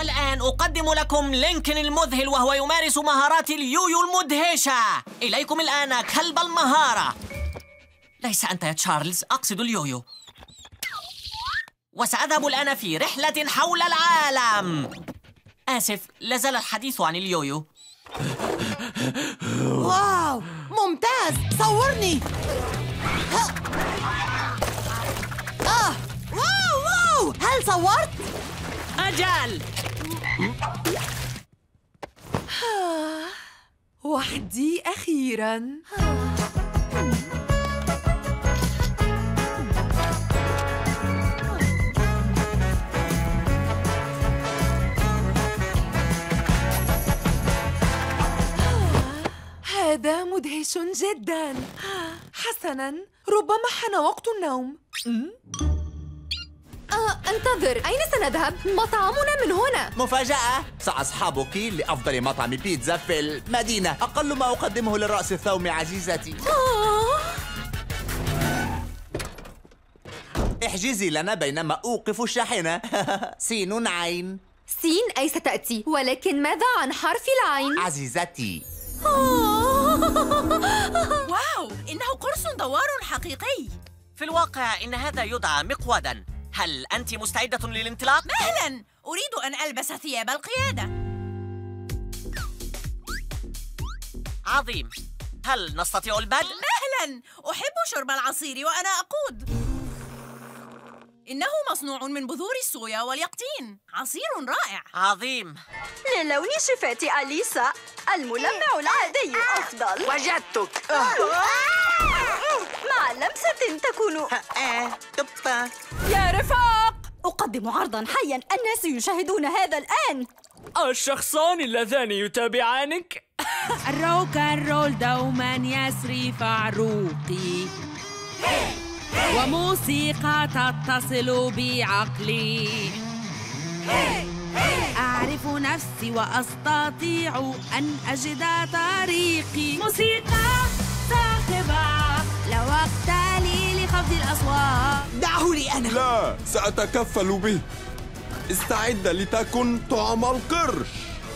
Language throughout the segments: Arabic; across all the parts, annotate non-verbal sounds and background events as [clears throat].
والآن أقدم لكم لينكن المذهل وهو يمارس مهارات اليويو المدهشة. إليكم الآن كلب المهارة. ليس أنت يا تشارلز أقصد اليويو. وسأذهب الآن في رحلة حول العالم. آسف لازال الحديث عن اليويو. واو ممتاز صورني. ها. آه واو واو هل صورت؟ أجل. وحدي أخيراً. هذا مدهش جدا. حسنا ربما حان وقت النوم. آه، انتظر. أين سنذهب؟ مطعمنا من هنا. مفاجأة. سأصحابك لأفضل مطعم بيتزا في المدينة. أقل ما أقدمه للرأس الثوم عزيزتي. آه، احجزي لنا بينما أوقف الشاحنة. [laughs] سين عين. سين أي ستأتي ولكن ماذا عن حرف العين؟ عزيزتي. واو إنه قرص دوار حقيقي. في الواقع إن هذا يدعى مقودا هل أنت مستعدة للانطلاق؟ مهلا! أريد أن ألبس ثياب القيادة. عظيم! هل نستطيع البدء؟ مهلا! أحب شرب العصير وأنا أقود. إنه مصنوع من بذور الصويا واليقطين. عصير رائع. عظيم. للون شفات أليسا الملمع العادي أفضل وجدتك. مع لمسة تكون. آه تبا يا رفاق! أقدم عرضا حيا. الناس يشاهدون هذا الآن. الشخصان اللذان يتابعانك. الروك الرول دوما يسري في عروقي. وموسيقى تتصل بعقلي. أعرف نفسي وأستطيع أن أجد طريقي. موسيقى صاخبة لا وقت لي لخفض الأصوات. دعه لي أنا. لا سأتكفل به. استعد لتكن طعم القرش.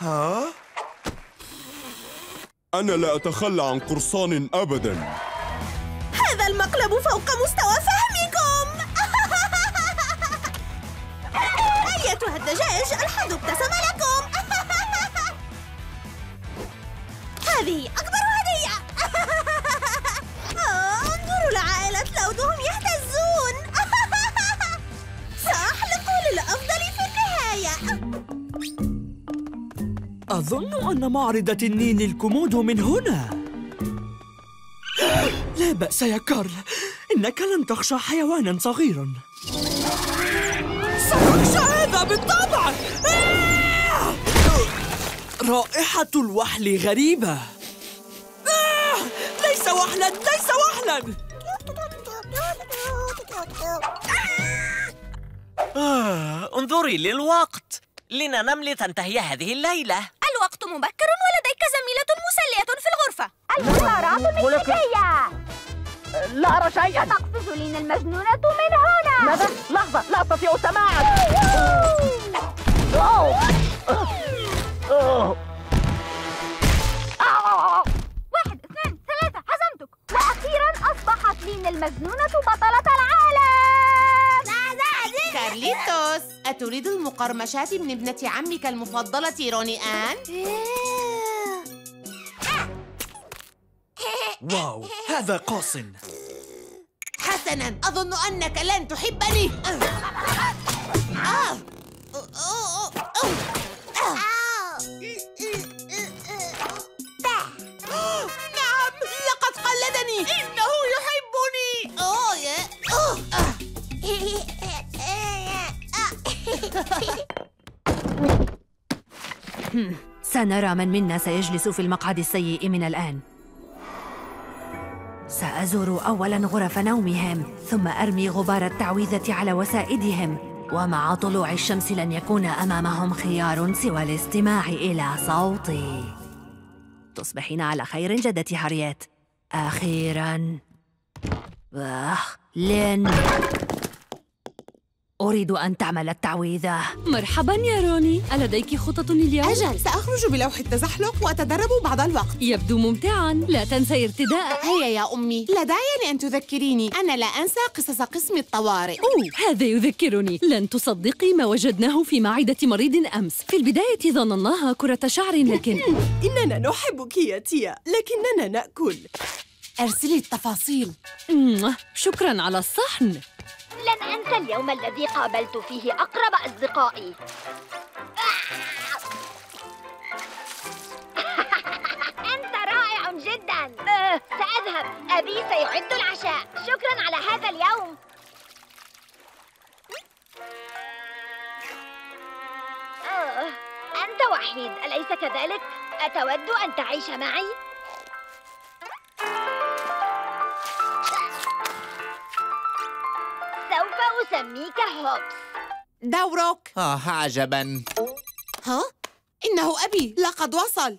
صاح أنا لا أتخلى عن قرصان أبداً. هذا المقلب فوق مستوى فهمكم. [laughs] أيتها الدجاج الحظ ابتسم لكم. [laughs] هذه أكبر هدية. [laughs] انظروا لعائلة لودهم يهتزون. سأحلق للأفضل في النهاية. أظن أن معرض تنين الكومودو من هنا. لا بأس يا كارل. إنك لن تخشى حيوانا صغيرا. سأخشى هذا بالطبع! رائحة الوحل غريبة! ليس وحلا ليس وحلا. آه انظري للوقت. لننام لتنتهي هذه الليلة. الوقت مبكر ولديك زميلة مسلية في الغرفة. المسارعة المكسيكية لا أرى شيئا. تقفز لين المجنونة من هنا. ماذا؟ لحظة لا أستطيع سماعك واحد اثنين ثلاثة حزمتك. وأخيرا أصبحت لين المجنونة بطلة العالم. كارليتوس أتريد المقرمشات من ابنة عمك المفضلة روني آن؟ واو هذا قاص حسنا أظن أنك لن تحبني آه. نعم لقد قلدني إنه يحبني أوه أوه. سنرى من منا سيجلس في المقعد السيء من الآن. سأزور أولاً غرف نومهم ثم أرمي غبار التعويذة على وسائدهم. ومع طلوع الشمس لن يكون أمامهم خيار سوى الاستماع إلى صوتي. تصبحين على خير جدتي هاريات أخيراً. آه لين أريد أن تعمل التعويذة مرحبا يا روني. ألديك خطط اليوم؟ أجل سأخرج بلوح التزحلق وأتدرب بعض الوقت. يبدو ممتعا. لا تنسي ارتداء. هيا يا أمي. لا داعي لأن تذكريني. أنا لا أنسى قصص قسم الطوارئ. أوه هذا يذكرني. لن تصدقي ما وجدناه في معدة مريض أمس. في البداية ظنناها كرة شعر لكن [laughs] إننا نحبك يا تيا لكننا نأكل. أرسلي التفاصيل. شكرا على الصحن. لن أنسى اليوم الذي قابلت فيه أقرب أصدقائي. [laughs] أنت رائع جدا. سأذهب. أبي سيعد العشاء. شكرا على هذا اليوم. أنت وحيد. أليس كذلك؟ أتود أن تعيش معي؟ سوف أسميك هوبس. دورك آه عجبا. ها؟ إنه أبي. لقد وصل.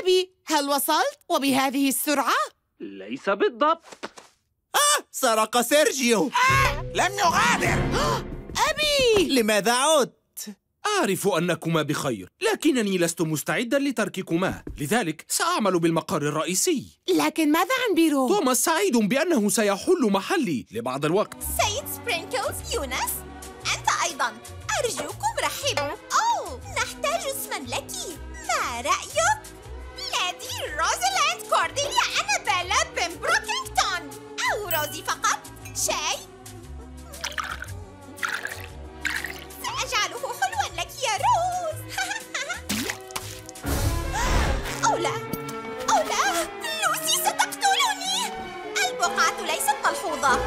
أبي هل وصلت؟ وبهذه السرعة؟ ليس بالضبط. آه سرق سيرجيو. لم يغادر. أبي! لماذا عدت؟ أعرف أنكما بخير لكنني لست مستعدا لترككما لذلك سأعمل بالمقر الرئيسي. لكن ماذا عن بيرو؟ توماس سعيد بأنه سيحل محلي لبعض الوقت. سيد سبرينكلز يونس أنت أيضا. أرجوكم رحبوا أوه نحتاج اسما لك. ما رأيك؟ نادي روزلاند كورديليا أنابيلا بيمبروكينغتون أو روزي فقط. شاي. سأجعله حلوا لك يا روز. [laughs] أو لا. أو لا. لوسي ستقتلني. البقعة ليست ملحوظة.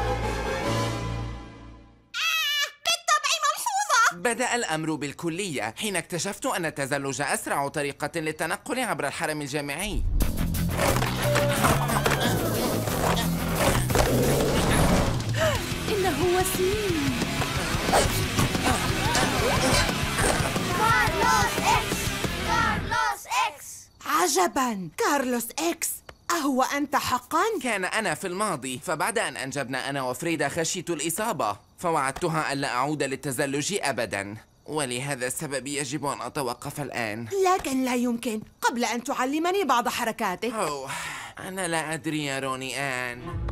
بدأ الأمر بالكلية حين اكتشفت أن التزلج أسرع طريقة للتنقل عبر الحرم الجامعي. إنه وسيم. كارلوس إكس كارلوس إكس عجبا. كارلوس إكس أهو أنت حقا؟ كان أنا في الماضي فبعد أن أنجبنا أنا وفريدا خشيت الإصابة فوعدتها ألا أعود للتزلج أبدا. ولهذا السبب يجب أن أتوقف الآن. لكن لا يمكن. قبل أن تعلمني بعض حركاتك. أوه أنا لا أدري يا روني آن.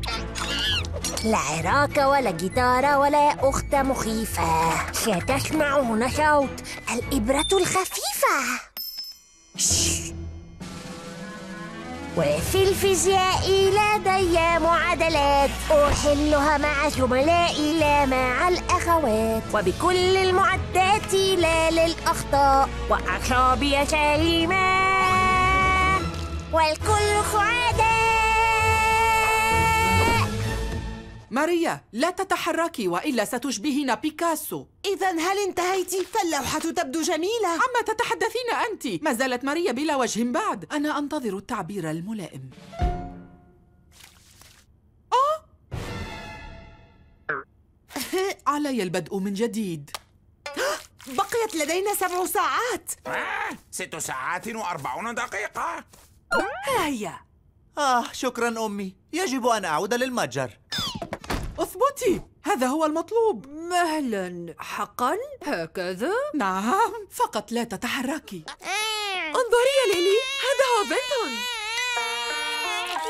لا عراك ولا جيتار ولا أخت مخيفة. ستسمع هنا صوت الإبرة الخفيفة. وفي الفيزياء لدي معادلات. أحلها مع زملائي لا مع الأخوات. وبكل المعدات لا للأخطاء. وأعصابي سليمة. والكل سعداء ماريا لا تتحركي وإلا ستشبهين بيكاسو. إذا هل انتهيت؟ فاللوحة تبدو جميلة. عما تتحدثين أنت؟ ما زالت ماريا بلا وجه بعد. أنا أنتظر التعبير الملائم. آه [laughs] علي البدء من جديد. [gasps] بقيت لدينا سبع ساعات. آه، ست ساعات وأربعون دقيقة. هيا. آه شكرا أمي. يجب أن أعود للمتجر. أثبتي هذا هو المطلوب. مهلا. حقا؟ هكذا؟ نعم فقط لا تتحركي. انظري يا ليلي هذا هو بنتون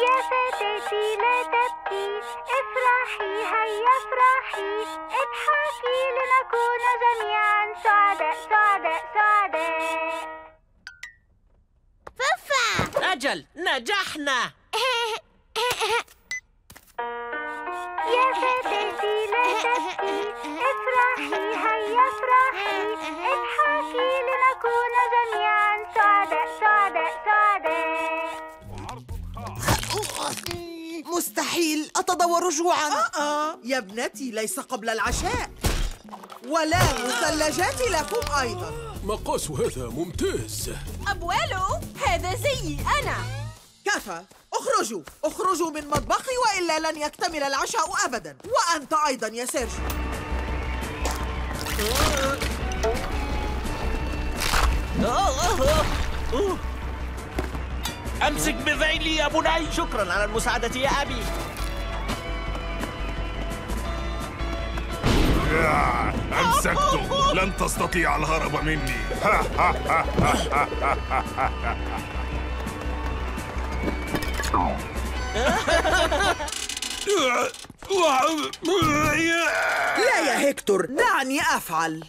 يا فتاتي لا تبكي. افرحي هيا افرحي. اضحكي لنكون جميعا سعداء سعداء سعداء. ففا أجل نجحنا. [laughs] يا فتاتي لا تبكي. افرحي هيا افرحي. اضحكي لنكون جميعا سعداء سعداء سعداء. مستحيل أتضور جوعا. آه, آه. يا ابنتي ليس قبل العشاء. ولا مثلجات لكم أيضا. مقاس هذا ممتاز. أبوالو هذا زيي أنا. كفى. اخرجوا. اخرجوا من مطبخي وإلا لن يكتمل العشاء أبدا. وأنت أيضا يا سيرجيو أمسك بذيلي يا بني. شكرا على المساعدة يا أبي. أمسكته. لن تستطيع الهرب مني. [laughs] [laughs] لا يا هيكتور دعني أفعل.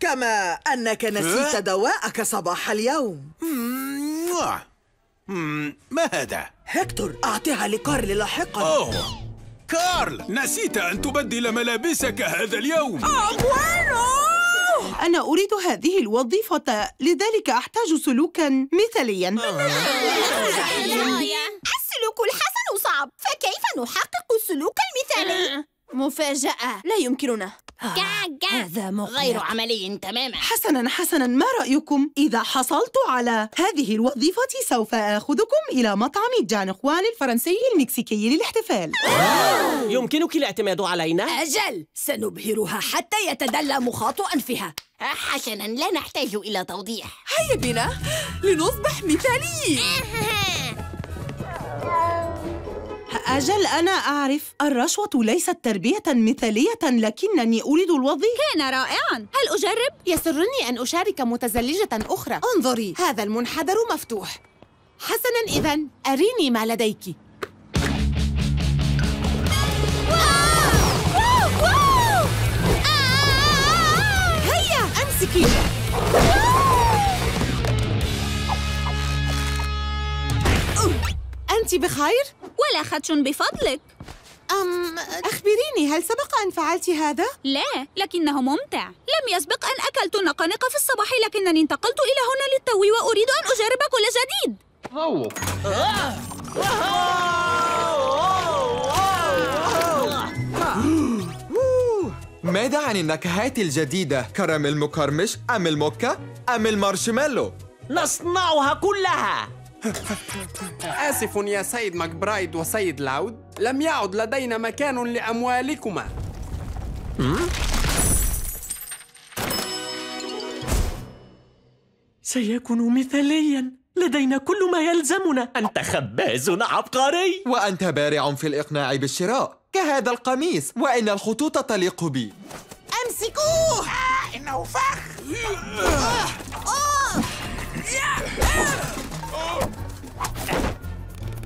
كما أنك نسيت دواءك صباح اليوم. ما هذا؟ هيكتور أعطيها لكارل لاحقا. أوه. كارل نسيت أن تبدل ملابسك هذا اليوم. أنا أريد هذه الوظيفة لذلك أحتاج سلوكا مثاليا. السلوك الحسن صعب فكيف نحقق السلوك المثالي؟ مفاجأة. لا يمكننا. هذا مقلق. غير عملي تماما. حسنا حسنا ما رأيكم؟ إذا حصلت على هذه الوظيفة سوف آخذكم إلى مطعم جان خوان الفرنسي المكسيكي للاحتفال. يمكنك الاعتماد علينا؟ أجل. سنبهرها حتى يتدلى مخاط أنفها. حسنا لا نحتاج إلى توضيح. هيا بنا لنصبح مثاليين. [laughs] أجل أنا أعرف الرشوة ليست تربية مثالية لكنني أريد الوظيفة. كان رائعا. هل أجرب؟ يسرني أن أشارك متزلجة أخرى. انظري هذا المنحدر مفتوح. حسنا إذا أريني ما لديك. هيا أمسكي. أنت بخير؟ ولا خدش بفضلك أم أخبريني هل سبق أن فعلت هذا؟ لا لكنه ممتع لم يسبق أن أكلت نقنق في الصباح لكنني انتقلت إلى هنا للتو وأريد أن أجرب كل جديد ماذا عن النكهات الجديدة؟ كراميل مقرمش أم الموكا أم المارشميلو؟ نصنعها كلها آسف يا سيد ماكبرايد وسيد لاود. لم يعد لدينا مكان لأموالكما. سيكون مثاليا. لدينا كل ما يلزمنا. أنت خباز عبقري. وأنت بارع في الإقناع بالشراء. كهذا القميص. وإن الخطوط تليق بي. أمسكوه! إنه فخ.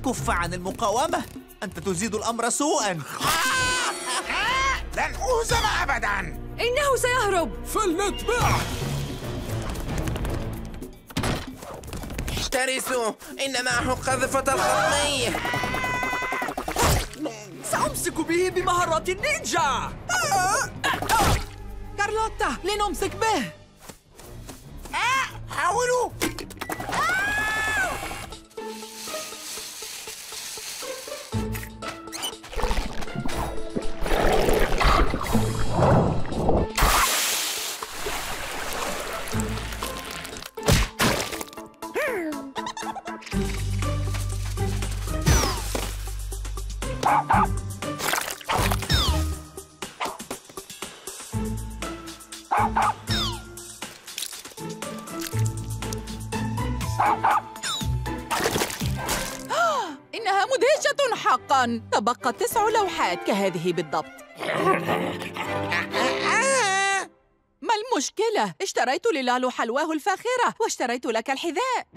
كف عن المقاومة. أنت تزيد الأمر سوءا. [laughs] لن أهزم أبدا. إنه سيهرب. فلنتبعه احترسوا إن معه قذفة الخطمية سأمسك به بمهارات النينجا. كارلوتا لنمسك به. حاولوا إنها مدهشة حقا. تبقى تسع لوحات كهذه بالضبط. ما المشكلة؟ اشتريت للالو حلواه الفاخرة واشتريت لك الحذاء.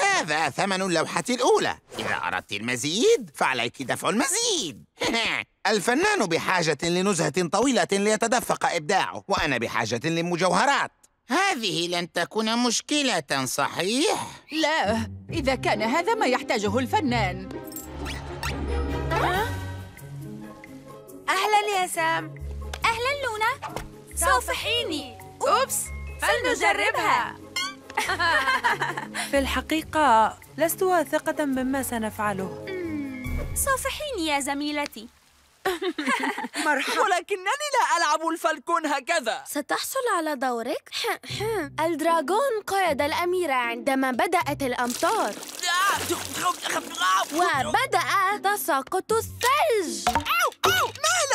هذا ثمن اللوحة الأولى. إذا أردت المزيد فعليك دفع المزيد. [laughs] الفنان بحاجة لنزهة طويلة ليتدفق إبداعه وأنا بحاجة لمجوهرات. هذه لن تكون مشكلة صحيح؟ لا إذا كان هذا ما يحتاجه الفنان. أهلا يا سام. أهلا لونا. صافحيني. أوبس فلنجربها. [laughs] في الحقيقة لست واثقة مما سنفعله. صافحيني يا زميلتي. [laughs] مرحبا. ولكنني لا ألعب الفالكون هكذا. ستحصل على دورك؟ [laughs] الدراغون قيد الأميرة عندما بدأت الأمطار. وبدأ تساقط الثلج.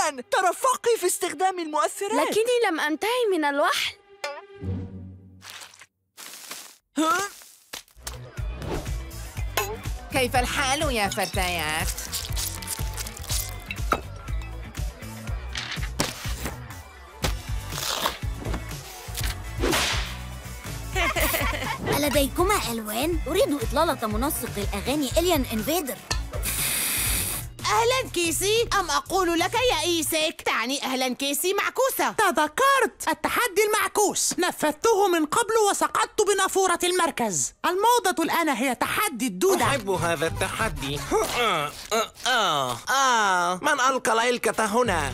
مهلا ترفقي في استخدام المؤثرات. لكني لم أنتهي من الوحل. كيف الحال يا فتيات؟ [laughs] ألديكما ألوان؟ أريد إطلالة منسق الأغاني إليان إنفيدر أهلا كيسي؟ أم أقول لك يا إيسك؟ تعني أهلا كيسي معكوسة. تذكرت التحدي المعكوس. نفذته من قبل وسقطت بنافورة المركز. الموضة الآن هي تحدي الدودة. أحب هذا التحدي. [laughs] آه آه آه. من ألقى العلكة هنا؟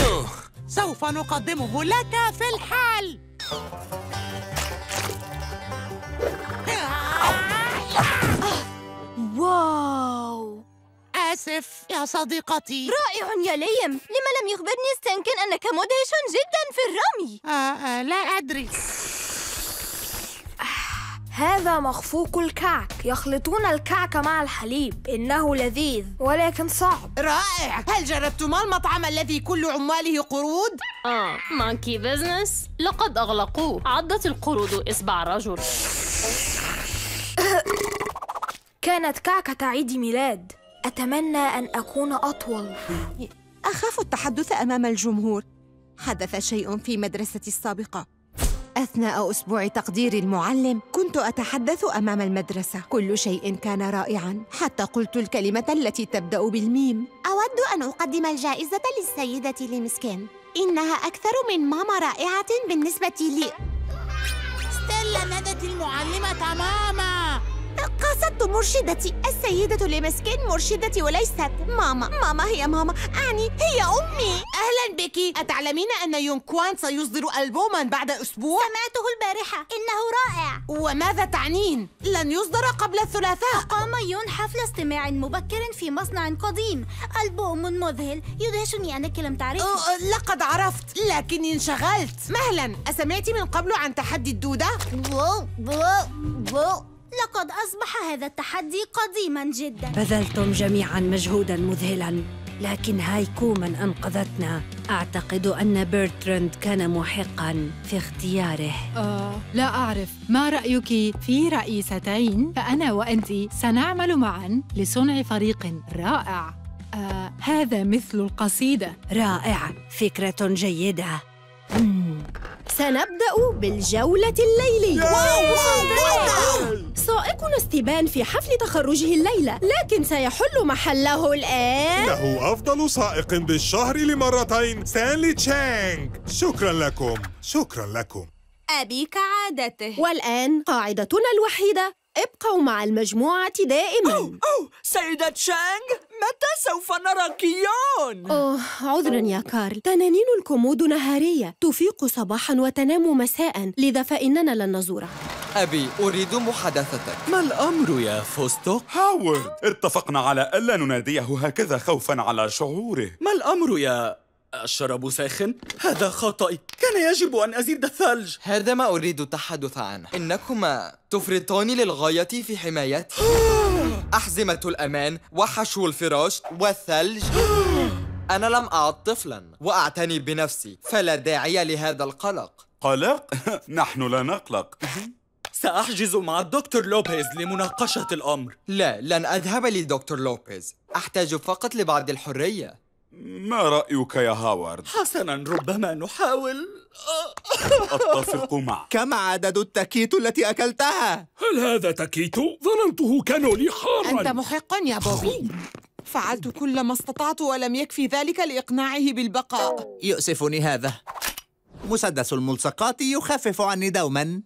آه. سوف نقدمه لك في الحال. واو. آسف يا صديقتي. رائع يا ليم. لما لم يخبرني ستانكن أنك مدهش جدا في الرمي. آه آه لا أدري. [sighs] هذا مخفوق الكعك. يخلطون الكعك مع الحليب. إنه لذيذ ولكن صعب. رائع. هل جربتما المطعم الذي كل عماله قرود؟ آه Monkey Business لقد أغلقوه عضت القرود إصبع رجل. [coughs] كانت كعكة عيد ميلاد. أتمنى أن أكون أطول. أخاف التحدث أمام الجمهور. حدث شيء في مدرستي السابقة. أثناء أسبوع تقدير المعلم كنت أتحدث أمام المدرسة. كل شيء كان رائعاً. حتى قلت الكلمة التي تبدأ بالميم. أود أن أقدم الجائزة للسيدة لمسكين. إنها أكثر من ماما رائعة بالنسبة لي. ستيلا نادت المعلمة تماما. قصدت مرشدتي السيدة لمسكين مرشدتي وليست. ماما ماما هي ماما. أعني هي أمي. أهلا بك. أتعلمين أن يونكوان سيصدر ألبوما بعد أسبوع؟ سمعته البارحة. إنه رائع. وماذا تعنين؟ لن يصدر قبل الثلاثاء. أقام يون حفل استماع مبكر في مصنع قديم. ألبوم مذهل. يدهشني أنك لم تعرفه أه لقد عرفت. لكني انشغلت. مهلا. أسمعت من قبل عن تحدي الدودة؟ لقد أصبح هذا التحدي قديما جدا. بذلتم جميعا مجهودا مذهلا لكن هايكو من أنقذتنا. أعتقد أن بيرتراند كان محقا في اختياره. آه لا أعرف. ما رأيك في رئيستين؟ فأنا وأنت سنعمل معا لصنع فريق رائع. آه هذا مثل القصيدة. رائع. فكرة جيدة. سنبدأ بالجولة الليلية. سائقنا ستيبان في حفل تخرجه الليلة لكن سيحل محله الآن. إنه أفضل سائق بالشهر لمرتين ستانلي تشانغ. شكرا لكم شكرا لكم. أبي كعادته. والآن قاعدتنا الوحيدة. ابقوا مع المجموعة دائما. أوه, أوه سيدة شانغ متى سوف نرى كيون؟ أوه عذرا يا كارل. تنانين الكومودو نهارية تفيق صباحا وتنام مساء. لذا فإننا لن نزورها أبي أريد محادثتك. ما الأمر يا فوستو؟ هاورد اتفقنا على ألا نناديه هكذا خوفا على شعوره. ما الأمر يا الشراب ساخن؟ هذا خطأي. كان يجب أن أزيد الثلج. هذا ما أريد التحدث عنه. إنكما تفرطان للغاية في حمايتي [gasps] أحزمة الأمان وحشو الفراش والثلج. [gasps] أنا لم أعد طفلا وأعتني بنفسي فلا داعي لهذا القلق. قلق؟ [laughs] نحن لا نقلق. [laughs] سأحجز مع الدكتور لوبيز لمناقشة الأمر. لا لن أذهب لدكتور لوبيز. أحتاج فقط لبعض الحرية. ما رأيك يا هاورد؟ حسنا ربما نحاول. أتفق [laughs] معك. كم عدد التكيت التي أكلتها؟ هل هذا تكيت؟ ظننته كانولي حارا. أنت محق يا بوبي. فعلت كل ما استطعت ولم يكفي ذلك لإقناعه بالبقاء. يؤسفني هذا. مسدس الملصقات يخفف عني دوما.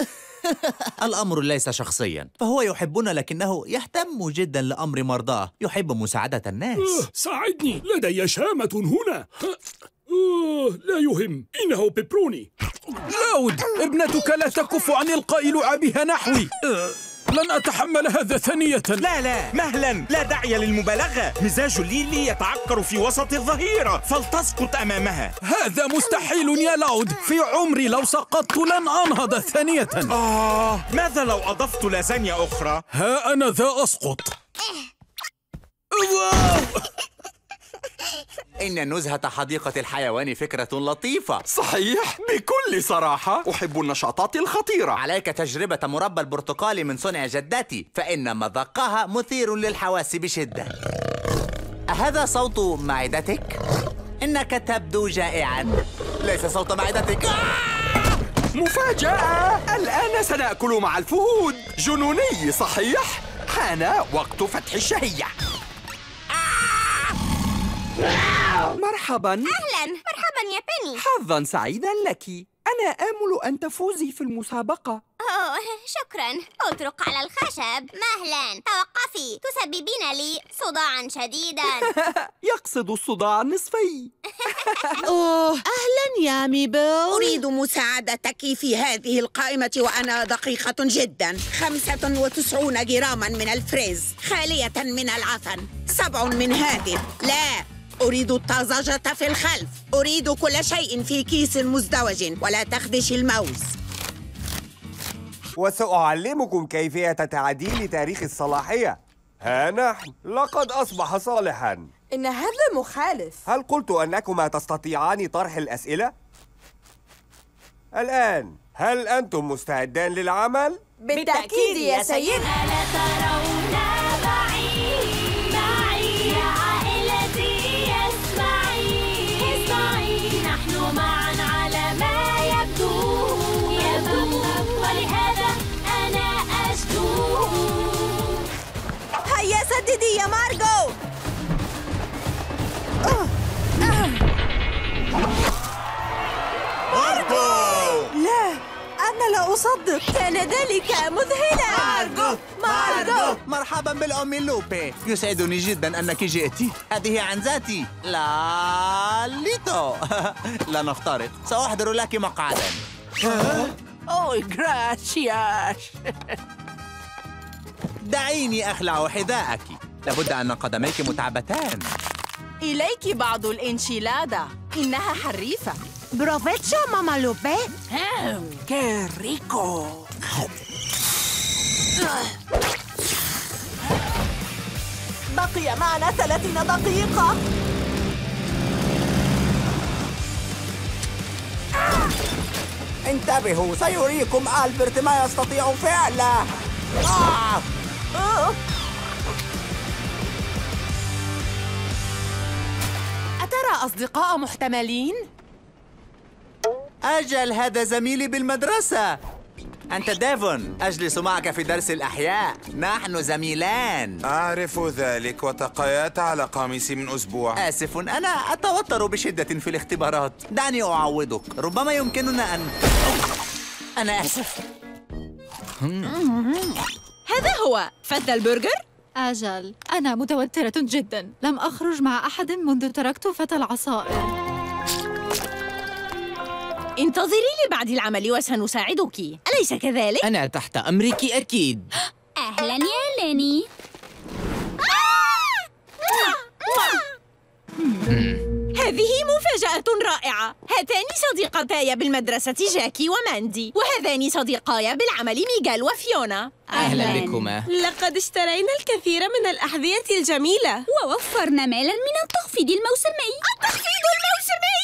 [laughs] [laughs] الأمر ليس شخصيا. فهو يحبنا لكنه يهتم جدا لأمر مرضاه. يحب مساعدة الناس. ساعدني. لدي شامة هنا. لا يهم. إنه بيبروني. لاود ابنتك لا تكف عن إلقاء لعابها نحوي. [laughs] لن أتحمل هذا ثانية. لا لا مهلا. لا داعي للمبالغة. مزاج ليلي يتعكر في وسط الظهيرة فلتسقط أمامها. هذا مستحيل يا لاود. في عمري لو سقطت لن أنهض ثانية. آه ماذا لو أضفت لازانيا أخرى؟ ها أنا ذا أسقط. إن نزهة حديقة الحيوان فكرة لطيفة. صحيح. بكل صراحة. أحب النشاطات الخطيرة. عليك تجربة مربى البرتقال من صنع جدتي فإن مذاقها مثير للحواس بشدة. أهذا صوت معدتك؟ إنك تبدو جائعا. ليس صوت معدتك. مفاجأة! الآن سنأكل مع الفهود. جنوني صحيح؟ حان وقت فتح الشهية. مرحبا. أهلا. مرحبا يا بني. حظا سعيدا لك. أنا آمل أن تفوزي في المسابقة. أوه شكرا. اطرق على الخشب. مهلا. توقفي. تسببين لي صداعا شديدا. [laughs] يقصد الصداع النصفي. [laughs] أوه أهلا يا ميبل. أريد مساعدتك في هذه القائمة وأنا دقيقة جدا. خمسة وتسعون جراما من الفريز خالية من العفن سبع من هذه لا. أريد الطازجة في الخلف. أريد كل شيء في كيس مزدوج ولا تخدش الموز. وسأعلمكم كيفية تعديل تاريخ الصلاحية. ها نحن لقد أصبح صالحا. إن هذا مخالف. هل قلت أنكما تستطيعان طرح الأسئلة؟ الآن هل أنتم مستعدان للعمل؟ بالتأكيد يا سيدي. ألا ترون سددي يا مارجو مارجو لا أنا لا أصدق. كان ذلك مذهلا. مارجو مارجو مرحبا بالأم لوبي. يسعدني جدا أنك جئت. هذه عن ذاتي. لاليتو. [laughs] لا نفترق سأحضر لك مقعدا. أوه gracias [laughs] دعيني أخلع حذاءك. لابد أن قدميك متعبتان. إليك بعض الإنشيلادا إنها حريفة. provecho ماما لوبي. qué rico بقي معنا ثلاثين دقيقة. انتبهوا سيريكم ألبرت ما يستطيع فعله. آه! آه. أصدقاء محتملين؟ أجل هذا زميلي بالمدرسة. أنت ديفون أجلس معك في درس الأحياء. نحن زميلان. أعرف ذلك وتقيأت على قميصي من أسبوع. آسف أنا أتوتر بشدة في الاختبارات. دعني أعوضك. ربما يمكننا أن أنا آسف. هذا هو. فذ البرجر؟ أجل أنا متوترة جدا. لم أخرج مع أحد منذ تركت فتى العصائر. انتظري لي بعد العمل وسنساعدك. أليس كذلك؟ أنا تحت أمرك أكيد. أهلا يا ليني. هذه مفاجأة رائعة. هاتان صديقتاي بالمدرسة جاكي وماندي وهذان صديقاي بالعمل ميغال وفيونا. أهلا بكما. لقد اشترينا الكثير من الأحذية الجميلة. ووفرنا مالا من التخفيض الموسمي. التخفيض الموسمي!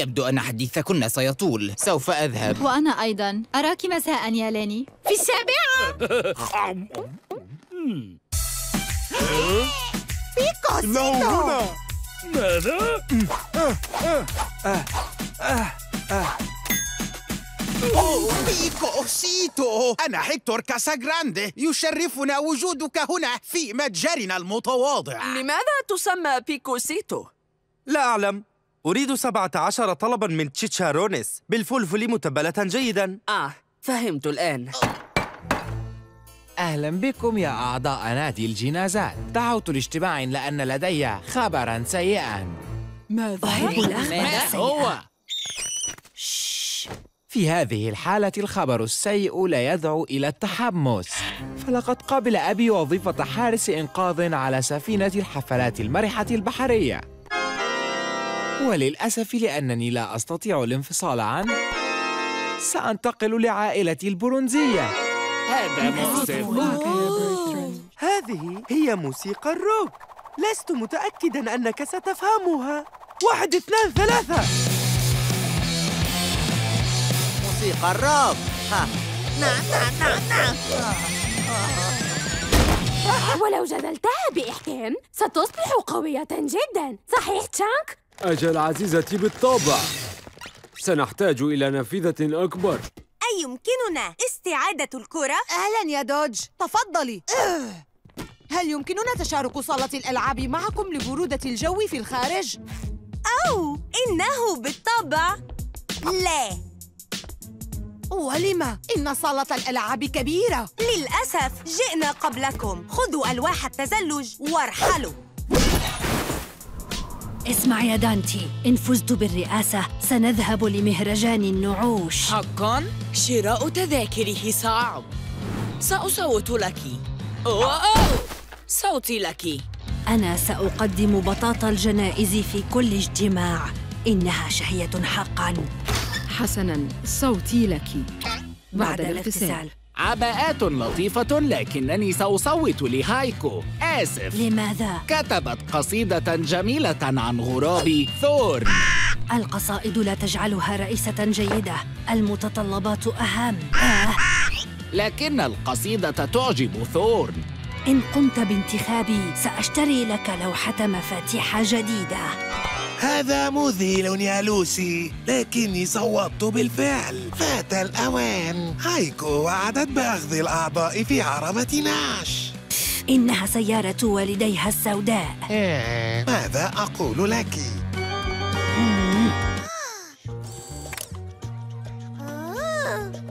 يبدو أن حديثكن سيطول. سوف أذهب. وأنا أيضا. أراك مساء يا ليني. في السابعة! [laughs] بيكو إنه هنا! ماذا؟ بيكوسيتو أنا هيكتور كاساغراندي يشرفنا وجودك هنا في متجرنا المتواضع لماذا تسمى بيكوسيتو؟ لا أعلم. أريد سبعة عشر طلبا من chicharrones بالفلفل متبلة جيدا. آه فهمت الآن. أهلا بكم يا أعضاء نادي الجنازات. دعوت لاجتماع لأن لدي خبرا سيئا. ماذا؟ ماذا هو؟ في هذه الحالة الخبر السيء لا يدعو إلى التحمس. فلقد قبل أبي وظيفة حارس إنقاذ على سفينة الحفلات المرحة البحرية. وللأسف لأنني لا أستطيع الانفصال عنه سأنتقل لعائلتي البرونزية. هذا مؤسف هذه هي موسيقى الروك. لست متأكدا أنك ستفهمها. واحد اثنان ثلاثة. موسيقى الروك. ها. نعم نعم نعم نعم. ولو جدلتها بإحكام ستصبح قوية جدا. صحيح تشانك؟ أجل عزيزتي بالطبع. سنحتاج إلى نافذة أكبر. أيمكننا استعادة الكرة؟ أهلا يا دوج تفضلي هل يمكننا تشارك صالة الألعاب معكم لبرودة الجو في الخارج؟ أو إنه بالطبع لا ولم؟ إن صالة الألعاب كبيرة للأسف جئنا قبلكم خذوا ألواح التزلج وارحلوا اسمع يا دانتي إن فزت بالرئاسة سنذهب لمهرجان النعوش. حقا؟ شراء تذاكره صعب. سأصوت لك. أوه. صوتي لك. أنا سأقدم بطاطا الجنائز في كل اجتماع. إنها شهية حقا. حسناً صوتي لك. بعد الاغتسال عباءات لطيفة لكنني سأصوت لهايكو. آسف. لماذا؟ كتبت قصيدة جميلة عن غراب ثورن القصائد لا تجعلها رئيسة جيدة. المتطلبات أهم. آه. لكن القصيدة تعجب ثورن إن قمت بانتخابي سأشتري لك لوحة مفاتيح جديدة. هذا مذهل يا لوسي لكني صوتت بالفعل. فات الأوان. هايكو وعدت بأخذ الأعضاء في عربة ناش. إنها سيارة والديها السوداء. ماذا أقول لك؟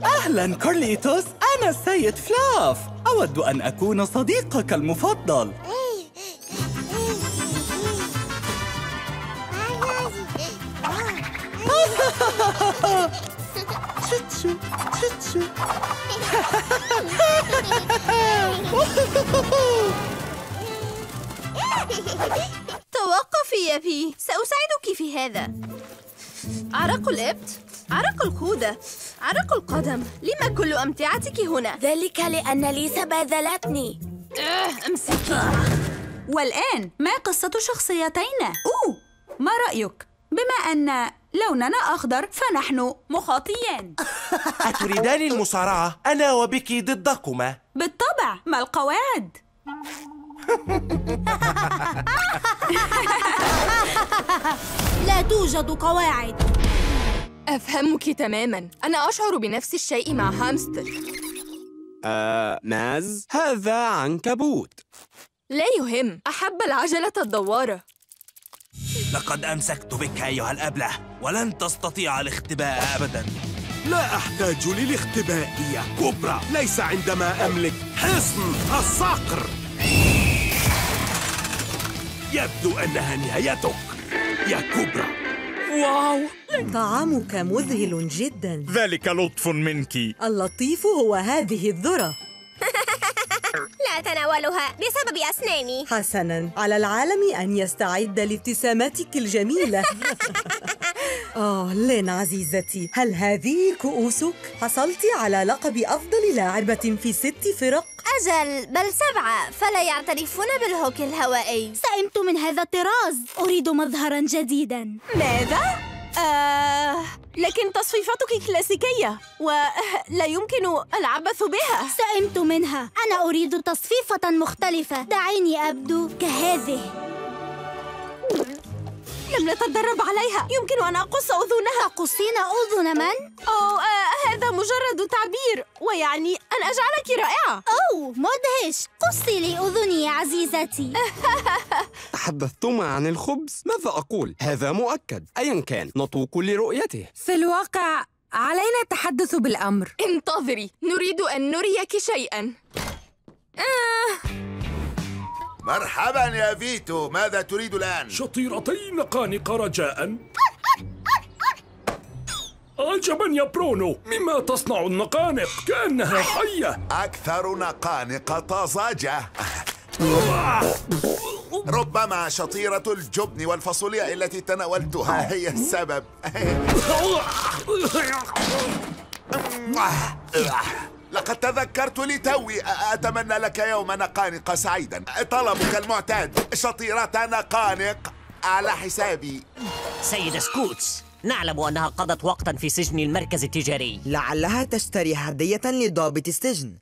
أهلا كارليتوس أنا السيد فلاف. أود أن أكون صديقك المفضل. [laughs] توقفي يا بي سأساعدك في هذا عرق الإبط عرق الخوذة عرق القدم لما كل أمتعتك هنا؟ ذلك لأن ليسا باذلتني أه أمسكي والآن ما قصة شخصيتينا؟ أوه ما رأيك؟ بما أن لوننا أخضر فنحن مخاطيان [laughs] أتريدان المصارعة؟ أنا وبك ضدكما. بالطبع ما القواعد؟ [laughs] لا توجد قواعد. أفهمك تماما. أنا أشعر بنفس الشيء مع هامستر. آه ماز هذا عنكبوت. لا يهم. أحب العجلة الدوارة. لقد أمسكت بك أيها الأبلة ولن تستطيع الاختباء أبدا. لا أحتاج للاختباء يا كوبرا ليس عندما أملك حصن الصقر. يبدو أنها نهايتك. يا كوبرا. واو! طعامك مذهل جدا. ذلك لطف منك. اللطيف هو هذه الذرة. لا أتناولها بسبب أسناني. حسنا. على العالم أن يستعد لابتساماتك الجميلة. [laughs] آه لين عزيزتي هل هذه كؤوسك؟ حصلت على لقب أفضل لاعبة في ست فرق. أجل بل سبعة فلا يعترفون بالهوكي الهوائي. سئمت من هذا الطراز أريد مظهرا جديدا. ماذا؟ آه، لكن تصفيفاتك كلاسيكية ولا [laughs] يمكن العبث بها. سئمت منها. أنا أريد تصفيفة مختلفة. دعيني أبدو كهذه. لم نتدرب عليها. يمكن أن أقص أذنها. تقصين أذن من؟ أوه آه هذا مجرد تعبير ويعني أن أجعلك رائعة. أوه مدهش. قصي لي أذني يا عزيزتي. [laughs] تحدثتما عن الخبز. ماذا أقول؟ هذا مؤكد. أيا كان نطوق لرؤيته. في الواقع علينا التحدث بالأمر. انتظري. نريد أن نريك شيئا. آه. مرحبا يا فيتو. ماذا تريد الآن؟ شطيرتين قانق رجاء. عجبا يا برونو. مما تصنع النقانق؟ كأنها حية. أكثر نقانق طازجة ربما شطيرة الجبن والفاصوليا التي تناولتها هي السبب. [laughs] [laughs] لقد تذكرت لتوي أتمنى لك يوم نقانق سعيدا. طلبك المعتاد شطيرة نقانق. على حسابي. سيد سكوتس نعلم أنها قضت وقتا في سجن المركز التجاري. لعلها تشتري هدية لضابط السجن.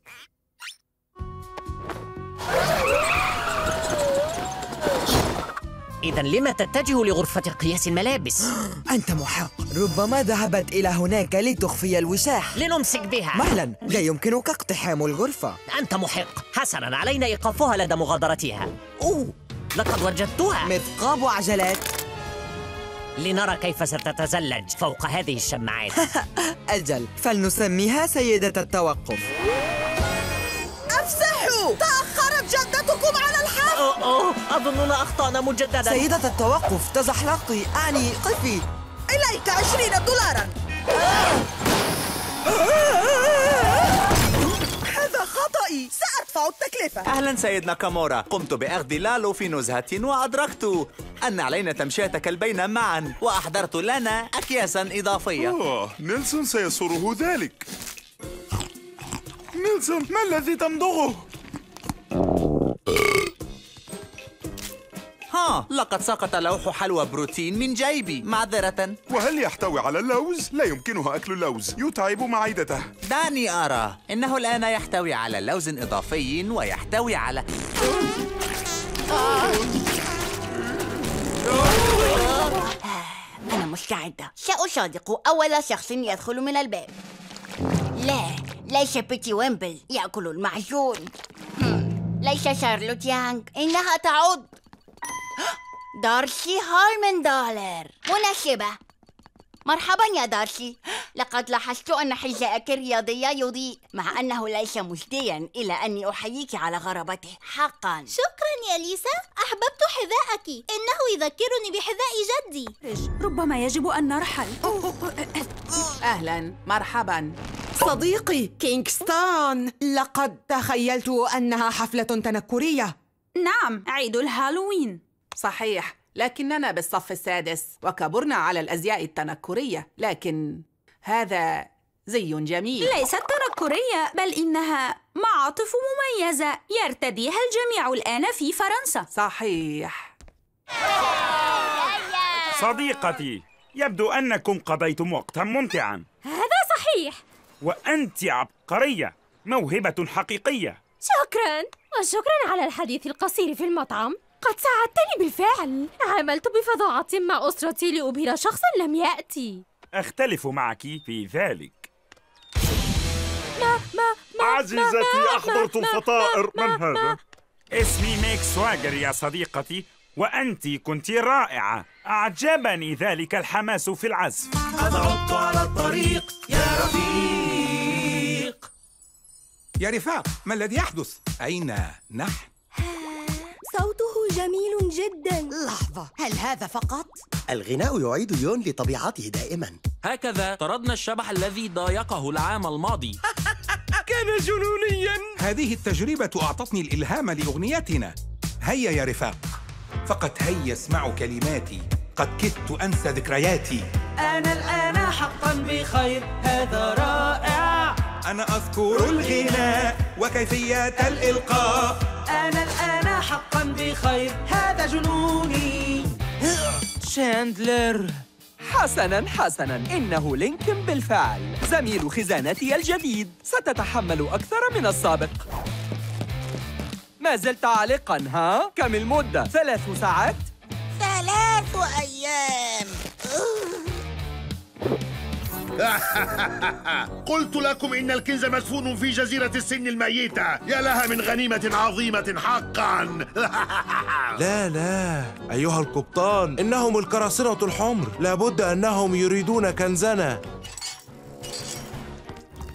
إذا لما تتجه لغرفة قياس الملابس؟ [gasps] أنت محق. ربما ذهبت إلى هناك لتخفي الوشاح لنمسك بها. مهلا لا يمكنك اقتحام الغرفة. أنت محق. حسنا علينا إيقافها لدى مغادرتها. أوه! لقد وجدتها. مثقاب عجلات. لنرى كيف ستتزلج فوق هذه الشماعات. [laughs] أجل فلنسميها سيدة التوقف. أفسحوا! تأخرت جدتكم على أوه, أوه أظننا أخطأنا مجددا. سيدة التوقف تزحلقي. أعني قفي. إليك عشرين دولارا. هذا خطأي. سأدفع التكلفة. أهلا سيد ناكامورا قمت بأخذ لالو في نزهة وأدركت أن علينا تمشية كلبين معا وأحضرت لنا أكياسا إضافية. أوه نيلسون سيسره ذلك. نيلسون ما الذي تمضغه؟ ها لقد سقط لوح حلوى بروتين من جيبي. معذرة. وهل يحتوي على اللوز؟ لا يمكنه أكل اللوز. يتعب معدته. دعني أرى إنه الآن يحتوي على لوز إضافي ويحتوي على أنا مستعدة. سأصادق أول شخص يدخل من الباب. لا ليس بيتي ويمبل. يأكل المعجون. ليس شارلوت يانغ. إنها تعود دارسي هارمن دولار مناسبة. مرحبا يا دارسي لقد لاحظت أن حذاءك الرياضي يضيء مع أنه ليس مجديا إلى أني أحييك على غرابته. حقا. شكرا يا ليسا. أحببت حذاءك. إنه يذكرني بحذاء جدي. ربما يجب أن نرحل. أهلا. مرحبا. صديقي كينغستون لقد تخيلت أنها حفلة تنكرية. نعم عيد الهالوين. صحيح لكننا بالصف السادس وكبرنا على الأزياء التنكرية لكن هذا زي جميل. ليست تنكرية بل إنها معاطف مميزة يرتديها الجميع الآن في فرنسا. صحيح. صديقتي يبدو أنكم قضيتم وقتا ممتعا. هذا صحيح. وأنت عبقرية موهبة حقيقية. شكرا. وشكرا على الحديث القصير في المطعم. قد ساعدتني بالفعل. عملت بفظاعة مع أسرتي لأبهر شخصا لم يأتي. أختلف معك في ذلك. ما ما ما عزيزتي ما- أحضرت ما- الفطائر. ما- من ما- هذا؟ اسمي ميك سواجر يا صديقتي وأنت كنت رائعة. أعجبني ذلك الحماس في العزف. قد عدت على الطريق يا رفيق. يا رفاق ما الذي يحدث؟ أين نحن؟ صوته جميل جدا. لحظة هل هذا فقط؟ الغناء يعيد يون لطبيعته دائما. هكذا طردنا الشبح الذي ضايقه العام الماضي. [laughs] كان جنونيا. هذه التجربة أعطتني الإلهام لأغنيتنا. هيا يا رفاق. فقط هيا اسمعوا كلماتي. قد كدت أنسى ذكرياتي. أنا الآن حقا بخير. هذا رائع. أنا أذكر الغناء وكيفية الإلقاء. أنا الآن بخير. هذا جنوني. شاندلر. حسنا حسنا. إنه لينكن بالفعل. زميل خزانتي الجديد. ستتحمل أكثر من السابق. ما زلت عالقا ها؟ كم المدة؟ ثلاث ساعات؟ ثلاث أيام. [laughs] قلت لكم إن الكنز مدفون في جزيرة السن الميتة. يا لها من غنيمة عظيمة حقا. [laughs] لا لا. أيها القبطان إنهم القراصنة الحمر. لابد أنهم يريدون كنزنا.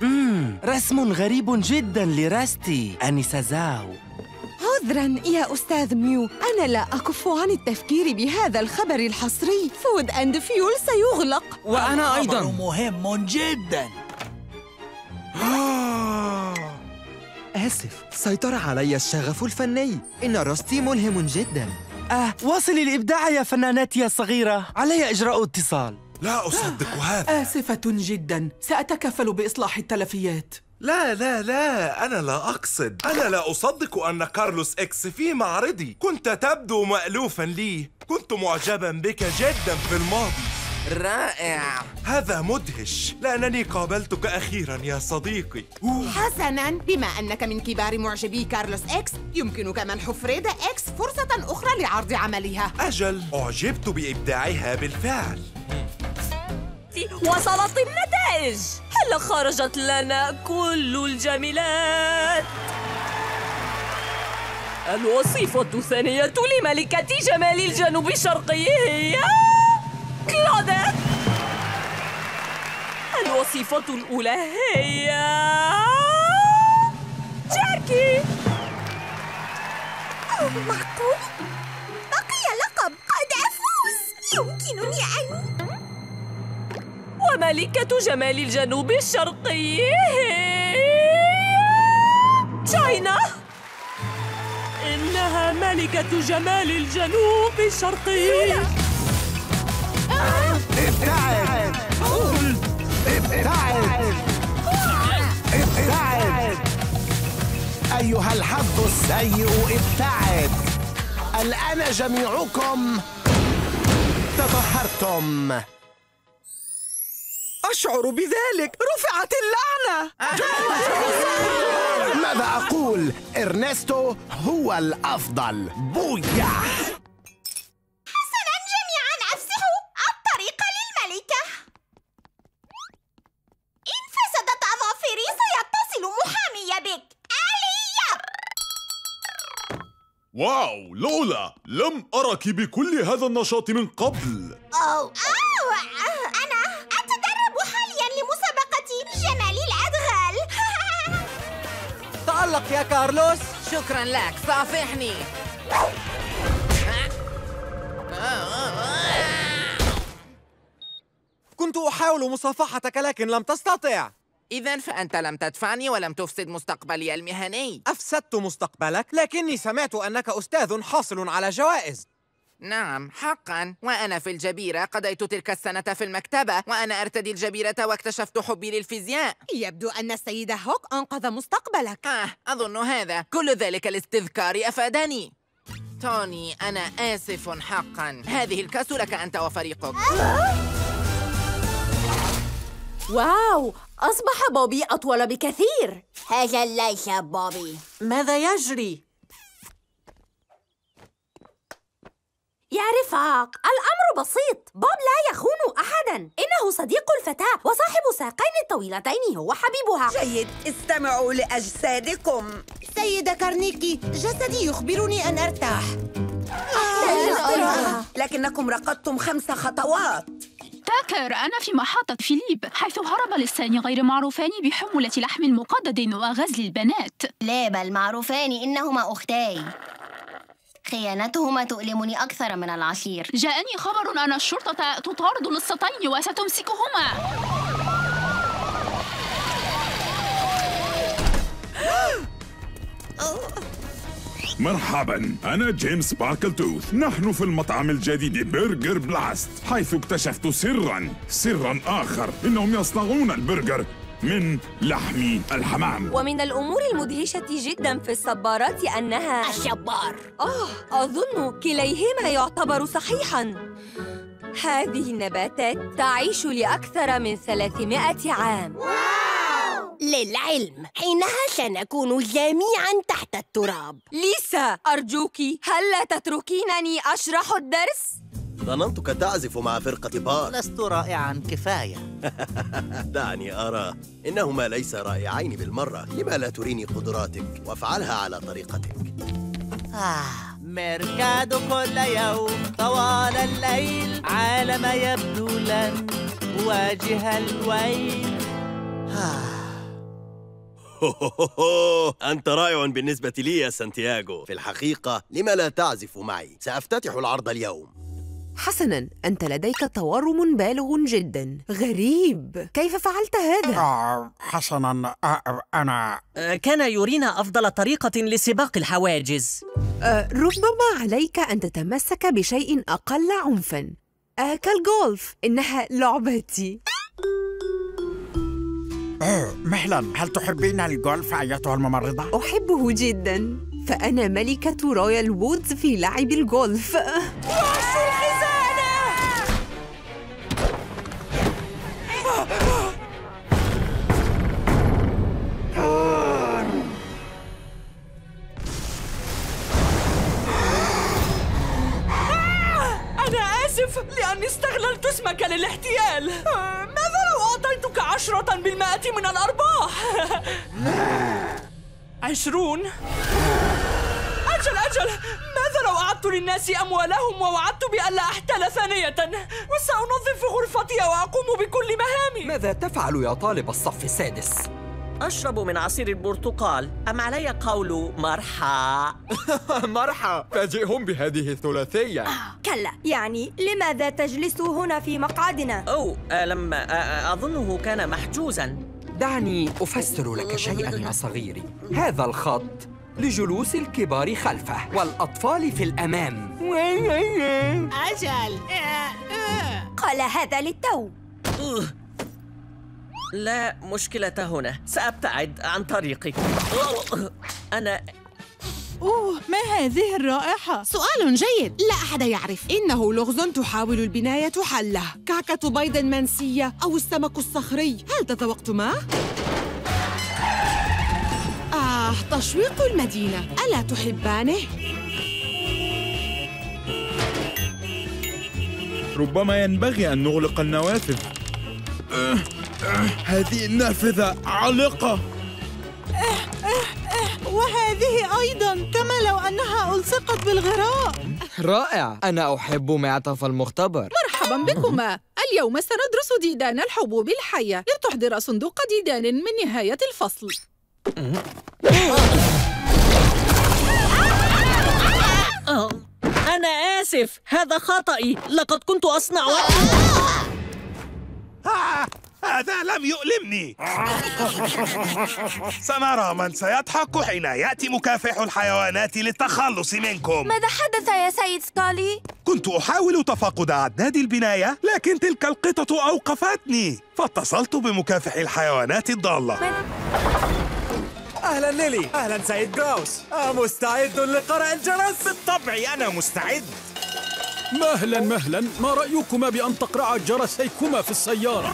مم. رسم غريب جدا لراستي أنسة زاو. عذرا يا أستاذ ميو. أنا لا أكف عن التفكير بهذا الخبر الحصري. Food and Fuel سيغلق. وأنا أيضاً. خبر مهم جدا. آسف. سيطر علي الشغف الفني. إن راستي ملهم جدا. آه واصلي الإبداع يا فنانتي الصغيرة علي إجراء اتصال. لا أصدق هذا. آسفة جدا. سأتكفل بإصلاح التلفيات. لا لا لا أنا لا أقصد. أنا لا أصدق أن كارلوس إكس في معرضي. كنت تبدو مألوفا لي. كنت معجبا بك جدا في الماضي. رائع. هذا مدهش. لأنني قابلتك أخيرا يا صديقي. حسنا. بما أنك من كبار معجبي كارلوس إكس يمكنك منح فريدا إكس فرصة أخرى لعرض عملها. أجل أعجبت بإبداعها بالفعل. وصلت النتائج. هل خرجت لنا كل الجميلات؟ الوصيفة الثانية لملكة جمال الجنوب الشرقي هي كلوديت الوصيفة الأولى؟ هي جاكي. معقول؟ بقي لقب. قد أفوز. يمكنني أن وملكة جمال الجنوب الشرقي. تشاينا. إنها ملكة جمال الجنوب الشرقي. ابتعد قول ابتعد ابتعد أيها الحظ السيء ابتعد. الآن جميعكم تطهرتم. أشعر بذلك. رفعت اللعنة. [laughs] ماذا أقول؟ إرنستو هو الأفضل. بويا. حسنا جميعا. أفسحوا الطريق للملكة. إن فسدت أظافري سيتصل محامي بك. آلية واو لولا لم أرك بكل هذا النشاط من قبل. أو أو أنا تألق يا كارلوس. شكرا لك صافحني. كنت أحاول مصافحتك لكن لم تستطع. إذا فأنت لم تدفعني ولم تفسد مستقبلي المهني. أفسدت مستقبلك لكني سمعت أنك أستاذ حاصل على جوائز. نعم حقا. وأنا في الجبيرة قضيت تلك السنة في المكتبة وأنا أرتدي الجبيرة واكتشفت حبي للفيزياء. يبدو أن السيدة هوك أنقذ مستقبلك. آه أظن هذا. كل ذلك الاستذكار أفادني. توني أنا آسف حقا. هذه الكأس لك أنت وفريقك. واو أصبح بوبي أطول بكثير. هذا ليس بوبي. ماذا يجري؟ يا رفاق الأمر بسيط. بوب لا يخون أحدا. إنه صديق الفتاة وصاحب ساقين طويلتين هو حبيبها. جيد. استمعوا لأجسادكم. سيدة كارنيكي جسدي يخبرني أن أرتاح. لكنكم رقدتم خمس خطوات. تاكر أنا في محطة فيليب حيث هرب لصان غير معروفان بحمولة لحم مقدد وغزل البنات. لا بل معروفان إنهما أختاي خيانتهما تؤلمني أكثر من العصير جاءني خبر أن الشرطة تطارد لصتين وستمسكهما. مرحبا أنا جيمس باركلتوث. نحن في المطعم الجديد برجر بلاست حيث اكتشفت سرا سرا آخر إنهم يصنعون البرجر. من لحم الحمام. ومن الأمور المدهشة جدا في الصبارات أنها الشبار. آه أظن كليهما يعتبر صحيحا. هذه النباتات تعيش لأكثر من 300 عام. للعلم حينها سنكون جميعا تحت التراب. ليسا أرجوك هل لا تتركينني أشرح الدرس؟ ظننتك تعزف مع فرقة بار. لست رائعا كفاية. [laughs] دعني أرى إنهما ليس رائعين بالمرة. لما لا تريني قدراتك؟ وافعلها على طريقتك. آه ميركادو كل يوم طوال الليل عالم يبدو لن واجه الويل. [laughs] أنت رائع بالنسبة لي يا سانتياغو. في الحقيقة لما لا تعزف معي؟ سأفتتح العرض اليوم. حسنا أنت لديك تورم بالغ جدا. غريب. كيف فعلت هذا؟ آه حسنا آه أنا كان يرينا أفضل طريقة لسباق الحواجز. آه ربما عليك أن تتمسك بشيء أقل عنفا. آه كالجولف إنها لعبتي. آه مهلا. هل تحبين الجولف أيتها الممرضة؟ أحبه جدا. فأنا ملكة رويال وودز في لعب الجولف الخزانة أنا آسف استغللت اسمك للاحتيال ماذا لو أعطيتك عشرة بالمائة من الأرباح؟ عشرون؟ أجل أجل. ماذا لو أعدت للناس أموالهم ووعدت بألا أحتال ثانية؟ وسأنظف غرفتي وأقوم بكل مهامي. ماذا تفعل يا طالب الصف السادس؟ أشرب من عصير البرتقال. أم علي قول مرحى [laughs] مرحى فاجئهم بهذه الثلاثية. كلا. يعني لماذا تجلس هنا في مقعدنا؟ أو ألم أظنه كان محجوزا. دعني أفسر لك شيئا يا صغيري. هذا الخط لجلوس الكبار خلفه والأطفال في الأمام. أجل. قال هذا للتو. لا مشكلة هنا. سأبتعد عن طريقك أنا أوه ما هذه الرائحة؟ سؤال جيد. لا أحد يعرف. إنه لغز تحاول البناية حله. كعكة بيض منسية أو السمك الصخري. هل تذوقتما؟ آه تشويق المدينة. ألا تحبانه؟ ربما ينبغي أن نغلق النوافذ. أه أه هذه النافذة عالقة. وهذه أيضا كما لو أنها ألصقت بالغراء. رائع. أنا أحب معطف المختبر. مرحبا بكما. اليوم سندرس ديدان الحبوب الحية لتحضر صندوق ديدان من نهاية الفصل. أنا آسف. هذا خطأي لقد كنت أصنع آه! هذا لم يؤلمني. سنرى من سيضحك حين يأتي مكافح الحيوانات للتخلص منكم. ماذا حدث يا سيد سكالي؟ كنت أحاول تفقد أعداد البناية لكن تلك القطة أوقفتني. فاتصلت بمكافح الحيوانات الضالة. أهلا ليلي أهلا سيد جراوس. مستعد لقرع الجرس بالطبع أنا مستعد. مهلا مهلا ما رأيكما بأن تقرعا جرسيكما في السيارة؟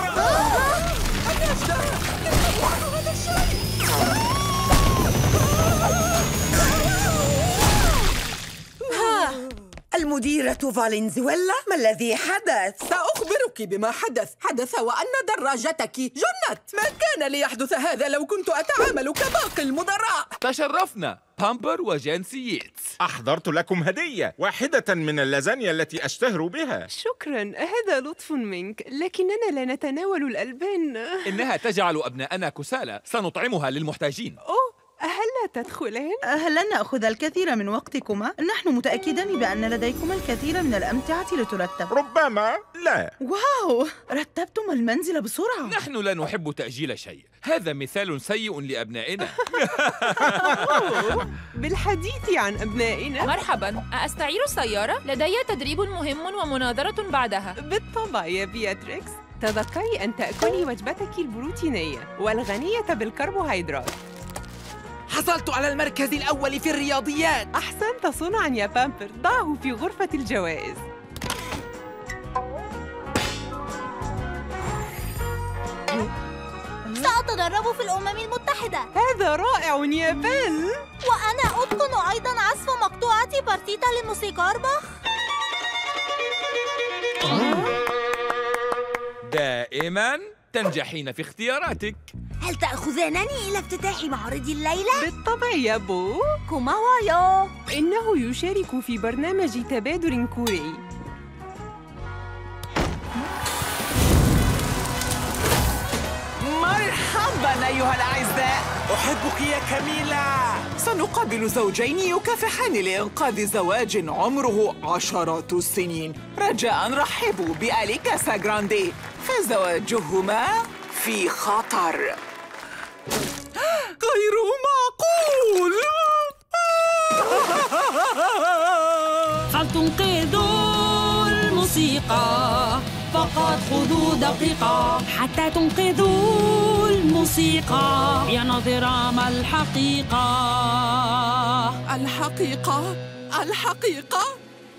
ها المديرة فالنزويلا ما الذي حدث؟ سأخبرك بما حدث. حدث وأن دراجتك جنت. ما كان ليحدث هذا لو كنت أتعامل كباقي المدراء؟ تشرفنا بامبر وجانسي ييتس أحضرت لكم هدية واحدة من اللازانيا التي أشتهر بها. شكرا هذا لطف منك لكننا لا نتناول الألبان. إنها تجعل أبناءنا كسالى سنطعمها للمحتاجين. أوه هل تدخلان؟ لن نأخذ الكثير من وقتكما. نحن متأكدان بأن لديكما الكثير من الأمتعة لترتب. ربما لا. واو! رتبتم المنزل بسرعة. نحن لا نحب تأجيل شيء. هذا مثال سيء لأبنائنا. [laughs] بالحديث عن أبنائنا. مرحبا. أستعير السيارة؟ لدي تدريب مهم ومناظرة بعدها. بالطبع يا بياتريكس. تذكري أن تأكلي وجبتك البروتينية والغنية بالكربوهيدرات. حصلت على المركز الأول في الرياضيات. أحسنت صنعا يا بامبر ضعه في غرفة الجوائز. سأتدرب في الأمم المتحدة. هذا رائع يا بيل. وأنا أتقن أيضا عزف مقطوعة بارتيتا للموسيقار باخ دائما تنجحين في اختياراتك. هل تأخذانني إلى افتتاح معرض الليلة؟ بالطبع يا بو. 고마워요 إنه يشارك في برنامج تبادل كوري. مرحبا أيها الأعزاء. أحبك يا كاميلا سنقابل زوجين يكافحان لإنقاذ زواج عمره عشرات السنين رجاء رحبوا بآلي كاسا جراندي فزواجهما في خطر. غير معقول فلتنقذوا الموسيقى. فقط خذوا دقيقة حتى تنقذوا الموسيقى. يا ناظرة ما الحقيقة؟ الحقيقة الحقيقة.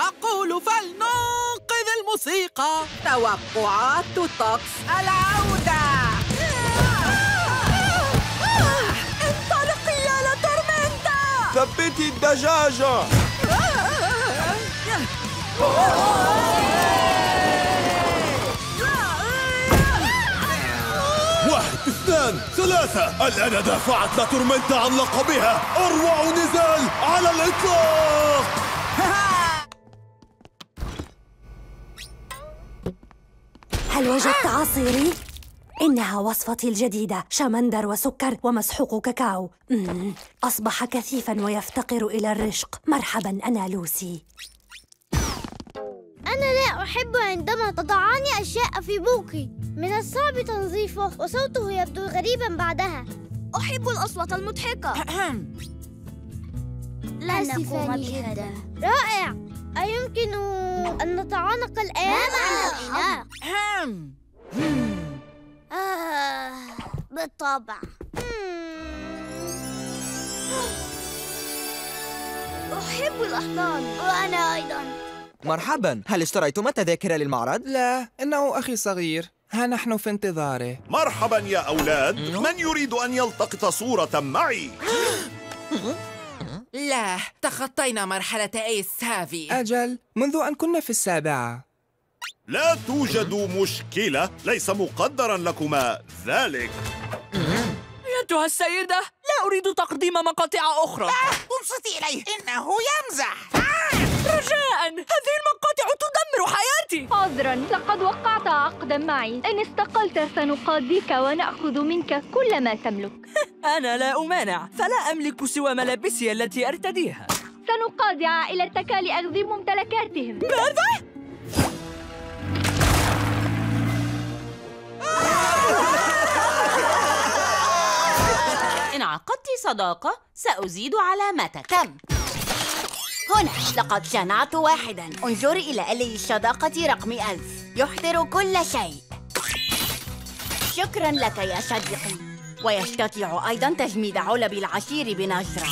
أقول فلننقذ الموسيقى. توقعات الطقس العودة. انطلقي يا لتورمنتا ثبتي الدجاجة. [laughs] اثنان ثلاثة. الآن دافعت لا تورمنتا عن لقبها. أروع نزال على الإطلاق. [laughs] هل وجدت عصيري؟ إنها وصفتي الجديدة شمندر وسكر ومسحوق كاكاو. أصبح كثيفا ويفتقر إلى الرشق. مرحبا أنا لوسي. أنا لا أحب عندما تضعان أشياء في بوقي. من الصعب تنظيفه وصوته يبدو غريبا بعدها. أحب الأصوات المضحكة. لا نقوم بهذا. رائع. أيمكن أن نتعانق الآن؟ لا آه بالطبع. أحب الأحضان. وأنا أيضا. مرحبا. هل اشتريتما تذاكر للمعرض؟ لا إنه أخي صغير. ها نحن في انتظاره. مرحبا يا أولاد. من يريد أن يلتقط صورة معي؟ [gasps] لا تخطينا مرحلة أيس هافي أجل منذ أن كنا في السابعة. لا توجد مشكلة. ليس مقدرا لكما. ذلك. أيتها السيدة؟ لا أريد تقديم مقاطع أخرى. انصتي إليه. إنه يمزح. رجاء هذه المقاطع تدمر حياتي. عذرا لقد وقعت عقدا معي. إن استقلت سنقاضيك ونأخذ منك كل ما تملك. [laughs] أنا لا أمانع فلا أملك سوى ملابسي التي أرتديها. سنقاضي عائلتك لأخذ ممتلكاتهم. ماذا؟ [laughs] عقدت صداقة سأزيد علامتك. تم. هنا لقد جمعت واحدا. انظر إلى آلي الصداقة رقم ألف. يحضر كل شيء. شكرا لك يا صديقي. ويستطيع أيضا تجميد علب العصير بنظرة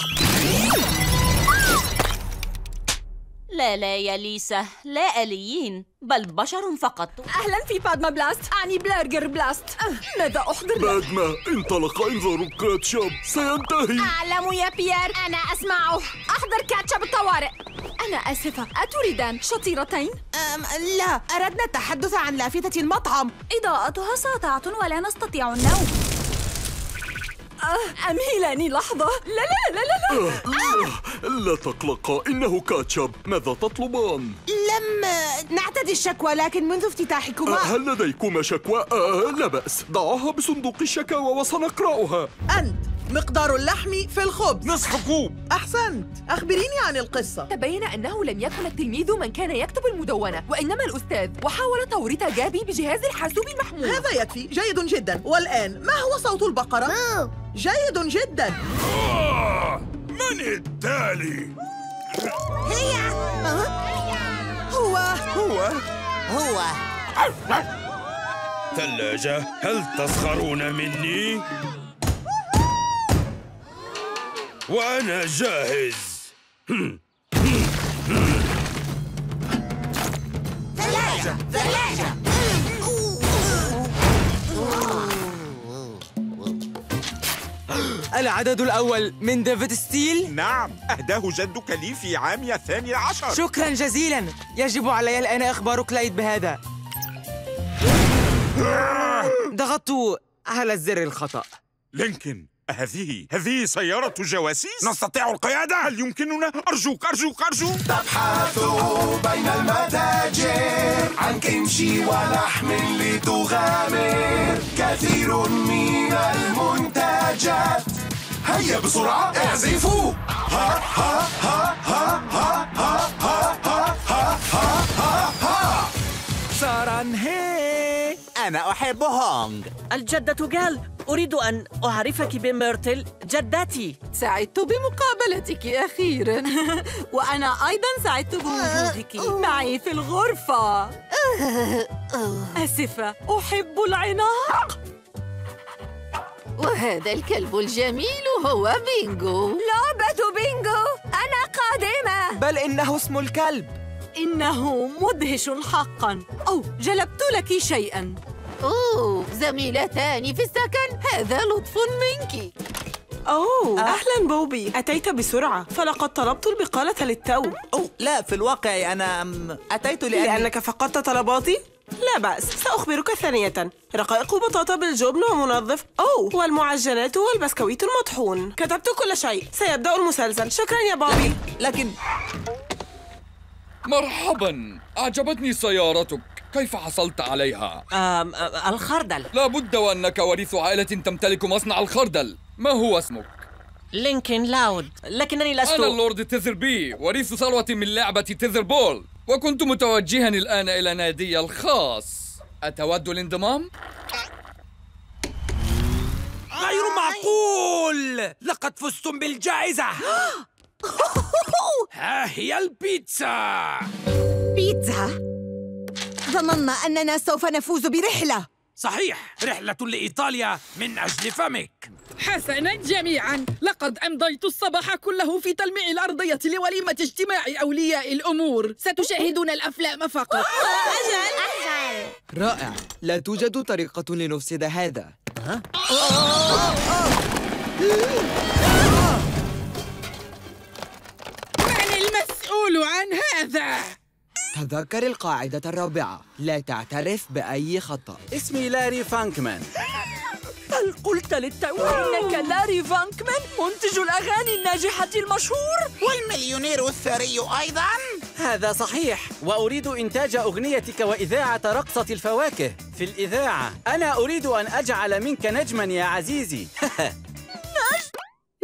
لا لا يا ليسا لا آليين بل بشر فقط. أهلا في بادما بلاست. أعني برجر بلاست. أه، ماذا أحضر لك؟ بادما انطلق إنذار كاتشب. سينتهي. أعلم يا بيير. أنا أسمعه. أحضر كاتشب الطوارئ أنا آسفة. أتريدان شطيرتين؟ أم لا. أردنا التحدث عن لافتة المطعم. إضاءتها ساطعة ولا نستطيع النوم. أه، أمهلني لحظة. لا لا لا لا لا. آه، لا تقلقا إنه كاتشب. ماذا تطلبان؟ لم نعتدي الشكوى لكن منذ افتتاحكما. آه، هل لديكما شكوى؟ آه لا بأس. ضعها بصندوق الشكاوى وسنقرأها. أنت مقدار اللحم في الخبز. نصف كوب. أحسنت. أخبريني عن القصة. تبين أنه لم يكن التلميذ من كان يكتب المدونة وإنما الأستاذ. وحاول توريط جابي بجهاز الحاسوب المحمول. هذا يكفي. جيد جدا. والآن ما هو صوت البقرة؟ جيد جدا. من التالي؟ هي هو هو. هو. ثلاجة هل تسخرون مني؟ وأنا جاهز. ثلاجة ثلاجة. العدد الأول من ديفيد ستيل؟ نعم أهداه جدك لي في عام الثاني عشر. شكرا جزيلا. يجب علي الآن إخبار كلايد بهذا. ضغطت على الزر الخطأ. لينكن هذه هذه سيارة جواسيس؟ نستطيع القيادة؟ هل يمكننا؟ أرجوك أرجوك أرجوك. تبحث بين المتاجر عن كمشي ولحم لتغامر. كثير من المنتجات جات هيا بسرعة اعزفوا ها ها ها ها ها ها ها ها ها ها ها ها ساران هي أنا أحب هونغ الجدة جال أريد أن أعرفك بميرتل جدتي سعدت بمقابلتك أخيرا وأنا أيضا سعدت بوجودك معي في الغرفة آسفة أحب العناق وهذا الكلب الجميل هو بينجو. لعبة بينجو أنا قادمة. بل إنه اسم الكلب. إنه مدهش حقا. أو جلبت لك شيئا. أوه زميلتان في السكن. هذا لطف منك. أوه أهلا بوبي. أتيت بسرعة. فلقد طلبت البقالة للتو. أوه لا في الواقع أنا أم، أتيت لأني لأنك فقدت طلباتي؟ لا بأس سأخبرك ثانية. رقائق بطاطا بالجبن ومنظف. أوه والمعجنات والبسكويت المطحون. كتبت كل شيء. سيبدأ المسلسل. شكرا يا بوبي لكن مرحبا. أعجبتني سيارتك. كيف حصلت عليها؟ أم الخردل. لا بد وأنك وريث عائلة تمتلك مصنع الخردل. ما هو اسمك؟ لينكن لاود. لكنني لست أنا اللورد تيذر بي وريث ثروة من لعبة تيذر بول وكنت متوجها الآن إلى ناديي الخاص. أتود الانضمام؟ غير معقول! لقد فزتم بالجائزة! [gasps] ها هي البيتزا! بيتزا؟ ظننا أننا سوف نفوز برحلة. صحيح رحلة لإيطاليا من أجل فمك. حسنا جميعا. لقد أمضيت الصباح كله في تلميع الأرضية لوليمة اجتماع أولياء الأمور. ستشاهدون الأفلام فقط. أجل. رائع. لا توجد طريقة لنفسد هذا. ها؟ من المسؤول عن هذا؟ تذكر القاعدة الرابعة. لا تعترف بأي خطأ. اسمي لاري فانكمان. هل قلت للتو إنك لاري فانكمان منتج الأغاني الناجحة المشهور؟ والمليونير الثري أيضا؟ هذا صحيح. وأريد إنتاج أغنيتك وإذاعة رقصة الفواكه. في الإذاعة. أنا أريد أن أجعل منك نجما يا عزيزي. [laughs]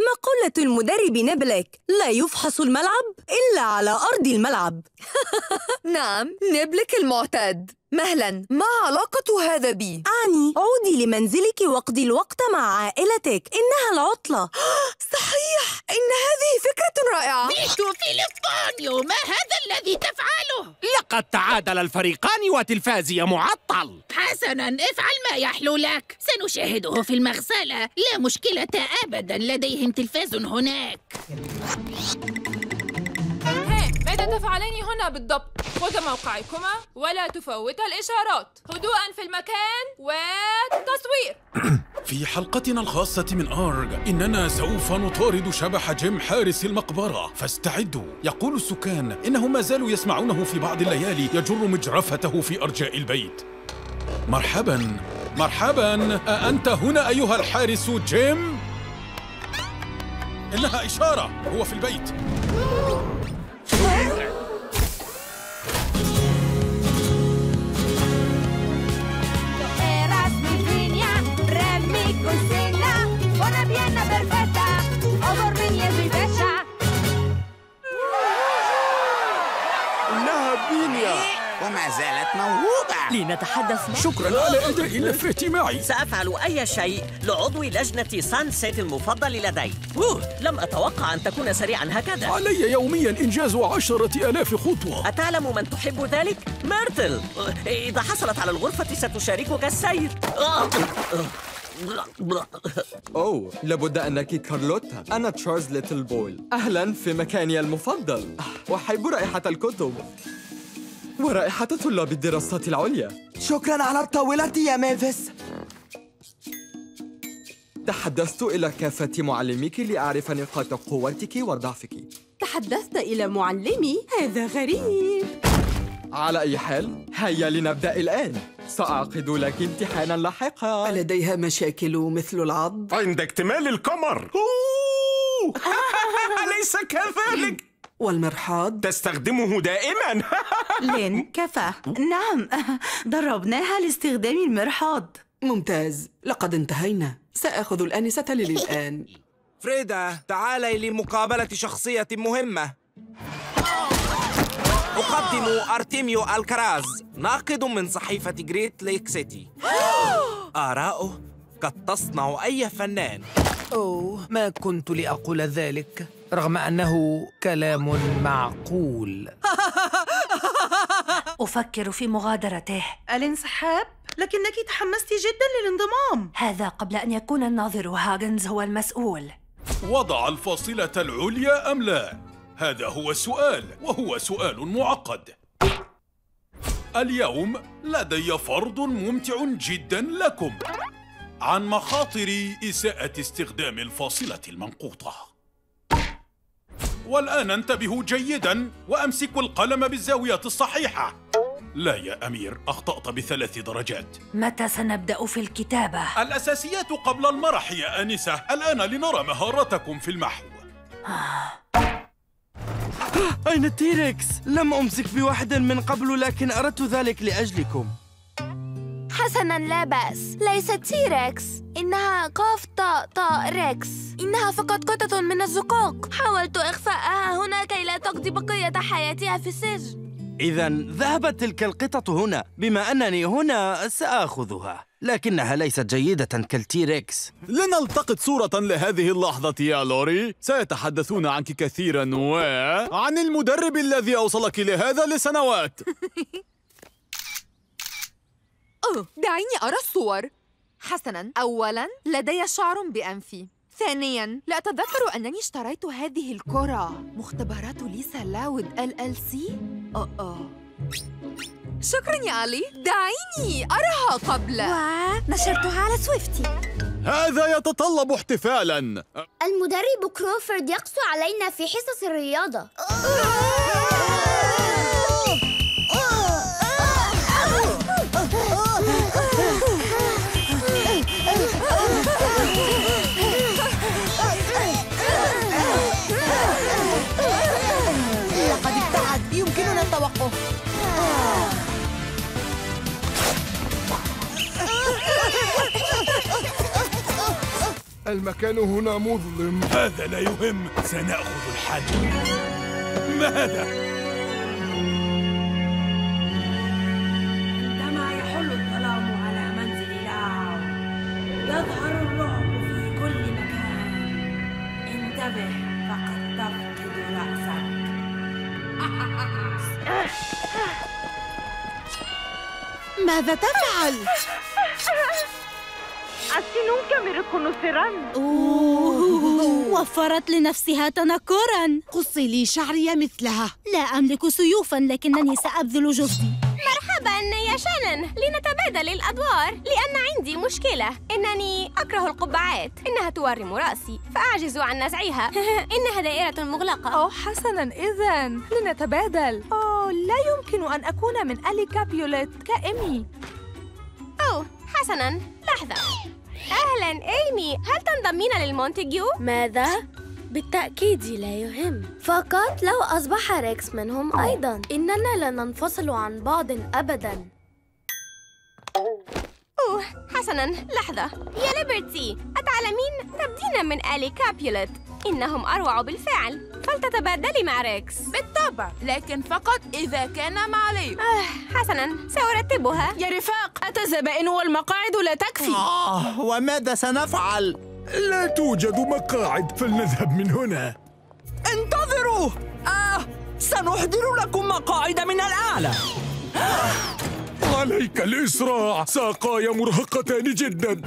مقولة المدرب نبلك. لا يفحص الملعب إلا على أرض الملعب. [laughs] نعم نبلك المعتاد. مهلا ما علاقة هذا بي؟ أعني عودي لمنزلك واقضي الوقت مع عائلتك. إنها العطلة. [gasps] صحيح إن هذه فكرة رائعة. فيتو فيليبونيو ما هذا الذي تفعله؟ لقد تعادل الفريقان وتلفازي معطل. حسنا افعل ما يحلو لك. سنشاهده في المغسلة. لا مشكلة أبدا لديهم تلفاز هناك. ماذا تفعلين هنا بالضبط؟ خذ موقعكما ولا تفوت الإشارات. هدوءا في المكان وتصوير [coughs] في حلقتنا الخاصة من أرج إننا سوف نطارد شبح جيم حارس المقبرة. فاستعدوا. يقول السكان إنه ما زالوا يسمعونه في بعض الليالي يجر مجرفته في أرجاء البيت. مرحبا. مرحبا. أأنت هنا أيها الحارس جيم؟ إنها إشارة. هو في البيت. Huh? وما زالت موهوبة. لنتحدث معك شكراً على أداء اللفة معي. سأفعل أي شيء لعضو لجنة سانسيت المفضل لدي. أوه لم أتوقع أن تكون سريعا هكذا. علي يوميا إنجاز عشرة ألاف خطوة. أتعلم من تحب ذلك؟ ميرتل. إذا حصلت على الغرفة ستشاركك السير أوه لابد أنك كارلوتا. أنا تشارلز ليتل بويل أهلا في مكاني المفضل. أحب رائحة الكتب. ورائحة طلاب الدراسات العليا. شكرا على الطاولة يا ميفيس. تحدثت إلى كافة معلميك لأعرف نقاط قوتك وضعفك. تحدثت إلى معلمي؟ هذا غريب. على أي حال هيا لنبدأ الآن. سأعقد لك امتحانا لاحقا. لديها مشاكل مثل العض؟ عند اكتمال القمر. [laughs] أليس كذلك؟ والمرحاض. تستخدمه دائما. [laughs] لين كفى. نعم. [laughs] دربناها لاستخدام المرحاض. ممتاز. لقد انتهينا. سآخذ الآنسة للآن فريدا تعالي لمقابلة شخصية مهمة. أقدم أرتيميو ألكراز ناقد من صحيفة جريت ليك سيتي. آراؤه قد تصنع أي فنان. أوه ما كنت لأقول ذلك. رغم أنه كلام معقول. [laughs] أفكر في مغادرته. الانسحاب؟ لكنك تحمست جدا للانضمام. هذا قبل أن يكون الناظر هاجنز هو المسؤول. وضع الفاصلة العليا أم لا؟ هذا هو السؤال وهو سؤال معقد. اليوم لدي فرض ممتع جدا لكم. عن مخاطر إساءة استخدام الفاصلة المنقوطة. والآن انتبهوا جيدا وأمسكوا القلم بالزاوية الصحيحة. لا يا أمير أخطأت بثلاث درجات. متى سنبدأ في الكتابة؟ الأساسيات قبل المرح يا آنسة الآن لنرى مهارتكم في المحو. أين ال T-Rex؟ لم أمسك بواحد من قبل لكن أردت ذلك لأجلكم. حسنا لا بأس. ليست T-Rex إنها قاف طاء طاء ريكس. إنها فقط قطة من الزقاق حاولت إخفاءها هنا كي لا تقضي بقية حياتها في السجن. إذا ذهبت تلك القطة هنا. بما أنني هنا سآخذها. لكنها ليست جيدة كال T-Rex لنلتقط صورة لهذه اللحظة يا لوري. سيتحدثون عنك كثيرا وعن [laughs] المدرب الذي أوصلك لهذا لسنوات. [laughs] أوه دعيني أرى الصور. حسنا. أولا لدي شعر بأنفي. ثانيا لا أتذكر أنني اشتريت هذه الكرة. مختبرات ليسا لاود LLC؟ أوه أوه شكرا يا علي. دعيني أراها قبل. نشرتها على سويفتي. هذا يتطلب احتفالا. المدرب كروفورد يقسو علينا في حصص الرياضة. المكان هنا مظلم. هذا لا يهم. سنأخذ الحل. ما هذا؟ عندما يحل الظلام على منزل لاو يظهر الرعب في كل مكان. انتبه فقد تفقد رأسك. ماذا تفعل؟ وفرت لنفسها تنكرا. قصي لي شعري مثلها. لا أملك سيوفا لكنني سأبذل جهدي مرحبا يا شانن. لنتبادل الأدوار لأن عندي مشكلة. إنني أكره القبعات. إنها تورم رأسي فأعجز عن نزعها. [laughs] إنها دائرة مغلقة. أوه حسنا. إذا لنتبادل. أوه لا يمكن أن أكون من آل كابيوليت كإيمي. أوه حسنا. لحظة. أهلا إيمي هل تنضمين للمونتيجيو؟ ماذا؟ بالتأكيد لا يهم فقط لو أصبح ريكس منهم أيضا إننا لا ننفصل عن بعض أبدا أوه حسنا. لحظة. يا ليبرتي أتعلمين تبدين من آل كابيولت إنهم أروع بالفعل. فلتتبادلي مع ريكس. بالطبع لكن فقط إذا كان مع ليو آه حسنا. سأرتبها. يا رفاق الزبائن والمقاعد لا تكفي. آه وماذا سنفعل؟ لا توجد مقاعد فلنذهب من هنا. انتظروا! آه سنحضر لكم مقاعد من الأعلى. [laughs] عليك الإسراع. ساقاي مرهقتان جدا.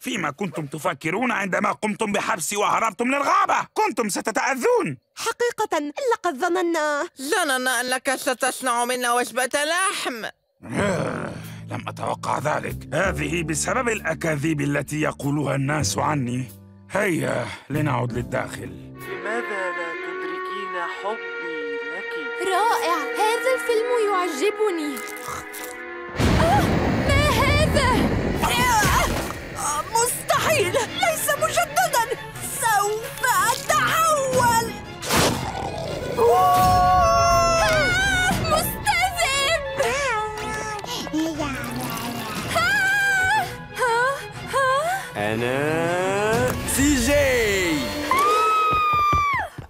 فيما كنتم تفكرون عندما قمتم بحبسي وهربتم للغابة. كنتم ستتأذون. حقيقة لقد ظننا. ظننا أنك ستصنع منا وجبة لحم. آه، لم أتوقع ذلك هذه بسبب الأكاذيب التي يقولها الناس عني هيا لنعد للداخل لماذا لا تدركين حبي لك؟ رائع هذا الفيلم يعجبني آه! ما هذا؟ آه، مستحيل ليس مجددا سوف أتحول أنا سي جي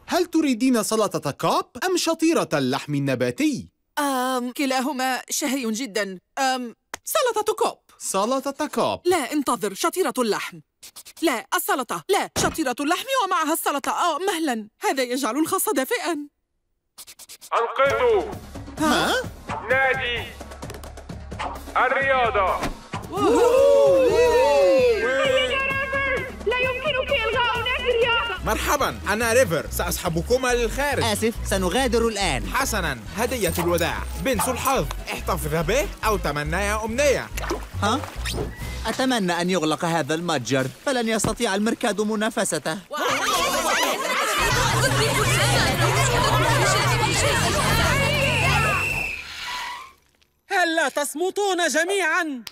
هل تريدين سلطة كاب أم شطيرة اللحم النباتي؟ أم كلاهما شهي جدا. أم سلطة كوب. سلطة كوب. لا انتظر شطيرة اللحم. لا السلطة. لا شطيرة اللحم ومعها السلطة. آه مهلا. هذا يجعل الخاص دافئا. أنقذوا. ها؟ نادي. الرياضة. لا يمكنك إلغاء نادي الرياضة مرحبا أنا ريفر. سأصحبكما للخارج. آسف سنغادر الآن. حسنا هدية الوداع. بنس الحظ احتفظ به أو تمنيا أمنية. ها؟ أتمنى أن يغلق هذا المتجر. فلن يستطيع المركاد منافسته. هلا تصمتون جميعا؟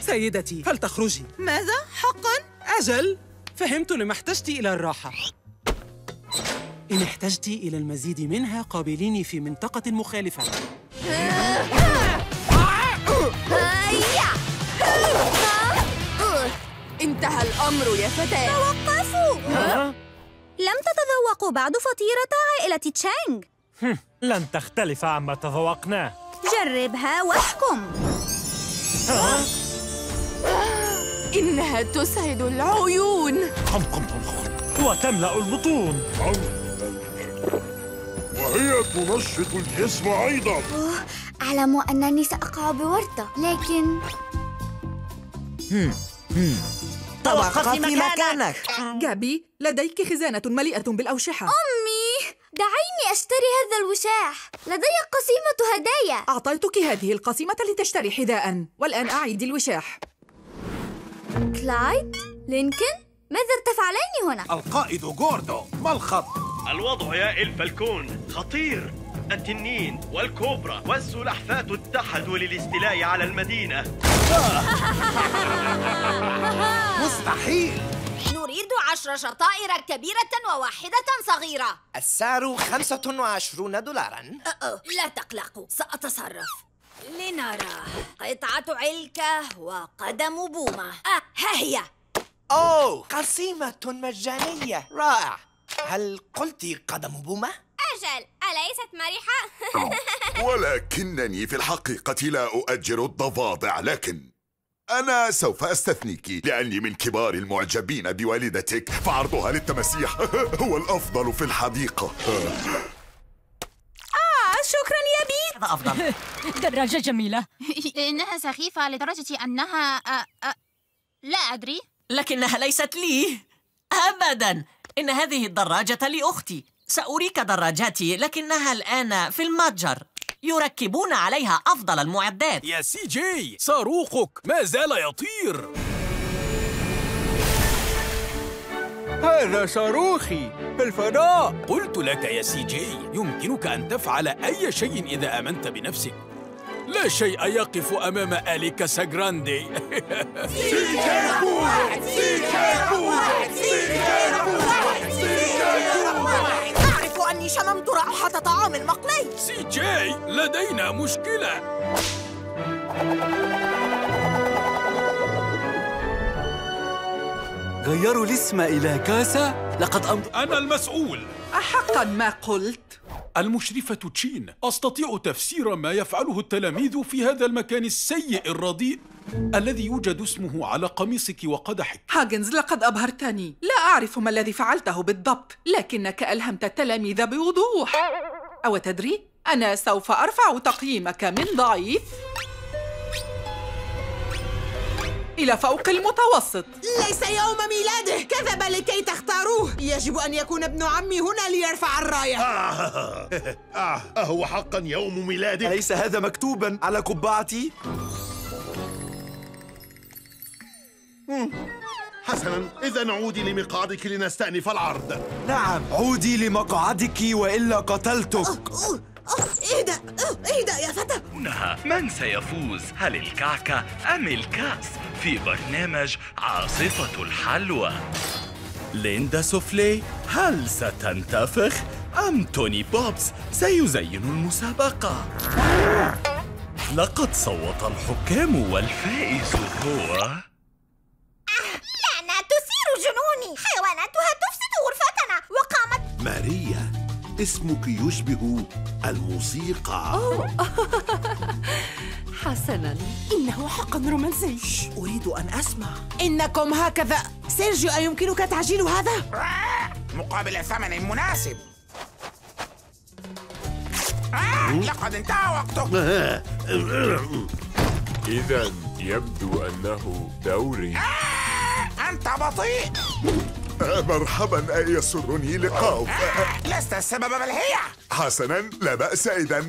سيدتي فلتخرجي ماذا؟ حقا؟ أجل! فهمت لما احتجت إلى الراحة. إن احتجت إلى المزيد منها قابليني في منطقة مخالفة. انتهى الأمر يا فتاة. توقفوا! لم تتذوقوا بعد فطيرة عائلة تشانغ. لن تختلف عما تذوقناه. جربها واحكم. إنها تسعد العيون. وتملأ البطون. وهي تنشط الجسم أيضا. أعلم أنني سأقع بورطة لكن توقفي مكانك. جابي لديك خزانة مليئة بالأوشحة. أمي! دعيني أشتري هذا الوشاح لدي قسيمة هدايا. أعطيتك هذه القسيمة لتشتري حذاء. والآن أعيدي الوشاح. كلايد؟ لينكن؟ ماذا تفعلين هنا؟ القائد جوردو ما الخط؟ الوضع يا إلفالكون خطير. التنين والكوبرا والسلحفاة اتحدوا للاستيلاء على المدينة. مستحيل. نريد عشر شطائر كبيرة وواحدة صغيرة. السعر 25 دولارا. لا تقلقوا سأتصرف. لنرى قطعة علكة وقدم بومة. آه ها هي. أوه قسيمة مجانية. رائع. هل قلت قدم بومة؟ أجل أليست مريحة؟ [laughs] ولكنني في الحقيقة لا أؤجر الضفادع لكن أنا سوف أستثنيك لأني من كبار المعجبين بوالدتك. فعرضها للتماسيح [laughs] هو الأفضل في الحديقة. آه شكرا يا بيت. هذا أفضل. [laughs] دراجة جميلة. [laughs] إنها سخيفة لدرجة أنها أ... أ... لا أدري. لكنها ليست لي. أبدا. إن هذه الدراجة لأختي. سأريك دراجتي لكنها الآن في المتجر يركبون عليها أفضل المعدات يا سي جي صاروخك ما زال يطير هذا صاروخي في الفضاء قلت لك يا سي جي يمكنك أن تفعل أي شيء إذا آمنت بنفسك لا شيء يقف أمام آل كاساغراندي أعرف أني شممت رائحة طعام مقلي سي جي لدينا مشكلة. غيروا الاسم إلى كاسا. لقد أمض أنا المسؤول. أحقا ما قلت؟ المشرفة تشين. أستطيع تفسير ما يفعله التلاميذ في هذا المكان السيء الرديء الذي يوجد اسمه على قميصك وقدحك. هاجنز لقد أبهرتني. لا أعرف ما الذي فعلته بالضبط لكنك ألهمت التلاميذ بوضوح. أو تدري؟ أنا سوف أرفع تقييمك من ضعيف. إلى فوق المتوسط. ليس يوم ميلاده. كذب لكي تختاروه. يجب أن يكون ابن عمي هنا ليرفع الراية. آه. [laughs] آه. أهو حقا يوم ميلادك؟ أليس هذا مكتوبا على قبعتي؟ حسنا. إذا عودي لمقعدك لنستأنف العرض. نعم. عودي لمقعدك وإلا قتلتك. إهدأ إهدأ يا فتى. هنا من سيفوز؟ هل الكعكة أم الكأس؟ في برنامج عاصفة الحلوى. ليندا سوفلي هل ستنتفخ؟ أم توني بوبس سيزين المسابقة. لقد صوت الحكام والفائز هو لعنة تثير جنوني. حيواناتها تفسد غرفتنا. وقامت ماريا. اسمك يشبه الموسيقى. [laughs] حسنا. إنه حقا رومانسي أريد أن أسمع. إنكم هكذا. سيرجيو أيمكنك تعجيل هذا؟ مقابل ثمن مناسب. آه، لقد انتهى وقتك. إذا يبدو أنه دوري. أنت بطيء. مرحبا يسرني لقاؤك؟ لست السبب بل هي؟ حسنا لا بأس إذا.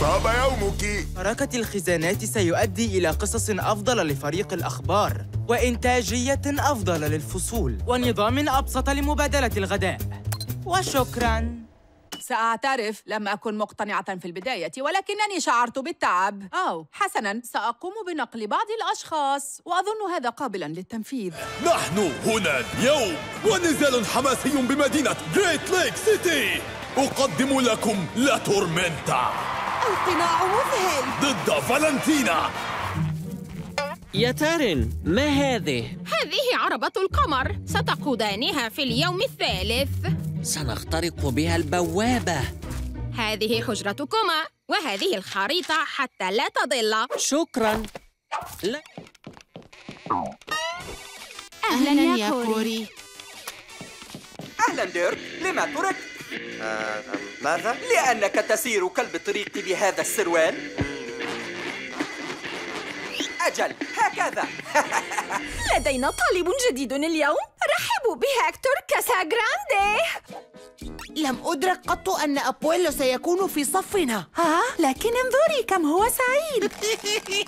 طاب يومك. حركة الخزانات سيؤدي إلى قصص أفضل لفريق الأخبار وإنتاجية أفضل للفصول ونظام أبسط لمبادلة الغداء. وشكراً. سأعترف لم أكن مقتنعة في البداية ولكنني شعرت بالتعب. أو. حسناً سأقوم بنقل بعض الأشخاص وأظن هذا قابلاً للتنفيذ. نحن هنا اليوم ونزال حماسي بمدينة جريت ليك سيتي أقدم لكم لا تورمنتا القناع مذهل. ضد فالنتينا. يا تارن ما هذه؟ هذه عربة القمر ستقودانها في اليوم الثالث. سنخترق بها البوابة هذه حجرتكما وهذه الخريطة حتى لا تضل شكراً لا. أهلاً يا كوري أهلا ديرك لما تركت؟ آه، ماذا؟ لأنك تسير كالبطريق بهذا السروال أجل هكذا. [laughs] لدينا طالب جديد اليوم. رحبوا بهكتور كاساغراندي لم أدرك قط أن أبويلو سيكون في صفنا. ها؟ لكن انظري كم هو سعيد.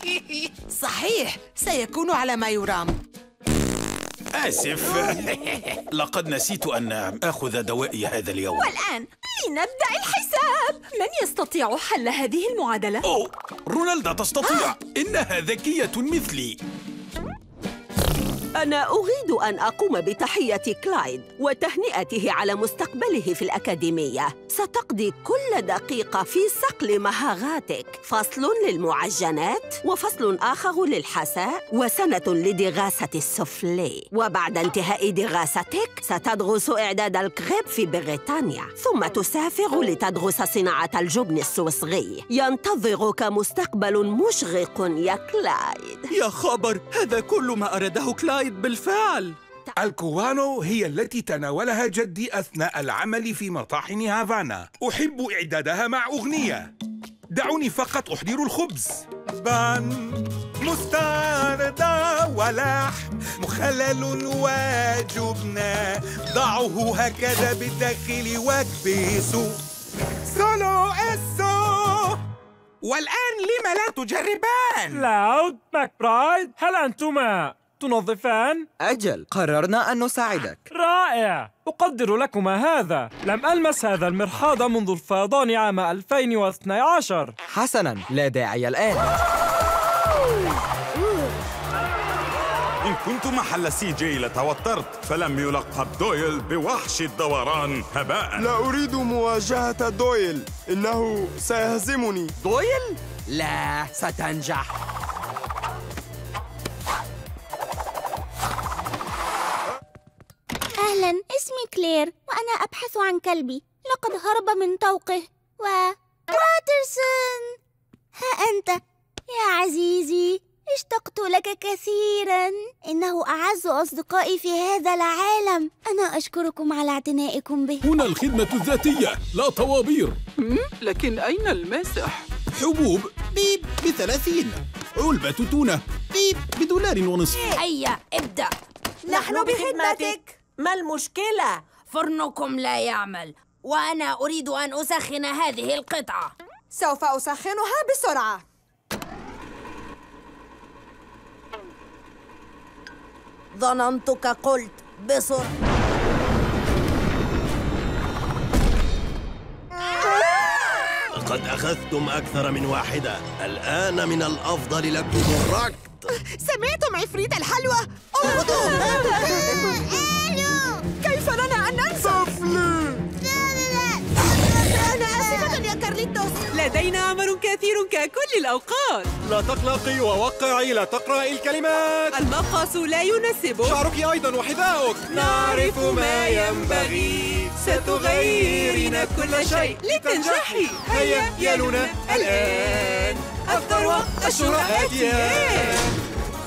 [laughs] صحيح سيكون على ما يرام. آسف. [laughs] لقد نسيت أن آخذ دوائي هذا اليوم. والآن لنبدأ الحساب؟ من يستطيع حل هذه المعادلة؟ أوه رونالدا تستطيع. إنها ذكية مثلي. أنا أريد أن أقوم بتحية كلايد وتهنئته على مستقبله في الأكاديمية. ستقضي كل دقيقة في صقل مهاراتك. فصل للمعجنات وفصل آخر للحساء وسنة لدراسة السفلي. وبعد انتهاء دراستك ستدرس إعداد الكريب في بريطانيا. ثم تسافر لتدرس صناعة الجبن السويسري. ينتظرك مستقبل مشرق يا كلايد. يا خبر هذا كل ما أراده كلايد. بالفعل. الكوبانو هي التي تناولها جدي أثناء العمل في مطاحن هافانا. أحب إعدادها مع أغنية. دعوني فقط أحضر الخبز. pan مستردة ولحم مخلل وجبنة ضعه هكذا بالداخل واكبسوا solo eso. والآن لم لا تجربان؟ لاود ماكبرايد هل أنتما تنظفان؟ أجل قررنا أن نساعدك. رائع! أقدر لكما هذا. لم ألمس هذا المرحاض منذ الفيضان عام 2012 حسناً لا داعي الآن. إن كنت محل سي جي لتوترت فلم يلقب دويل بوحش الدوران هباء. لا أريد مواجهة دويل إنه سيهزمني. دويل؟ لا ستنجح. أهلا اسمي كلير وأنا أبحث عن كلبي. لقد هرب من طوقه. و باترسون ها أنت يا عزيزي اشتقت لك كثيرا. إنه أعز أصدقائي في هذا العالم. أنا أشكركم على اعتنائكم به. هنا الخدمة الذاتية لا طوابير. لكن أين الماسح؟ حبوب بيب بثلاثين. علبة تونة بيب بدولار ونصف. هيا ابدأ. نحن بخدمتك. ما المشكلة؟ فرنكم لا يعمل وأنا أريد أن أسخن هذه القطعة. سوف أسخنها بسرعة. ظننتك قلت بسرعة لقد أخذتم أكثر من واحدة. الآن من الأفضل لكم الركض. سمعتم عفريت الحلوى؟ انظروا [laughs] كيف لنا أن ننسى؟ كارليتوس لدينا أمر كثير ككل الأوقات. لا تقلقي ووقعي لا تقرأي الكلمات. المقص لا يناسبه شعرك أيضا وحذاؤك. نعرف ما ينبغي. ستغيرين كل شيء. لتنجحي هيا يا لونا. الآن. الثروة الشهرة آتيان.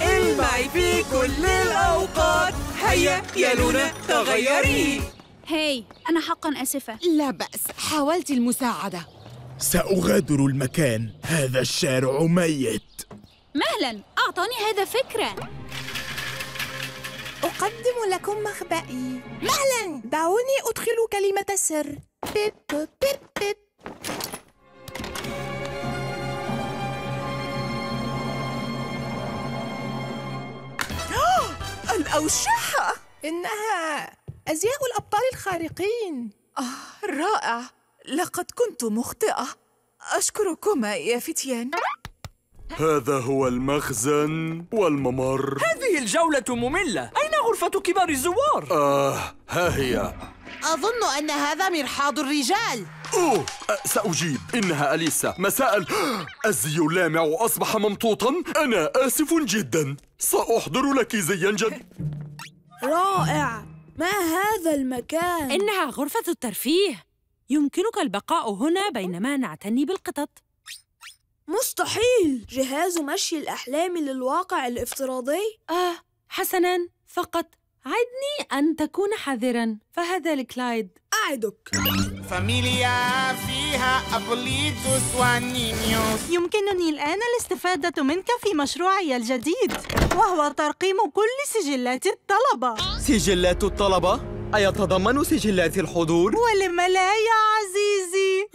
المعي في كل الأوقات. هيا يا لونا تغيري. هاي أنا حقا آسفة. لا بأس. حاولت المساعدة. سأغادر المكان. هذا الشارع ميت. مهلا أعطاني هذا فكرة أقدم لكم مخبئي. مهلا دعوني أدخل كلمة السر. بيب بيب بيب الأوشحة إنها أزياء الأبطال الخارقين. آه رائع. لقد كنت مخطئة. أشكركما يا فتيان. هذا هو المخزن والممر. هذه الجولة مملة. أين غرفة كبار الزوار؟ آه ها هي. أظن أن هذا مرحاض الرجال. أوه أه، سأجيب. إنها أليسا. مساء ال- [gasps] الزي اللامع أصبح ممطوطا. أنا آسف جدا. سأحضر لك زيا جد. رائع. ما هذا المكان؟ إنها غرفة الترفيه. يمكنك البقاء هنا بينما نعتني بالقطط. مستحيل! جهاز مشي الأحلام للواقع الافتراضي؟ آه حسناً. فقط عدني أن تكون حذراً. فهذا لكلايد. أعدك. فاميليا فيها أبوليتوس ونينيوس يمكنني الآن الاستفادة منك في مشروعي الجديد وهو ترقيم كل سجلات الطلبة. سجلات الطلبة؟ أيتضمن سجلات الحضور؟ ولم لا يا عزيزي.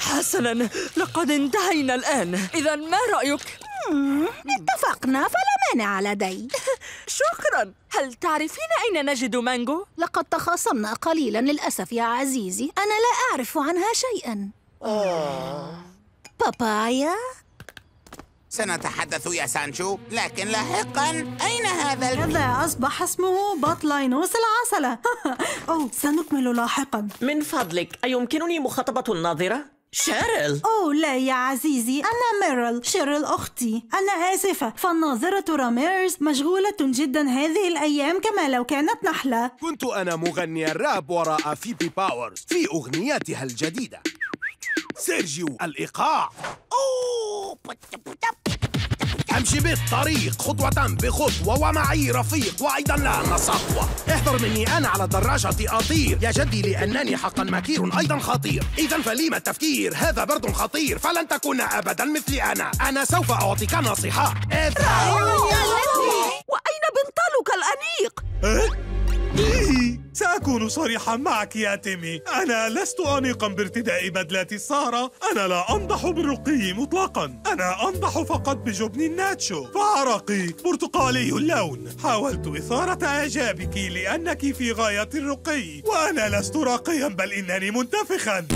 حسناً لقد انتهينا الآن. إذا ما رأيك؟ اتفقنا فلا مانع لدي شكراً. هل تعرفين أين نجد مانجو؟ لقد تخاصمنا قليلا للأسف يا عزيزي. أنا لا أعرف عنها شيئا. بابايا؟ سنتحدث يا سانشو لكن لاحقا أين هذا ال... هذا أصبح اسمه بطلاينوس العسلة. [laughs] أوه سنكمل لاحقا. من فضلك أيمكنني مخاطبة الناظرة؟ شيرل؟ أوه لا يا عزيزي أنا ميرل شيرل أختي. أنا آسفة فالناظرة راميرز مشغولة جدا هذه الأيام كما لو كانت نحلة. كنت أنا مغني الراب وراء فيبي باورز في أغنيتها الجديدة. سيرجيو الإيقاع. أمشي بالطريق خطوة بخطوة ومعي رفيق وأيضا لنا صفوة احذر مني أنا على الدراجة أطير. يا جدي لأنني حقا مكير أيضا خطير. إذا فليم التفكير؟ هذا برد خطير. فلن تكون أبدا مثلي أنا. أنا سوف أعطيك نصيحة. وأين بنطلك الأنيق؟ إيه، سأكون صريحا معك يا تيمي. أنا لست أنيقا بارتداء بدلة السارة أنا لا أنضح بالرقي مطلقا. أنا أنضح فقط بجبن الناتشو. فعرقي برتقالي اللون. حاولت إثارة إعجابك لأنك في غاية الرقي. وأنا لست راقيا بل إنني منتفخا.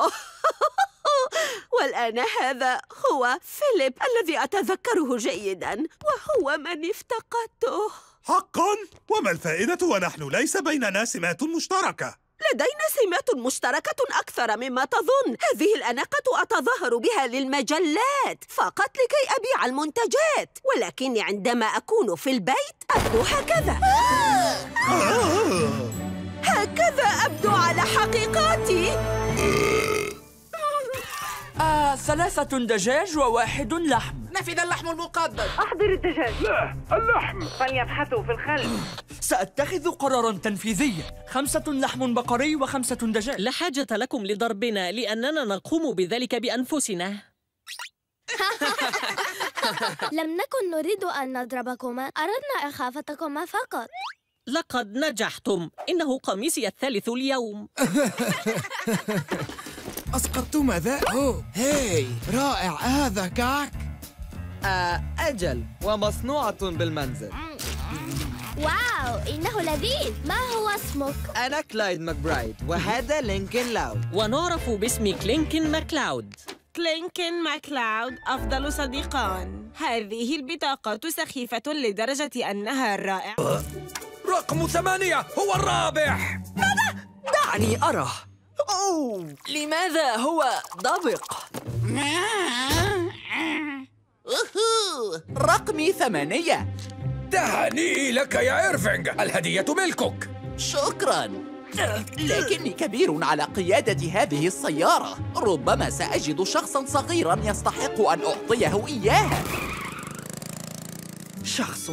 [laughs] والآن هذا هو فيليب الذي أتذكره جيدا وهو من افتقدته. حقا وما الفائدة ونحن ليس بيننا سمات مشتركة. لدينا سمات مشتركة أكثر مما تظن. هذه الأناقة أتظاهر بها للمجلات فقط لكي أبيع المنتجات. ولكني عندما أكون في البيت أبدو هكذا. هكذا أبدو على حقيقتي آه ثلاثة دجاج وواحد لحم. نفذ اللحم المقدد أحضر الدجاج. لا اللحم. فليبحثوا في الخلف. سأتخذ قرارا تنفيذيا. خمسة لحم بقري وخمسة دجاج. لا حاجة لكم لضربنا لأننا نقوم بذلك بأنفسنا. [laughs] لم نكن نريد أن نضربكما. أردنا إخافتكما فقط. لقد نجحتم. إنه قميصي الثالث اليوم. [laughs] أسقطتما هذا؟ أوه. هاي رائع. هذا كعك آه أجل ومصنوعة بالمنزل. واو إنه لذيذ. ما هو اسمك؟ أنا كلايد ماكبرايد وهذا لينكن لاود. ونعرف باسم كلينكن ماكلاود. كلينكن ماكلاود أفضل صديقان. هذه البطاقة سخيفة لدرجة أنها رائعة. رقم ثمانية هو الرابح. دعني أرى. أوه! لماذا هو ضبق؟ رقمي ثمانية. تهاني لك يا إيرفينغ الهدية ملكك. شكرا. لكني كبير على قيادة هذه السيارة. ربما سأجد شخصا صغيرا يستحق أن أعطيه إياها. شخص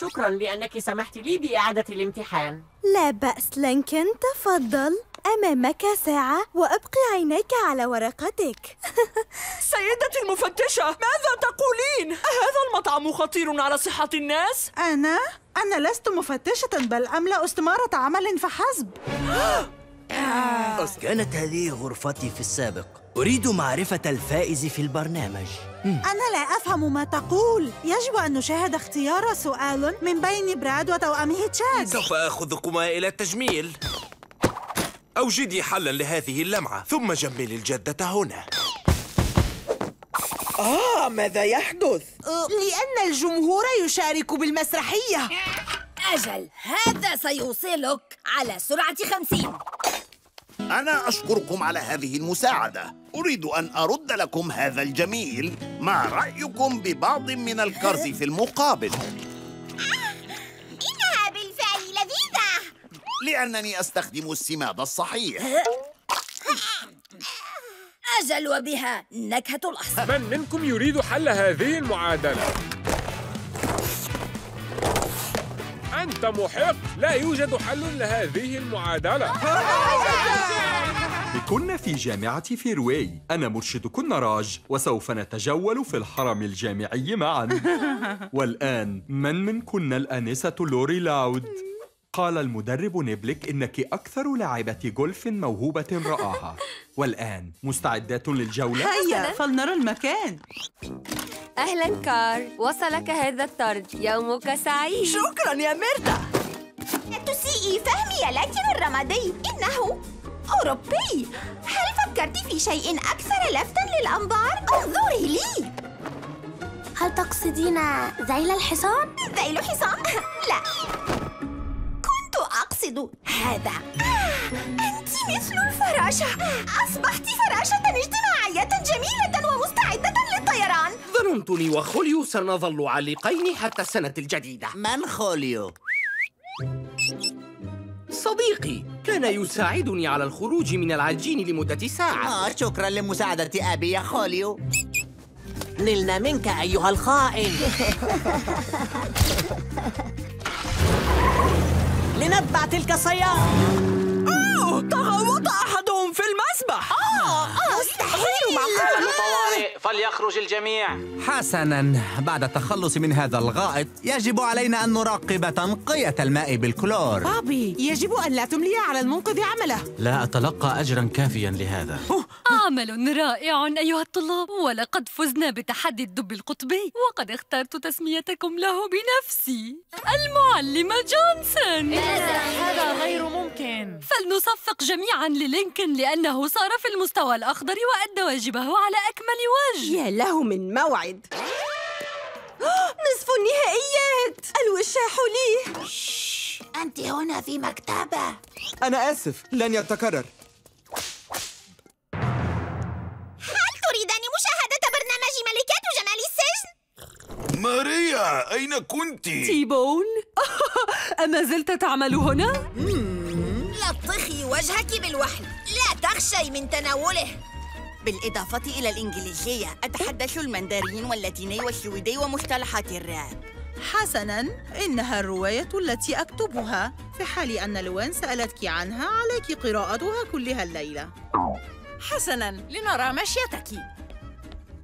شكرا لأنك سمحت لي بإعادة الامتحان لا بأس لينكن تفضل أمامك ساعة وأبقي عينيك على ورقتك [laughs] سيدتي المفتشة ماذا تقولين؟ أهذا المطعم خطير على صحة الناس؟ أنا؟ أنا لست مفتشة بل أملأ استمارة عمل فحسب كانت هذه غرفتي في السابق أريد معرفة الفائز في البرنامج. أنا لا أفهم ما تقول. يجب أن نشاهد اختيار سؤال من بين براد وتوأمه تشاد. سوف آخذكما إلى التجميل. أوجدي حلا لهذه اللمعة ثم جملي الجدة هنا. آه ماذا يحدث؟ لأن الجمهور يشارك بالمسرحية. أجل هذا سيوصلك على سرعة خمسين. أنا أشكركم على هذه المساعدة. أريد أن أرد لكم هذا الجميل ما رأيكم ببعض من الكرز في المقابل؟ إنها بالفعل لذيذة. لأنني أستخدم السماد الصحيح. أجل وبها نكهة الأحصى من منكم يريد حل هذه المعادلة؟ أنت محق لا يوجد حل لهذه المعادلة. بكن في جامعة فيروي. أنا مرشدكن راج وسوف نتجول في الحرم الجامعي معا. [laughs] والآن من منكن الآنسة لوري لاود؟ قال المدرب نيبلك إنك أكثر لاعبة جولف موهوبة رآها. والآن مستعدات للجولة؟ هيا فلنرى المكان. أهلا كارل. وصلك هذا الطرد. يومك سعيد. شكرا يا ميرتا. لا تسيئي فهمي يا لاتين الرمادي. إنه أوروبي هل فكرت في شيء أكثر لفتا للأنظار؟ أنظري لي هل تقصدين ذيل الحصان؟ ذيل حصان؟ [laughs] لا كنت أقصد هذا أنت مثل الفراشة أصبحت فراشة اجتماعية جميلة ومستعدة للطيران ظننتني وخوليو سنظل عالقين حتى السنة الجديدة من خوليو؟ صديقي كان يساعدني على الخروج من العجين لمدة ساعة. آه شكرا لمساعدة أبي يا خوليو. نلنا منك أيها الخائن. [laughs] لنتبع تلك السيارة تغوط أحدهم في المسبح. آه مستحيل. طوارئ فليخرج الجميع. حسنا. بعد التخلص من هذا الغائط يجب علينا أن نراقب تنقية الماء بالكلور. بابي يجب أن لا تملي على المنقذ عمله. لا أتلقى أجرا كافيا لهذا. عمل رائع أيها الطلاب ولقد فزنا بتحدي الدب القطبي وقد اخترت تسميتكم له بنفسي المعلمة جونسون. هذا غير ممكن. فلنصفق جميعا للينكن لأنه صار في المستوى الأخضر وأدى واجبه على أكمل وجه. يا له من موعد. [gasps] نصف النهائيات. الوشاح لي أنت هنا في مكتبة. أنا آسف لن يتكرر. هل تريدان مشاهدة برنامج ملكات جمال السجن؟ ماريا أين كنت؟ تيبون [laughs] أما زلت تعمل هنا؟ لطخي وجهك بالوحل. لا تخشي من تناوله. بالإضافة إلى الإنجليزية أتحدث المندرين واللاتيني والسويدي ومصطلحات الراب. حسنا إنها الرواية التي أكتبها في حال أن لوان سألتك عنها عليك قراءتها كلها الليلة. حسنا لنرى مشيتك.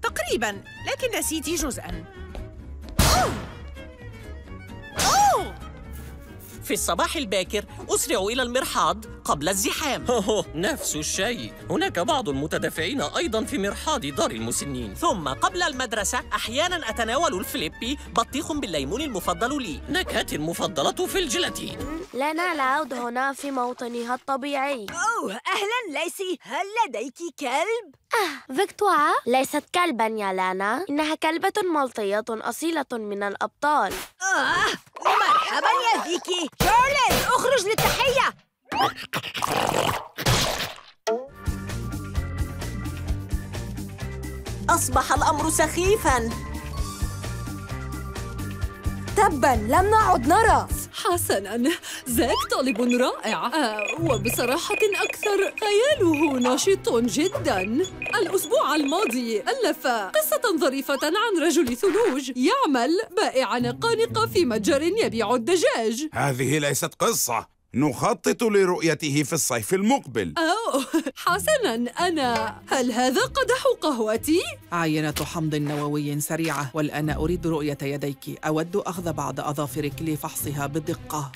تقريبا لكن نسيت جزءا. في الصباح الباكر. أسرع إلى المرحاض. قبل الزحام. [laughs] أوه نفس الشيء. هناك بعض المتدافعين أيضا في مرحاض دار المسنين. ثم قبل المدرسة أحيانا أتناول الفليبي بطيخ بالليمون المفضل لي. نكهتي المفضلة في الجيلاتين لنا العود هنا في موطنها الطبيعي. أوه أهلا ليسي. هل لديك كلب؟ آه فيكتوارا ليست كلبا يا لانا. إنها كلبة ملطية أصيلة من الأبطال. آه مرحبا يا فيكي. شارلت أخرج للتحية. أصبح الأمر سخيفاً. تبا لم نعد نرى. حسناً زاك طالب رائع. آه وبصراحة أكثر خياله نشيط جداً. الأسبوع الماضي ألف قصة ظريفة عن رجل ثلوج يعمل بائع نقانق في متجر يبيع الدجاج. هذه ليست قصة. نخطط لرؤيته في الصيف المقبل أوه [laughs] حسناً أنا هل هذا قدح قهوتي؟ عينة حمض نووي سريعة والآن أريد رؤية يديك أود أخذ بعض أظافرك لفحصها بدقة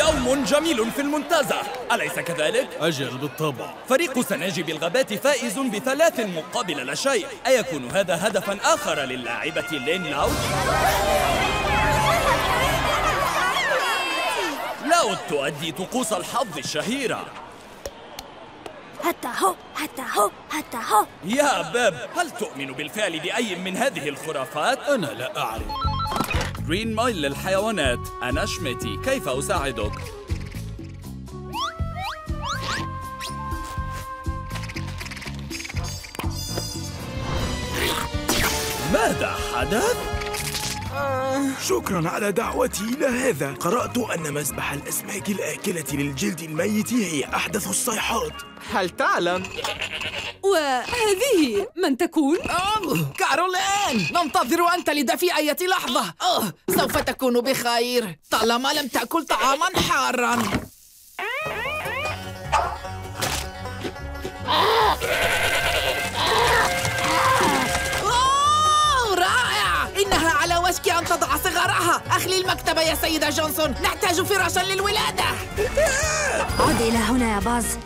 يوم جميل في المنتزه أليس كذلك؟ أجل بالطبع فريق سناجب الغابات فائز بثلاث مقابل لا شيء أيكون هذا هدفا آخر للاعبة لين لاود؟ لاود تؤدي طقوس الحظ الشهيرة حتى هو حتى هو حتى هو يا باب هل تؤمن بالفعل بأي من هذه الخرافات؟ أنا لا أعرف جرين مايل للحيوانات أنا شميتي كيف أساعدك؟ ماذا حدث؟ شكرا على دعوتي إلى هذا. قرأت أن مسبح الأسماك الآكلة للجلد الميت هي أحدث الصيحات. هل تعلم؟ وهذه من تكون؟ أوه كارولين ننتظر أنت لدى في أي لحظة. أوه سوف تكون بخير طالما لم تأكل طعاما حارا. رائع! إنها وشك أن تضع صغارها أخلي المكتب يا سيدة جونسون. نحتاج فراشا للولادة. عد إلى هنا يا باز.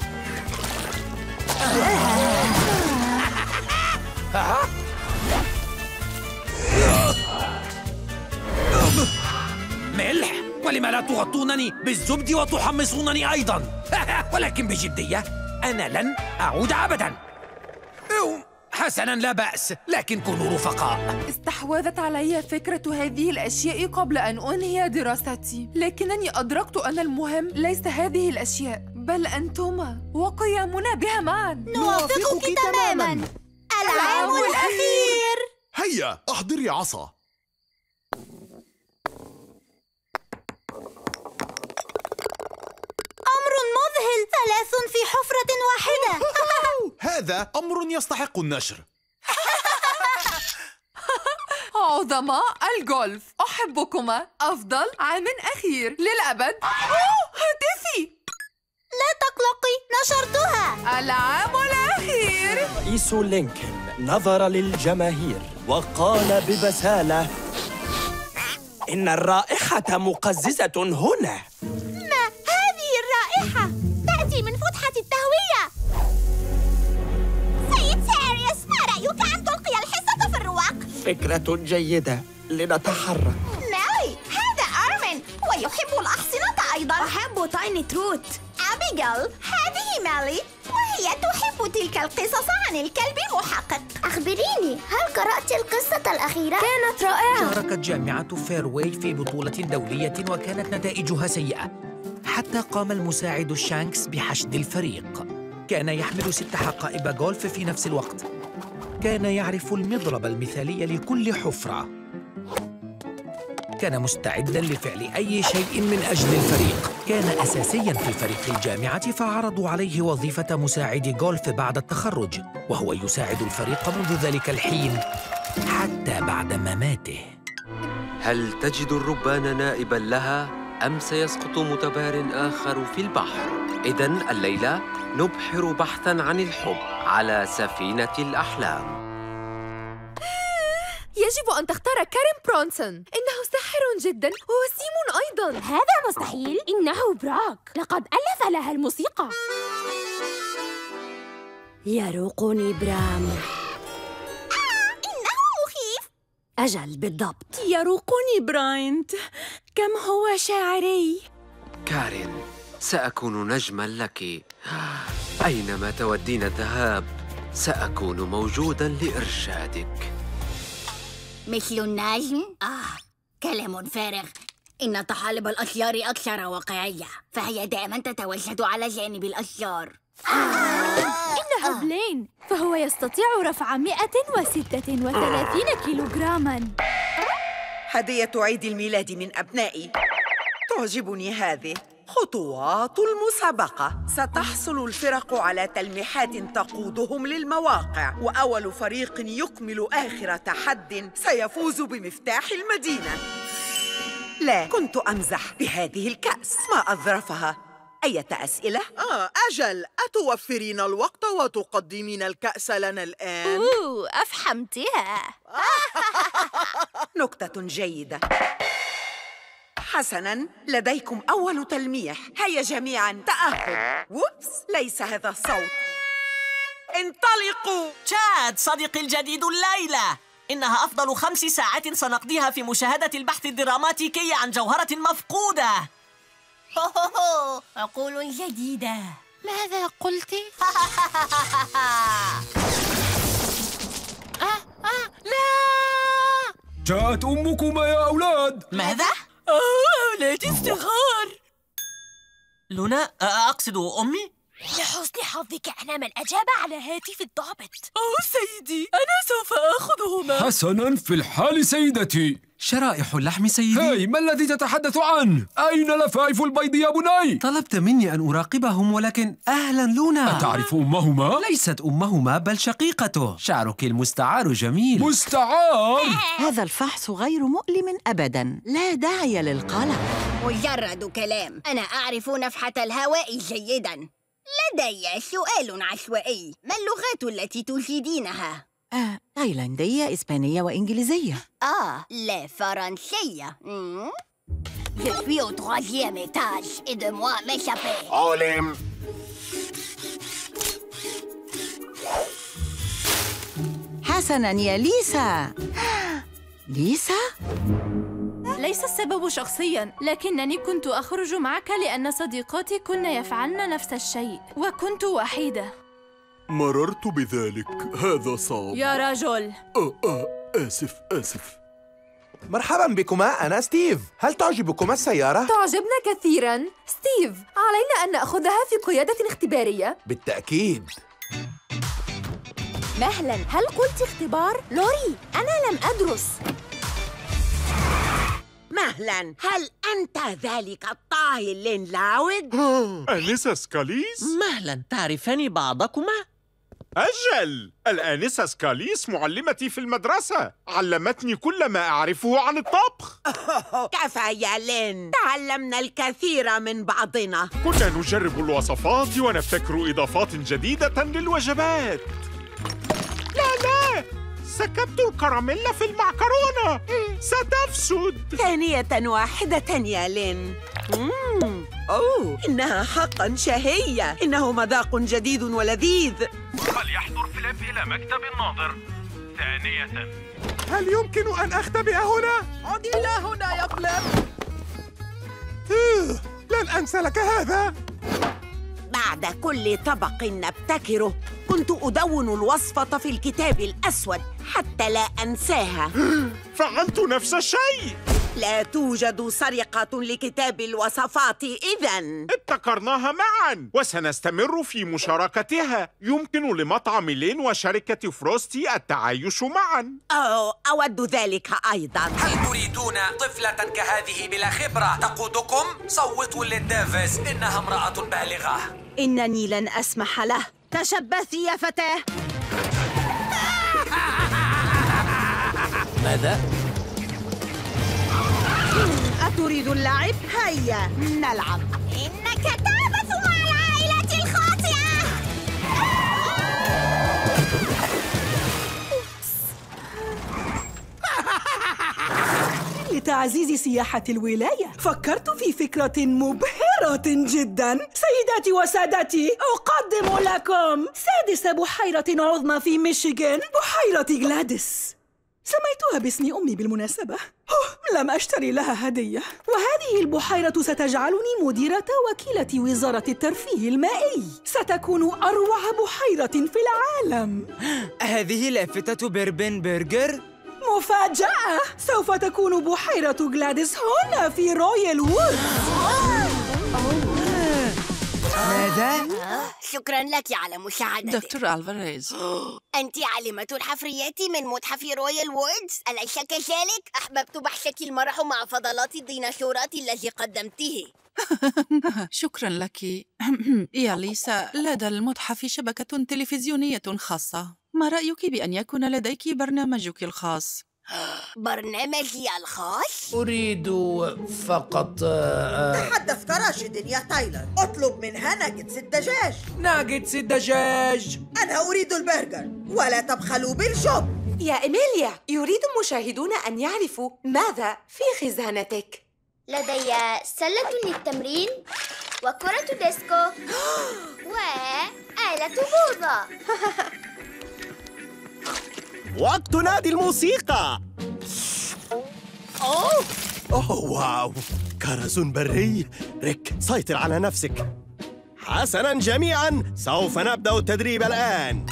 ملح؟ ولم لا تغطونني بالزبد وتحمصونني أيضا. [laughs] ولكن بجدية أنا لن أعود أبدا. حسنا لا بأس لكن كونوا رفقاء. استحوذت علي فكرة هذه الأشياء قبل أن أنهي دراستي لكنني أدركت أن المهم ليس هذه الأشياء بل أنتما وقيامنا بها معا. نوافقك تماما. العام الأخير. هيا أحضري عصا أمر مذهل ثلاث في حفرة واحدة. [laughs] هذا أمر يستحق النشر. [laughs] عظماء الجولف أحبكما أفضل عام أخير. للأبد. هاتفي. لا تقلقي نشرتها. العام الأخير. رئيس لينكولن نظر للجماهير وقال ببسالة إن الرائحة مقززة هنا. فكرة جيدة لنتحرك. ماري هذا أرمن ويحب الأحصنة أيضا. أحب تايني تروت أبيجل هذه مالي وهي تحب تلك القصص عن الكلب المحقق. أخبريني هل قرأت القصة الأخيرة؟ كانت رائعة. شاركت جامعة فيرواي في بطولة دولية وكانت نتائجها سيئة. حتى قام المساعد شانكس بحشد الفريق. كان يحمل ست حقائب جولف في نفس الوقت. كان يعرف المضرب المثالي لكل حفرة. كان مستعدا لفعل أي شيء من أجل الفريق. كان أساسيا في فريق الجامعة فعرضوا عليه وظيفة مساعد جولف بعد التخرج وهو يساعد الفريق منذ ذلك الحين حتى بعد مماته. هل تجد الربان نائبا لها أم سيسقط متبار آخر في البحر؟ إذا الليلة نبحر بحثا عن الحب على سفينة الأحلام. يجب أن تختار كارين برونسون. إنه ساحر جدا ووسيم أيضا. هذا مستحيل. إنه براك. لقد ألف لها الموسيقى. يروقني برام. إنه مخيف. أجل بالضبط. يروقني براينت كم هو شاعري؟ كارين. سأكون نجماً لك. أينما تودين الذهاب سأكون موجوداً لإرشادك. مثل النجم؟ آه كلام فارغ. إن طحالب الأشجار أكثر واقعية فهي دائما تتواجد على جانب الأشجار. إنه بلين فهو يستطيع رفع 136 كيلوغراما. هدية عيد الميلاد من أبنائي. تعجبني هذه. خطوات المسابقة. ستحصل الفرق على تلميحات تقودهم للمواقع وأول فريق يكمل آخر تحد سيفوز بمفتاح المدينة. لا كنت أمزح بهذه الكأس. ما أظرفها؟ أية أسئلة؟ آه أجل. أتوفرين الوقت وتقدمين الكأس لنا الآن؟ أوه أفحمتها [laughs] نكتة جيدة. حسناً لديكم أول تلميح. هيا جميعاً تأهب ووبس ليس هذا الصوت. انطلقوا. تشاد صديقي الجديد الليلة. إنها أفضل خمس ساعات سنقضيها في مشاهدة البحث الدراماتيكي عن جوهرة مفقودة. عقول جديدة ماذا قلت؟ [laughs] جاءت أمكما يا أولاد. ماذا؟ آه، أولادي استغار لونا أقصد أمي؟ لحسن حظك أنا من أجاب على هاتف الضابط. أوه سيدي أنا سوف آخذهما. حسناً في الحال سيدتي. شرائح اللحم سيدي هاي ما الذي تتحدث عنه؟ أين لفائف البيض يا بني؟ طلبت مني أن أراقبهم ولكن أهلا لونا أتعرف أمهما؟ ليست أمهما بل شقيقته شعرك المستعار جميل مستعار؟ [laughs] هذا الفحص غير مؤلم أبدا لا داعي للقلق مجرد كلام أنا أعرف نفحة الهواء جيدا لدي سؤال عشوائي ما اللغات التي تجيدينها؟ آه، تايلاندية، إسبانية وإنجليزية. آه لا فرنسية. Je suis au troisième étage. Et de moi m'échapper. علم حسنا يا ليسا. ليسا؟ ليس السبب شخصيا لكنني كنت أخرج معك لأن صديقاتي كن يفعلن نفس الشيء وكنت وحيدة. مررت بذلك هذا صعب يا رجل آه آه آسف آسف مرحبا بكما أنا ستيف هل تعجبكما السيارة؟ تعجبنا كثيرا ستيف علينا أن نأخذها في قيادة اختبارية بالتأكيد مهلا هل قلت اختبار؟ لوري أنا لم أدرس مهلا هل أنت ذلك الطاهي لين لاود؟ آنسة سكاليس؟ مهلا تعرفان بعضكما؟ أجل! الآنسة سكاليس معلمتي في المدرسة. علمتني كل ما أعرفه عن الطبخ. [laughs] كفى يا لين؟ تعلمنا الكثير من بعضنا. كنا نجرب الوصفات ونبتكر إضافات جديدة للوجبات. لا لا! سكبت الكراميل في المعكرونة. ستفسد. ثانية واحدة يا لين. مم. أوه إنها حقا شهية. إنه مذاق جديد ولذيذ. فليحضر فليب إلى مكتب الناظر. ثانية. هل يمكن أن أختبئ هنا؟ عد إلى هنا يا فليب. لن أنسى لك هذا. بعد كل طبق نبتكره كنت أدون الوصفة في الكتاب الأسود حتى لا أنساها. [gasps] فعلت نفس الشيء! لا توجد سرقة لكتاب الوصفات إذا ابتكرناها معا وسنستمر في مشاركتها. يمكن لمطعم لين وشركة فروستي التعايش معا. أو أود ذلك أيضا. هل تريدون طفلة كهذه بلا خبرة؟ تقودكم؟ صوتوا للدافز إنها امرأة بالغة. إنني لن أسمح له. تشبثي يا فتاة. ماذا؟ أتريد اللعب؟ هيا نلعب. إنك تعبث مع العائلة الخاطئة. [laughs] تعزيز سياحة الولاية فكرت في فكرة مبهرة جدا. سيداتي وسادتي أقدم لكم سادس بحيرة عظمى في ميشيغان بحيرة جلاديس سميتها باسم أمي بالمناسبة. لم أشتري لها هدية. وهذه البحيرة ستجعلني مديرة وكيلة وزارة الترفيه المائي. ستكون أروع بحيرة في العالم. هذه لافتة بربن برجر؟ مفاجأة! سوف تكون بحيرة جلاديس هنا في رويال وود. ماذا؟ شكرا لك على مساعدتك دكتور ألفاريز [gasps] أنت عالمة الحفريات من متحف رويال وودز أليس كذلك؟ أحببت بحثك المرح مع فضلات الديناصورات الذي قدمته [laughs] شكرا لك [clears throat] يا ليسا لدى المتحف شبكة تلفزيونية خاصة ما رأيك بأن يكون لديك برنامجك الخاص؟ برنامجي الخاص؟ أريد فقط آه، تحدث كراشد يا تايلر. أطلب منها ناجتس الدجاج. ناجتس الدجاج. أنا أريد البرجر ولا تبخلوا بالجبن يا إيميليا يريد المشاهدون أن يعرفوا ماذا في خزانتك. لدي سلة للتمرين وكرة ديسكو [gasps] وآلة بوظة. [laughs] وقت نادي الموسيقى أوه, أوه واو كرز بري ريك سيطر على نفسك حسنا جميعا سوف نبدأ التدريب الآن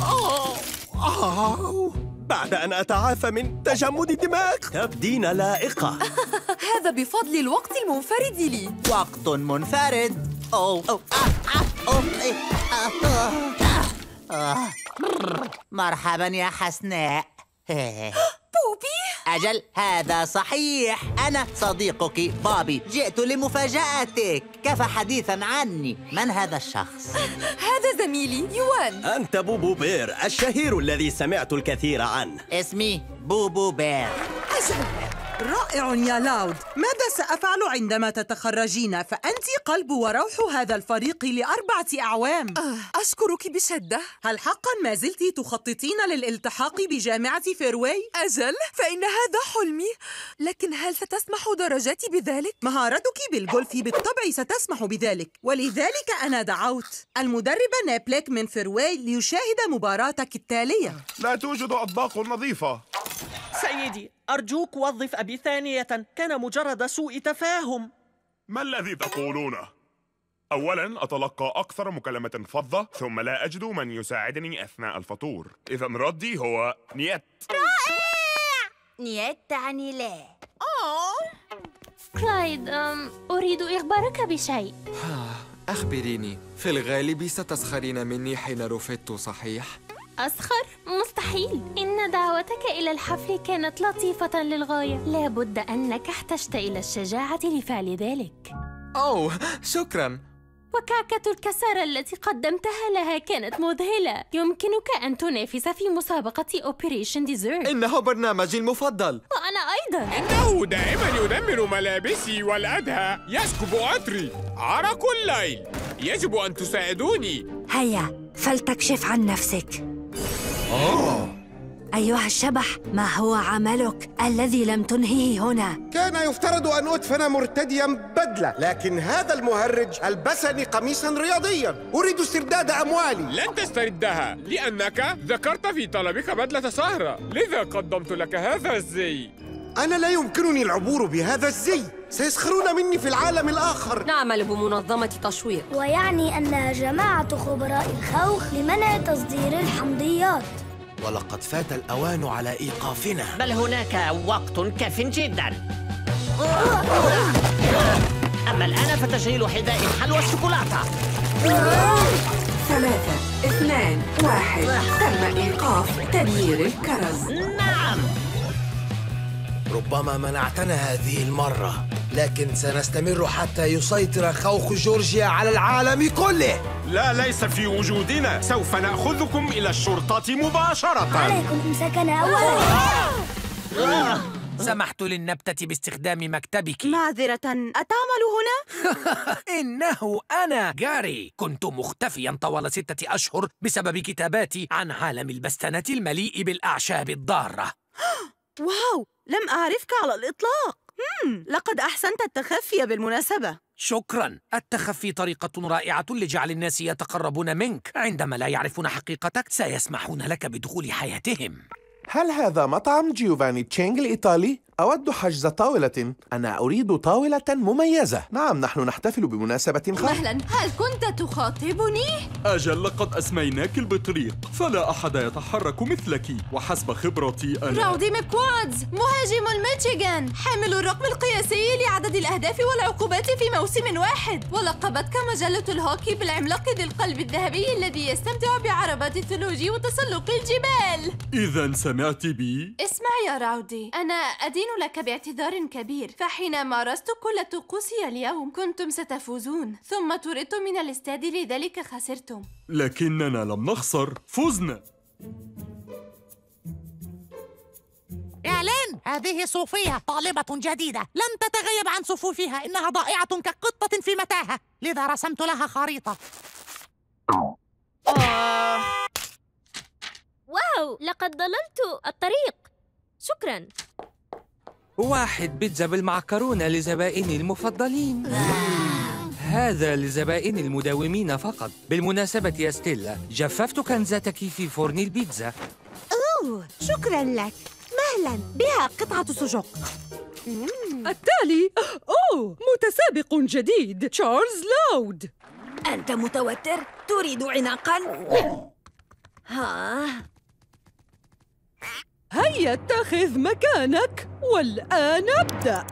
أوه. أوه. بعد أن أتعافى من تجمد الدماغ تبدين لائقة [laughs] هذا بفضل الوقت المنفرد لي وقت منفرد أوه. أوه. آه. آه. أوه. إيه. آه. آه. مرحبا يا حسناء. [gasps] بوبي؟ أجل هذا صحيح. أنا صديقك بابي جئت لمفاجأتك. كفى حديثا عني؟ من هذا الشخص؟ [laughs] هذا زميلي يوان. أنت بوبو بير الشهير الذي سمعت الكثير عنه. اسمي بوبو بير. أجل. رائع يا لاود. ماذا سأفعل عندما تتخرجين؟ فأنت قلب وروح هذا الفريق لأربعة أعوام. آه، أشكرك بشدة. هل حقا ما زلت تخططين للالتحاق بجامعة فيروي؟ أجل فإن هذا حلمي. لكن هل ستسمح درجاتي بذلك؟ مهارتك بالجولف بالطبع ستسمح بذلك. ولذلك أنا دعوت. المدرب نابليك من فيروي ليشاهد مباراتك التالية. لا توجد أطباق نظيفة. سيدي أرجوك وظف أبي ثانية كان مجرد سوء تفاهم. ما الذي تقولونه؟ أولا أتلقى أكثر مكالمة فضة ثم لا أجد من يساعدني أثناء الفطور. إذا ردي هو نيت. نيت تعني لا. كلايد أم أريد إخبارك بشيء. أخبريني في الغالب ستسخرين مني حين رفضت صحيح؟ أسخر؟ مستحيل. إن دعوتك إلى الحفل كانت لطيفة للغاية. لابد أنك احتجت إلى الشجاعة لفعل ذلك. أوه شكرا. وكعكة الكسارة التي قدمتها لها كانت مذهلة. يمكنك أن تنافس في مسابقة أوبريشن ديزيرت إنه برنامجي المفضل. وأنا أيضا. إنه دائما يدمر ملابسي والأدهى. يسكب عطري. عرق الليل. يجب أن تساعدوني. هيا فلتكشف عن نفسك. أوه. أيها الشبح ما هو عملك الذي لم تنهيه هنا؟ كان يفترض أن أدفن مرتديا بدلة لكن هذا المهرج ألبسني قميصا رياضيا أريد استرداد أموالي لن تستردها لأنك ذكرت في طلبك بدلة سهرة لذا قدمت لك هذا الزي أنا لا يمكنني العبور بهذا الزي. سيسخرون مني في العالم الآخر. نعمل بمنظمة تشويق. ويعني أنها جماعة خبراء الخوخ لمنع تصدير الحمضيات. ولقد فات الأوان على إيقافنا. بل هناك وقت كاف جدا. أما الآن فتشغيل حذاء حلوى الشوكولاتة ثلاثة اثنان واحد. تم إيقاف تدمير الكرز. نعم. ربما منعتنا هذه المرة لكن سنستمر حتى يسيطر خوخ جورجيا على العالم كله. لا ليس في وجودنا سوف نأخذكم إلى الشرطة مباشرة. عليكم إمساكنا أولا [laughs] سمحت للنبتة باستخدام مكتبك. معذرة أتعمل هنا؟ [laughs] إنه أنا. جاري كنت مختفيا طوال ستة أشهر بسبب كتاباتي عن عالم البستنة المليء بالأعشاب الضارة. واو! لم أعرفك على الإطلاق! مم. لقد أحسنت التخفي بالمناسبة. شكرا. التخفي طريقة رائعة لجعل الناس يتقربون منك. عندما لا يعرفون حقيقتك سيسمحون لك بدخول حياتهم. هل هذا مطعم جيوفاني تشينغ الإيطالي؟ أود حجز طاولة. أنا أريد طاولة مميزة. نعم نحن نحتفل بمناسبة خاصة. مهلا هل كنت تخاطبني؟ أجل لقد أسميناك البطريق. فلا أحد يتحرك مثلك. وحسب خبرتي أنا راودي مكوادز مهاجم الميشيغان حامل الرقم القياسي لعدد الأهداف والعقوبات في موسم واحد. ولقبتك مجلة الهوكي بالعملاق ذي القلب الذهبي الذي يستمتع بعربات الثلوج وتسلق الجبال. إذا سمعت بي؟ اسمع يا راودي. أنا أدين لك باعتذار كبير. فحين مارست كل طقوسي اليوم كنتم ستفوزون. ثم طردتم من الاستاد لذلك خسرتم. لكننا لم نخسر. فزنا. إعلان! هذه صوفيا طالبة جديدة. لن تتغيب عن صفوفها. إنها ضائعة كقطة في متاهة. لذا رسمت لها خريطة. واو! لقد ضللت الطريق. شكرا. واحد بيتزا بالمعكرونة لزبائني المفضلين. هذا لزبائن المداومين فقط. بالمناسبة يا ستيلا جففت كنزتك في فرن البيتزا. أوه شكرا لك. مهلا. بها قطعة سجق. التالي أوه متسابق جديد. تشارلز لاود. أنت متوتر؟ تريد عناقا؟ ها؟ هيا اتخذ مكانك والآن ابدأ.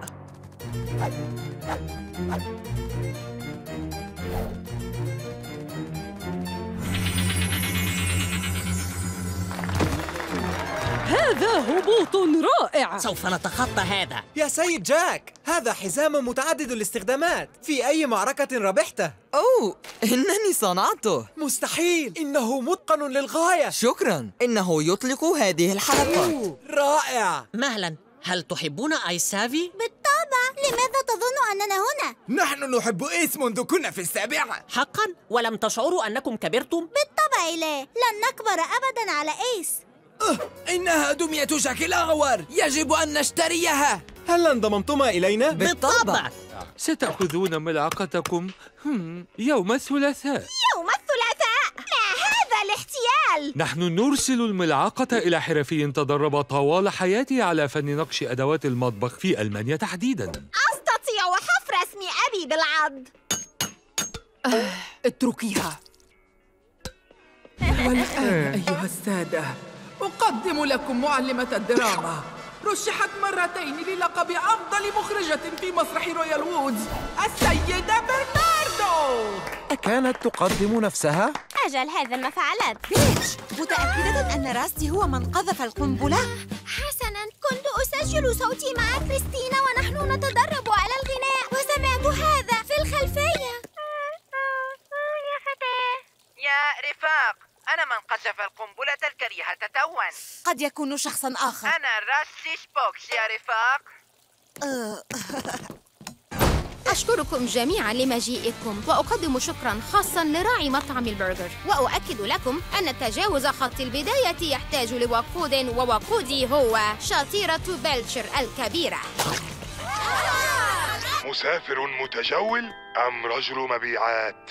هذا هبوط رائع. سوف نتخطى هذا. يا سيد جاك هذا حزام متعدد الاستخدامات في أي معركة ربحته. أوه إنني صنعته. مستحيل. إنه متقن للغاية. شكرا. إنه يطلق هذه الحلقة. رائع. مهلا هل تحبون آيس سافي؟ بالطبع. لماذا تظن أننا هنا؟ نحن نحب إيس منذ كنا في السابعة حقا؟ ولم تشعروا أنكم كبرتم؟ بالطبع لا. لن نكبر أبدا على إيس. إنها دمية شكل أغور يجب أن نشتريها. هل انضممتما إلينا؟ بالطبع. ستأخذون ملعقتكم. هم، يوم الثلاثاء. يوم الثلاثاء؟ لا هذا الاحتيال. نحن نرسل الملعقة إلى حرفي تدرب طوال حياته على فن نقش أدوات المطبخ في ألمانيا تحديداً. أستطيع حفر اسم أبي بالعض. آه، اتركيها. والآن أيها السادة. أقدم لكم معلمة الدراما. رشحت مرتين للقب أفضل مخرجة في مسرح رويال وودز السيدة برناردو. أكانت تقدم نفسها؟ أجل هذا ما فعلت بيتش متأكدة أن راستي هو من قذف القنبلة؟ حسنا كنت أسجل صوتي مع كريستينا ونحن نتدرب على الغناء. وسمعت هذا في الخلفية. يا فتاة يا رفاق. أنا من قذف القنبلة الكريهة توا قد يكون شخصا آخر. أنا راستي سبوكس يا رفاق. أشكركم جميعا لمجيئكم وأقدم شكرا خاصا لراعي مطعم البرجر. وأؤكد لكم أن تجاوز خط البداية يحتاج لوقود ووقودي هو شطيرة بلتشر الكبيرة. مسافر متجول أم رجل مبيعات؟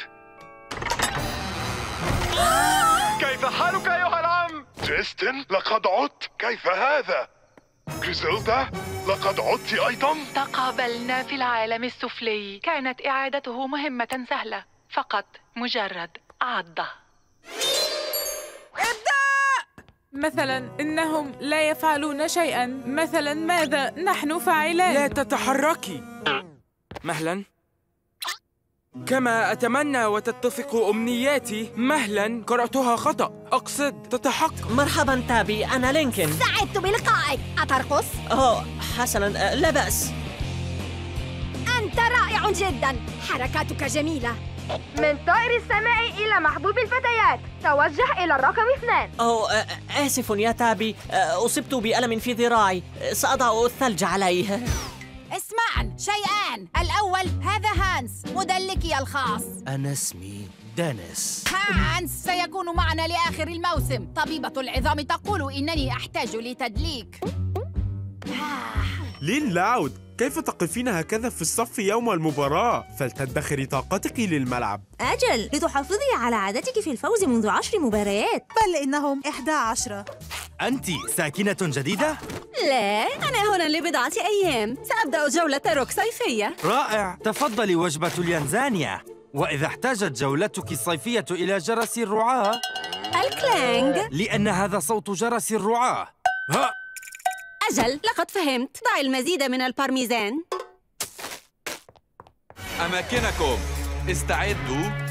كيف حالك أيها العم؟ تريستن لقد عدت. كيف هذا؟ كريزيلدا لقد عدت أيضا؟ تقابلنا في العالم السفلي. كانت إعادته مهمة سهلة فقط مجرد عضة. مثلا إنهم لا يفعلون شيئا. مثلا ماذا نحن فاعلان لا تتحركي. مهلا. كما أتمنى وتتفق أمنياتي مهلا قرأتها خطأ. أقصد تتحقق. مرحبا تابي أنا لينكن. سعدت بلقائك. أترقص؟ أوه حسنا. لا بأس. أنت رائع جدا. حركاتك جميلة. من طائر السماء إلى محبوب الفتيات. توجه إلى الرقم اثنان. أوه آسف يا تابي. أصبت بألم في ذراعي. سأضع الثلج عليه. [laughs] اسمعا شيئان. الأول هذا هانس مدلكي الخاص. أنا اسمي دانيس. هانس سيكون معنا لآخر الموسم. طبيبة العظام تقول إنني أحتاج لتدليك. لين لاود. كيف تقفين هكذا في الصف يوم المباراة؟ فلتدخري طاقتك للملعب. أجل لتحافظي على عادتك في الفوز منذ عشر مباريات. بل إنهم إحدى عشرة أنت ساكنة جديدة؟ لا أنا هنا لبضعة أيام. سأبدأ جولة روك صيفية. رائع. تفضلي وجبة اليانزانيا. وإذا احتاجت جولتك الصيفية إلى جرس الرعاة. الكلانج. لأن هذا صوت جرس الرعاة. ها! أجل لقد فهمت. ضع المزيد من البارميزان. أماكنكم. استعدوا.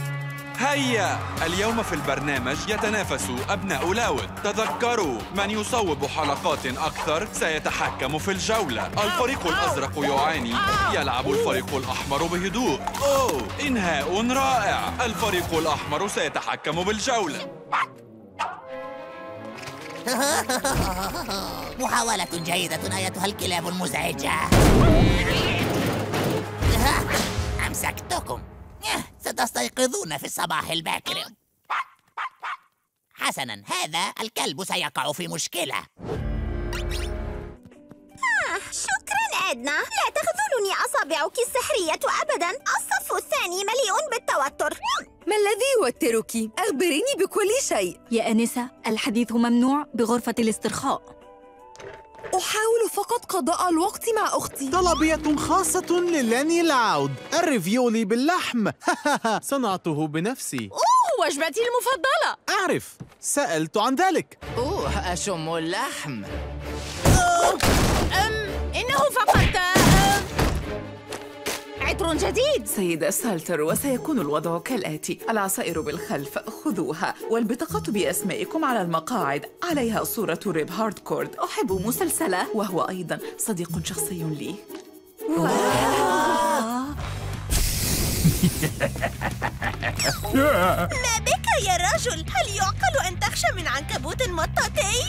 هيا! اليوم في البرنامج يتنافس أبناء لاود تذكروا من يصوب حلقات أكثر سيتحكم في الجولة. الفريق الأزرق يعاني. يلعب الفريق الأحمر بهدوء. أوه! إنهاء رائع. الفريق الأحمر سيتحكم بالجولة. [laughs] محاولة جيدة أيتها الكلاب المزعجة. [laughs] أمسكتكم. [laughs] ستستيقظون في الصباح الباكر. حسنا هذا الكلب سيقع في مشكلة. شكرا أدنى. لا تخذلني أصابعك السحرية أبدا. الصف الثاني مليء بالتوتر. ما الذي يوترك؟ أخبريني بكل شيء. يا أنسة الحديث ممنوع بغرفة الاسترخاء. أحاول فقط قضاء الوقت مع أختي. طلبية خاصة للاني لاود. الرافيولي باللحم. [laughs] صنعته بنفسي. أوه وجبتي المفضلة. أعرف. سألت عن ذلك. أوه أشم اللحم. أم إنه فقط عطر جديد. سيدة سالتر وسيكون الوضع كالآتي. العصائر بالخلف خذوها. والبطاقة بأسمائكم على المقاعد. عليها صورة ريب هاردكورد. أحب مسلسلة. وهو أيضا صديق شخصي لي. ما بك يا رجل؟ هل يعقل أن تخشى من عنكبوت مطاطي؟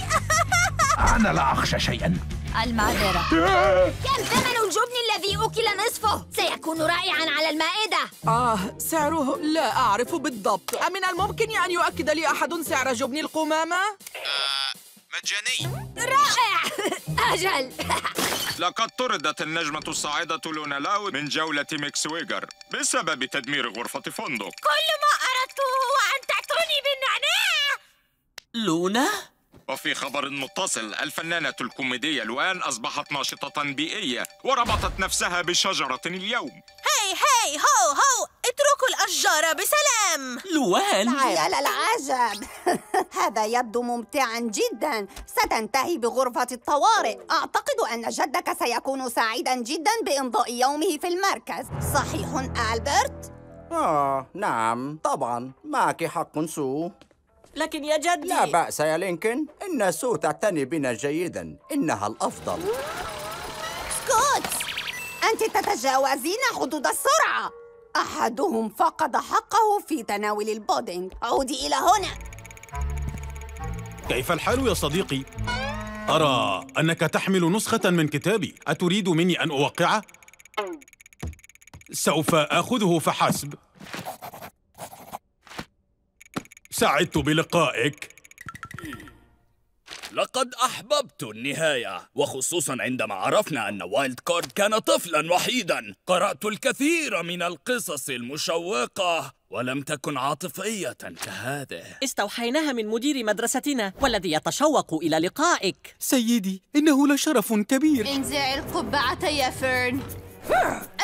[laughs] أنا لا أخشى شيئا المعذرة [laughs] كم ثمن الجبن الذي أكل نصفه؟ سيكون رائعا على المائدة آه سعره لا أعرف بالضبط أمن الممكن أن يؤكد لي أحد سعر جبن القمامة؟ مجاني رائع. [laughs] أجل. لقد طردت النجمة الصاعدة لونا لاود من جولة ميك سواغر بسبب تدمير غرفة فندق. كل ما أردته هو أن تأتوني بالنعناع. لونا؟ وفي خبر متصل الفنانة الكوميدية لوان أصبحت ناشطة بيئية وربطت نفسها بشجرة اليوم. هاي هاي هو هو اتركوا الأشجار بسلام. لوان؟ يا للعجب. [laughs] هذا يبدو ممتعا جدا. ستنتهي بغرفة الطوارئ. أعتقد أن جدك سيكون سعيدا جدا بإمضاء يومه في المركز. صحيح ألبرت؟ آه نعم. طبعا. معك حق سو لكن يا جدي لا بأس يا لينكن. إن سو تعتني بنا جيدا. إنها الأفضل. سكوتس! أنت تتجاوزين حدود السرعة. أحدهم فقد حقه في تناول البودينج. عودي إلى هنا. كيف الحال يا صديقي؟ أرى أنك تحمل نسخة من كتابي. أتريد مني أن أوقعه؟ سوف آخذه فحسب. سعدت بلقائك. لقد أحببت النهاية وخصوصا عندما عرفنا أن وايلد كارد كان طفلا وحيدا. قرأت الكثير من القصص المشوقة ولم تكن عاطفية كهذه. استوحيناها من مدير مدرستنا والذي يتشوق إلى لقائك. سيدي إنه لشرف كبير. انزع القبعة يا فيرن.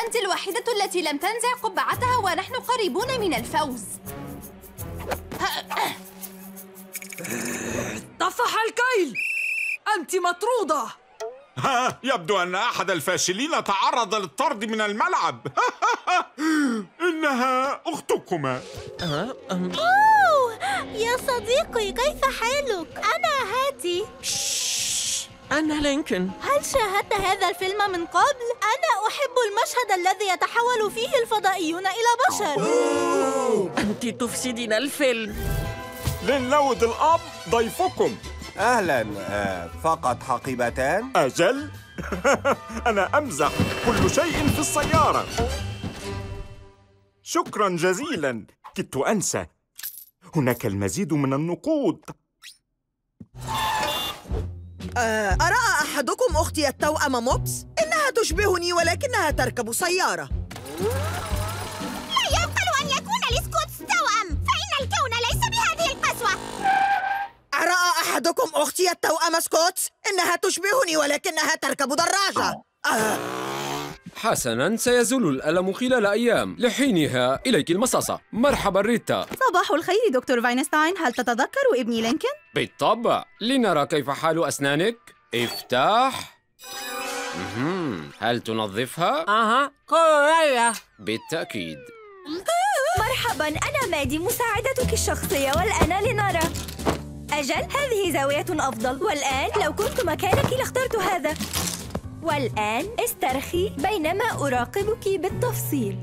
أنت الوحيدة التي لم تنزع قبعتها ونحن قريبون من الفوز. طفح الكيل! أنت مطرودة! ها يبدو أن أحد الفاشلين تعرض للطرد من الملعب. [laughs] إنها أختكما. أوه يا صديقي كيف حالك؟ أنا هاتي أنا لينكن هل شاهدت هذا الفيلم من قبل؟ أنا أحب المشهد الذي يتحول فيه الفضائيون إلى بشر. أنت تفسدين الفيلم. لنلود الأب ضيفكم. أهلا آه فقط حقيبتان. أجل. [laughs] أنا أمزح كل شيء في السيارة. شكرا جزيلا. كدت أنسى. هناك المزيد من النقود. آه، أرأى أحدكم أختي التوأم موبس؟ إنها تشبهني ولكنها تركب سيارة لا يعقل أن يكون لسكوتس توأم فإن الكون ليس بهذه القسوة أرأى أحدكم أختي التوأم سكوتس؟ إنها تشبهني ولكنها تركب دراجة آه. حسنا سيزول الألم خلال أيام لحينها إليك المصاصة. مرحبا ريتا. صباح الخير دكتور فاينستاين هل تتذكر ابني لينكن؟ بالطبع. لنرى كيف حال أسنانك. افتح. هل تنظفها؟ أها. كوريا بالتأكيد. مرحبا أنا مادي. مساعدتك الشخصية والآن لنرى. أجل هذه زاوية أفضل. والآن لو كنت مكانك لاخترت هذا. والآن استرخي بينما أراقبك بالتفصيل.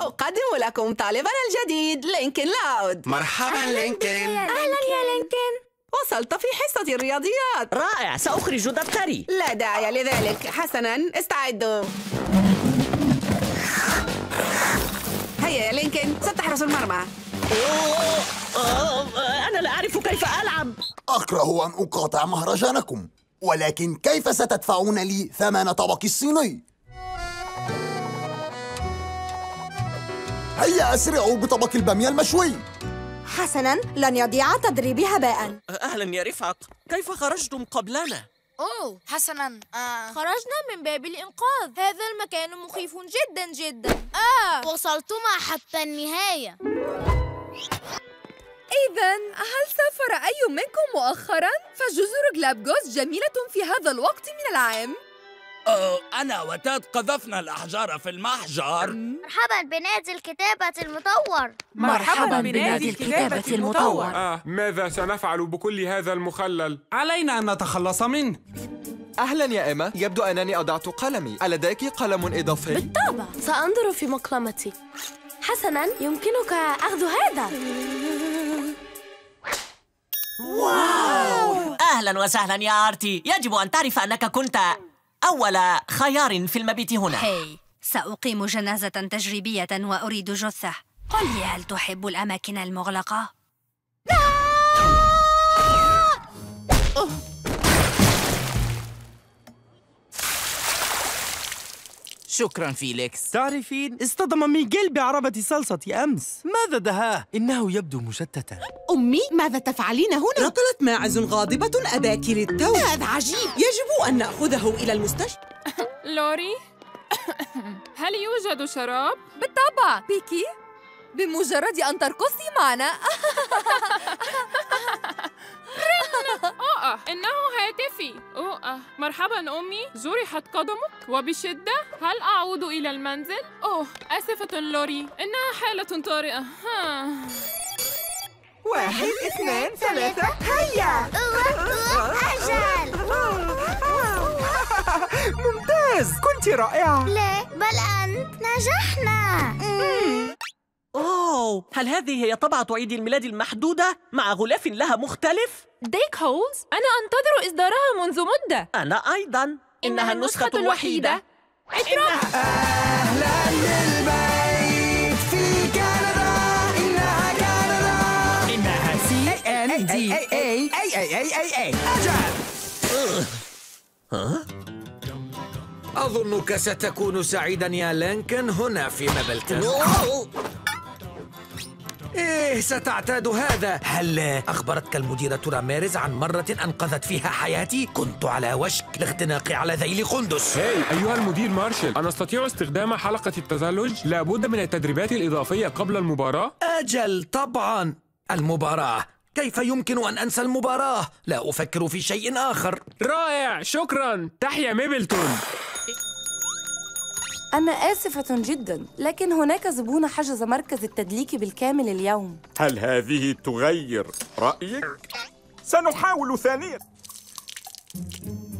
أقدم لكم طالبنا الجديد لينكن لاود. مرحبا لينكن. أهلا يا لينكن. وصلت في حصة الرياضيات. رائع سأخرج دفتري. لا داعي لذلك. حسنا استعدوا. هيا يا لينكن ستحرس المرمى. أنا لا أعرف كيف ألعب. أكره أن أقاطع مهرجانكم. ولكن كيف ستدفعون لي ثمن طبق الصيني؟ هيا أسرعوا بطبق البامية المشوي. حسنا لن يضيع تدريبي هباء. أهلا يا رفعت كيف خرجتم قبلنا؟ أوه حسنا. آه. خرجنا من باب الإنقاذ. هذا المكان مخيف جدا جدا. آه وصلتما حتى النهاية. إذا هل سافر أي منكم مؤخرا؟ فجزر جلابغوس جميلة في هذا الوقت من العام. أه أنا وتاد قذفنا الأحجار في المحجر. مرحبا بنادي الكتابة المطور. مرحبا بنادي الكتابة المطور. آه. ماذا سنفعل بكل هذا المخلل؟ علينا أن نتخلص منه. أهلا يا إيما يبدو أنني أضعت قلمي. ألديك قلم إضافي؟ بالطبع. سأنظر في مقلمتي. حسنا يمكنك أخذ هذا. واو! أهلا وسهلا يا آرتي. يجب أن تعرف أنك كنت أول خيار في المبيت هنا. هي سأقيم جنازة تجريبية وأريد جثة. قل لي هل تحب الأماكن المغلقة؟ شكرا فيليكس. تعرفين اصطدم ميغيل بعربة صلصة أمس. ماذا دهاه؟ إنه يبدو مشتتا. أمي ماذا تفعلين هنا؟ ركلت ماعز غاضبة أباك للتو هذا عجيب. يجب أن نأخذه إلى المستشفى. [laughs] لوري؟ [coughs] هل يوجد شراب؟ بالطبع. بيكي بمجرد أن ترقصي معنا. [laughs] [laughs] أوه إنه هاتفي. أوه مرحبا أمي. جرحت قدمك وبشدة. هل أعود إلى المنزل؟ أوه آسفة لوري. إنها حالة طارئة. ها. واحد اثنان ثلاثة. هيا. أجل [laughs] ممتاز. كنت رائعة. لا بل أنت نجحنا. أوه هل هذه هي طبعة عيد الميلاد المحدودة مع غلاف لها مختلف؟ ديك هولز أنا أنتظر إصدارها منذ مدة. أنا أيضا. إنها النسخة الوحيدة. اترك أهلا للبيت في كندا إنها كندا إنها C N D أي أي أي أي أي أي أجل ها؟ أظنك ستكون سعيدا يا لينكن هنا في مابلتون إيه ستعتاد هذا. هل أخبرتك المديرة راميريز عن مرة أنقذت فيها حياتي؟ كنت على وشك الاختناق على ذيل قندس هاي أيها المدير مارشال أنا أستطيع استخدام حلقة التزلج. لابد من التدريبات الإضافية قبل المباراة. أجل طبعا. المباراة. كيف يمكن أن أنسى المباراة؟ لا أفكر في شيء آخر. رائع شكرا. تحيا ميبلتون. أنا آسفة جدا لكن هناك زبون حجز مركز التدليك بالكامل اليوم هل هذه تغير رأيك؟ سنحاول ثانيا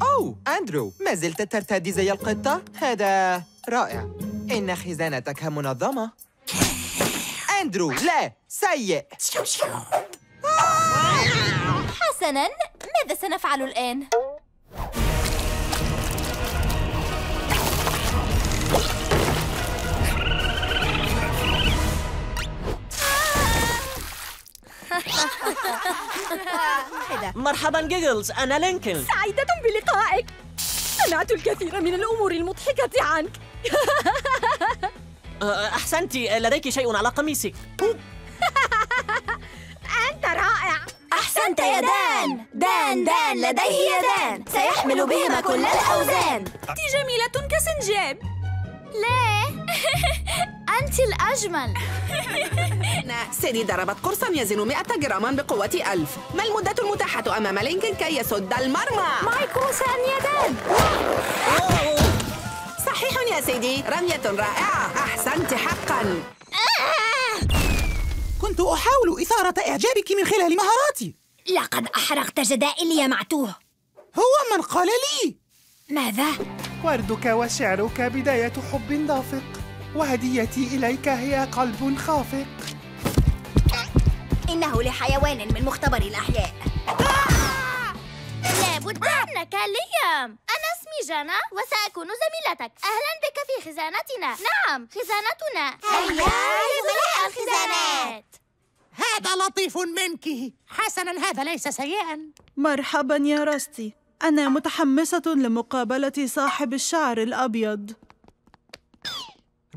أوه أندرو ما زلت ترتدي زي القطة؟ هذا رائع إن خزانتك منظمة أندرو لا سيء حسنا ماذا سنفعل الآن؟ مرحبا جيجلز. أنا لينكولن. سعيدة بلقائك. سمعت الكثير من الأمور المضحكة عنك. أه، أحسنت لديك شيء على قميصك. أنت رائع. أحسنت يا دان. دان دان لديه يدان سيحمل بهما كل الأوزان. أنت جميلة كسنجاب. ليه؟ [laughs] أنت الأجمل. [laughs] سيدي ضربت قرصا يزن 100 جراما بقوة ألف. ما المدة المتاحة أمام لينكن كي يسد المرمى؟ معي قوسان يدان. صحيح يا سيدي. رمية رائعة. أحسنت حقا. كنت أحاول إثارة إعجابك من خلال مهاراتي. لقد أحرقت جدائلي يا معتوه. هو من قال لي. ماذا؟ وردك وشعرك بداية حب دافق. وهديتي إليك هي قلب خافق. إنه لحيوان من مختبر الأحياء. لابد أنك ليام. أنا اسمي جانا وسأكون زميلتك. أهلا بك في خزانتنا. نعم خزانتنا. هيا يا زملاء الخزانات. هذا لطيف منك. حسنا هذا ليس سيئا. مرحبا يا راستي. أنا متحمسة لمقابلة صاحب الشعر الأبيض.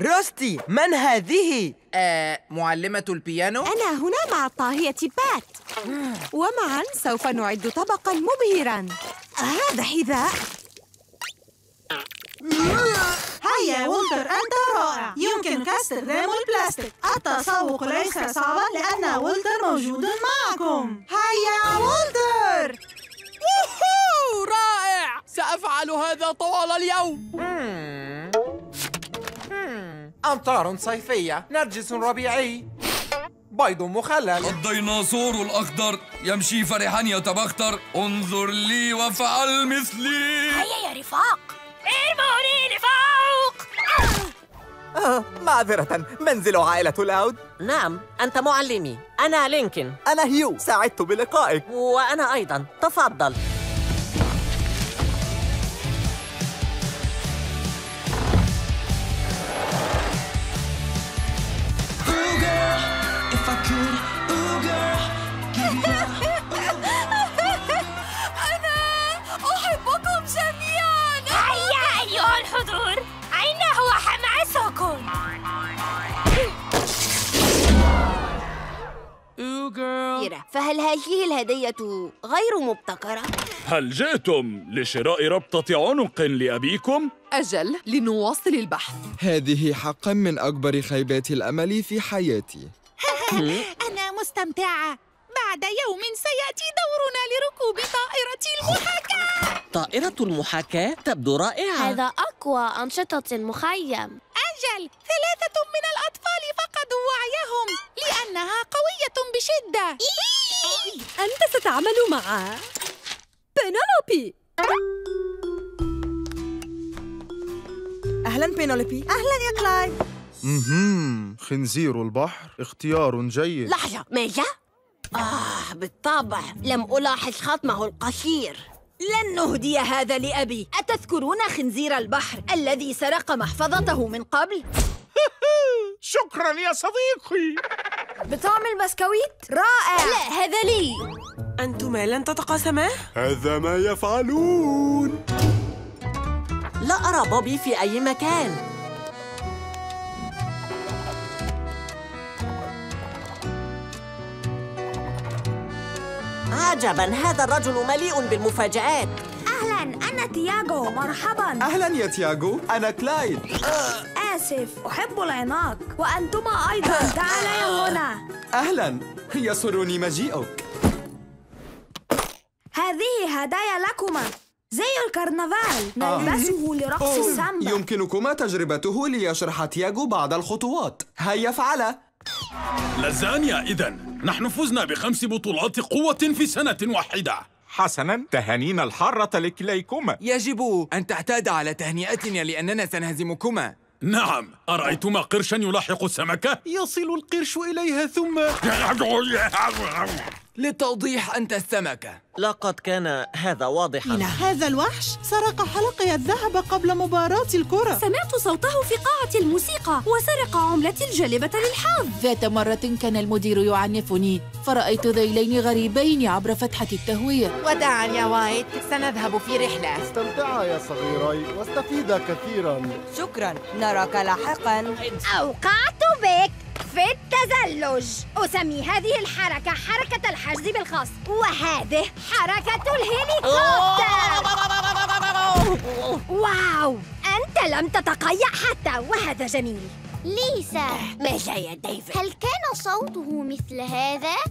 روستي من هذه؟ آه، معلمة البيانو؟ أنا هنا مع الطاهية بات. ومعا سوف نعد طبقا مبهرا. هذا حذاء. هيا وولتر أنت رائع. يمكنك استخدام البلاستيك. التسوق ليس صعبا لأن وولتر موجود معكم. هيا وولتر. رائع. سأفعل هذا طوال اليوم. أمطار صيفية. نرجس ربيعي. بيض مخلل. الديناصور الأخضر يمشي فرحا يتبختر. انظر لي وافعل مثلي. هيا يا رفاق. ارموني لفوق. آه معذرة. منزل عائلة لاود نعم أنت معلمي. أنا لينكن. أنا هيو. سعدت بلقائك. وأنا أيضا. تفضل. فهل هذه الهدية غير مبتكرة؟ هل جئتم لشراء ربطة عنق لأبيكم؟ أجل لنواصل البحث هذه حقا من أكبر خيبات الأمل في حياتي [laughs] أنا مستمتعة بعد يوم سيأتي دورنا لركوب طائرة المحاكاة. طائرة المحاكاة تبدو رائعة. هذا أقوى أنشطة المخيم أجل ثلاثة من الأطفال فقدوا وعيهم لأنها قوية بشدة. أنت ستعمل مع بينولوبي. أهلا بينولوبي. أهلا يا كلاي. مهم. خنزير البحر. اختيار جيد. لحظة ماذا؟ آه بالطبع. لم ألاحظ ختمه القصير. لن نهدي هذا لأبي. أتذكرون خنزير البحر الذي سرق محفظته من قبل؟ [laughs] شكرا يا صديقي. بتعمل بسكويت؟ رائع. لا هذا لي. أنتما لن تتقاسما؟ هذا ما يفعلون. لا أرى بوبي في أي مكان. عجبا هذا الرجل مليء بالمفاجآت. أهلا أنا تياغو مرحبا. أهلا يا تياغو أنا كلايد. آسف أحب العناق. وأنتما أيضا [laughs] تعاليا هنا. أهلا يسرني مجيئك. هذه هدايا لكما. زي الكرنفال آه. نلبسه لرقص السامبا. يمكنكما تجربته ليشرح تياغو بعض الخطوات. هيا افعلا لازانيا إذا. نحن فزنا بخمس بطولات قوة في سنة واحدة. حسنا تهانينا الحارة لكليكما يجب أن تعتاد على تهنئتنا لأننا سنهزمكما. نعم أرأيتما قرشا يلاحق السمكة؟ يصل القرش إليها ثم [laughs] للتوضيح أنت السمكة لقد كان هذا واضحا. إن هذا الوحش سرق حلقي الذهب قبل مباراة الكرة. سمعت صوته في قاعة الموسيقى وسرق عملتي الجالبة للحظ. ذات مرة كان المدير يعنفني. فرأيت ذيلين غريبين عبر فتحة التهوية. وداعا يا وايت سنذهب في رحلة. استمتعا يا صغيري واستفيدا كثيرا. شكرا نراك لاحقا. أوقعت بك. في التزلج. أسمي هذه الحركة حركة الحجز بالخاص وهذه حركة الهليكوبتر. واو! أنت لم تتقيأ حتى وهذا جميل. ليسا. ما جاي ديفيد. هل كان صوته مثل هذا؟ [laughs]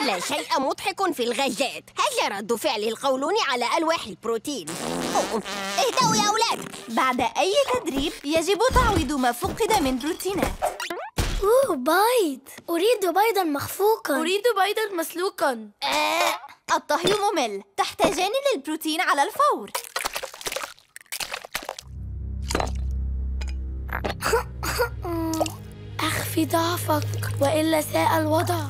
لا شيء مضحك في الغازات. هذا رد فعل القولون على ألواح البروتين؟ اهدأوا يا أولاد. بعد أي تدريب يجب تعويض ما فقد من بروتينات. أوه بيض. أريد بيضا مخفوقا. أريد بيضا مسلوقا. الطهي ممل. تحتاجان للبروتين على الفور. [laughs] أخفي ضعفك وإلا ساء الوضع.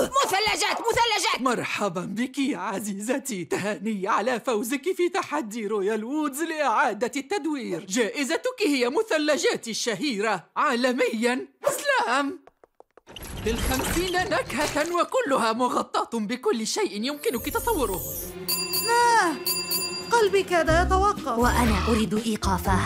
مثلجات مثلجات. مرحبا بك يا عزيزتي. تهاني على فوزك في تحدي رويال وودز لإعادة التدوير. جائزتك هي مثلجاتي الشهيرة عالميا. سلام بالخمسين نكهة وكلها مغطاة بكل شيء يمكنك تصوره. لا قلبي كاد يتوقف. وأنا أريد إيقافه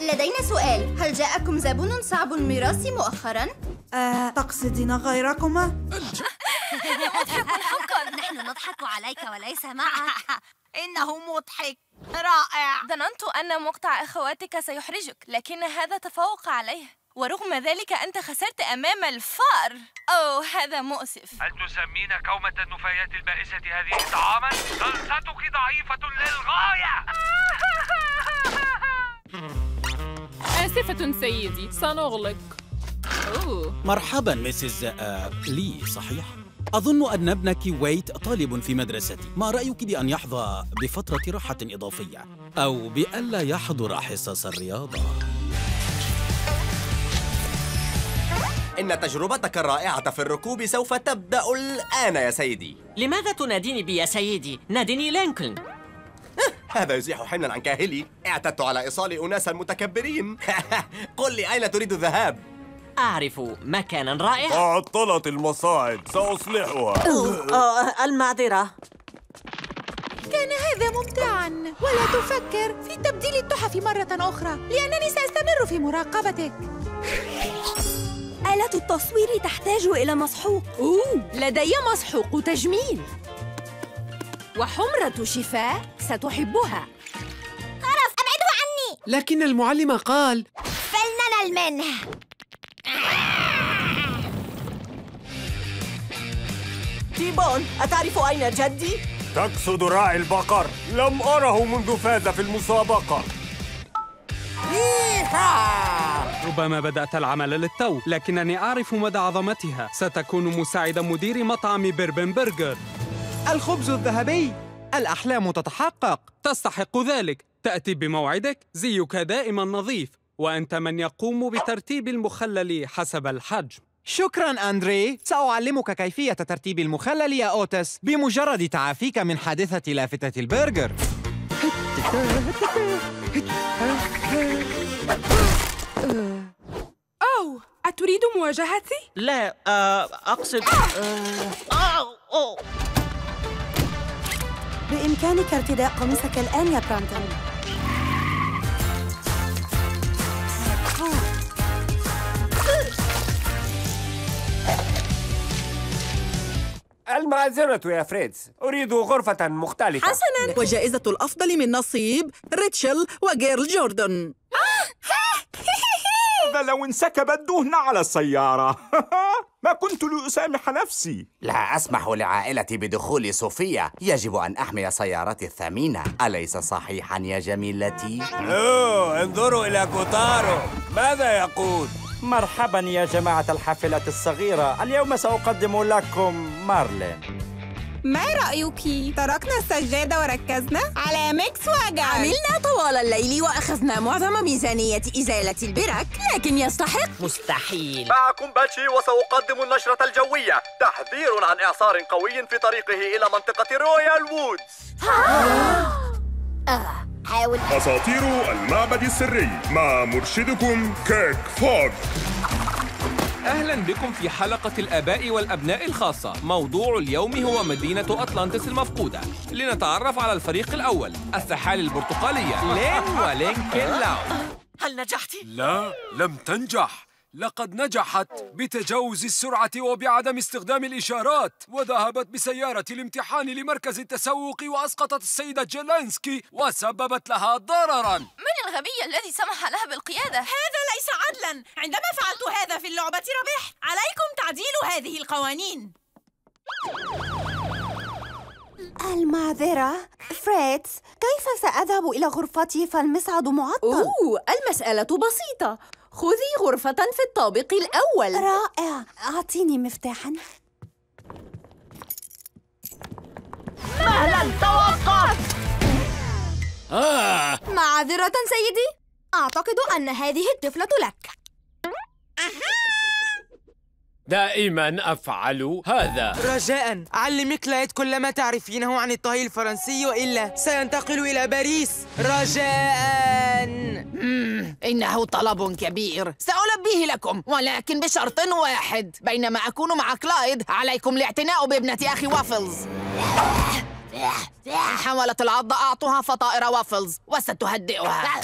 لدينا سؤال. هل جاءكم زبون صعب الميراث مؤخرا؟ آه، تقصدين غيركما؟ مضحك حقا نحن نضحك عليك وليس معك. [laughs] إنه مضحك. رائع. ظننت أن مقطع أخواتك سيحرجك لكن هذا تفوق عليه. ورغم ذلك أنت خسرت أمام الفار. أوه هذا مؤسف. هل تسمين كومة النفايات البائسة هذه طعاما؟ صلصتك ضعيفة للغاية. [laughs] آسفة سيدي سنغلق أوه. مرحبا Mrs آه لي صحيح؟ أظن أن ابنك ويت طالب في مدرستي ما رأيك بأن يحظى بفترة راحة إضافية أو بألا يحضر حصص الرياضة إن تجربتك الرائعة في الركوب سوف تبدأ الآن يا سيدي لماذا تناديني بي يا سيدي؟ نادني لينكولن [laughs] هذا يزيح حملا عن كاهلي. اعتدت على إيصال أناسا متكبرين [laughs] قل لي أين تريد الذهاب؟ أعرف مكانا رائعا تعطلت المصاعد. سأصلحها. المعذرة. كان هذا ممتعا. ولا تفكر في تبديل التحف مرة أخرى لأنني سأستمر في مراقبتك. آلة التصوير تحتاج إلى مسحوق. أوه لدي مسحوق تجميل. وحمرة شفاء ستحبها. خرف أبعده عني. لكن المعلم قال فلننل منه. تيبون أتعرف أين جدي؟ تقصد راعي البقر. لم أره منذ فاز في المسابقة. ربما بدأت العمل للتو لكنني أعرف مدى عظمتها. ستكون مساعد مدير مطعم بيربن برجر الخبز الذهبي. الأحلام تتحقق. تستحق ذلك. تأتي بموعدك. زيك دائما نظيف. وأنت من يقوم بترتيب المخلل حسب الحجم. شكرا أندري. سأعلمك كيفية ترتيب المخلل يا أوتس. بمجرد تعافيك من حادثة لافتة البرجر. أوه أتريد مواجهتي؟ لا آه، أقصد آه، آه، أوه. بإمكانك ارتداء قميصك الآن يا برانتون. المعذرة يا فريدز أريد غرفة مختلفة. حسنا. وجائزة الأفضل من نصيب ريتشل وجيرل جوردن. هذا لو انسكب الدهن على السيارة. [laughs] ما كنت لأسامح نفسي. لا أسمح لعائلتي بدخول صوفيا يجب أن أحمي سيارتي الثمينة. أليس صحيحا يا جميلتي؟ أوه انظروا إلى كوتارو. ماذا يقول؟ مرحبا يا جماعة الحافلة الصغيرة. اليوم سأقدم لكم مارلين. ما رأيك؟ تركنا السجادة وركزنا على ميكس وجع عملنا طوال الليل وأخذنا معظم ميزانية إزالة البرك لكن يستحق. مستحيل. معكم باتشي وسأقدم النشرة الجوية. تحذير عن إعصار قوي في طريقه إلى منطقة رويال وودز. حاول. أساطير المعبد السري مع مرشدكم كيك فوغ أهلا بكم في حلقة الآباء والأبناء الخاصة. موضوع اليوم هو مدينة أطلانتس المفقودة. لنتعرف على الفريق الأول السحال البرتقالية. لين ولينكن لاو هل نجحت؟ لا لم تنجح. لقد نجحت بتجاوز السرعة وبعدم استخدام الإشارات وذهبت بسيارة الامتحان لمركز التسوق وأسقطت السيدة جيلانسكي وسببت لها ضررا. من الغبي الذي سمح لها بالقيادة؟ هذا ليس عدلا. عندما فعلت هذا في اللعبة ربحت عليكم تعديل هذه القوانين. المعذرة فريتز كيف سأذهب إلى غرفتي فالمصعد معطل؟ أوه المسألة بسيطة. خذي غرفة في الطابق الأول. رائع. أعطيني مفتاحا. مهلا توقف! آه. معذرة سيدي. أعتقد أن هذه الطفلة لك. دائما أفعل هذا. رجاء علمي كلايد كل ما تعرفينه عن الطهي الفرنسي وإلا سينتقل إلى باريس. رجاء إنه طلب كبير. سألبيه لكم ولكن بشرط واحد. بينما أكون مع كلايد عليكم الاعتناء بابنة أخي وافلز. حاولت العض أعطها فطائر وافلز وستهدئها.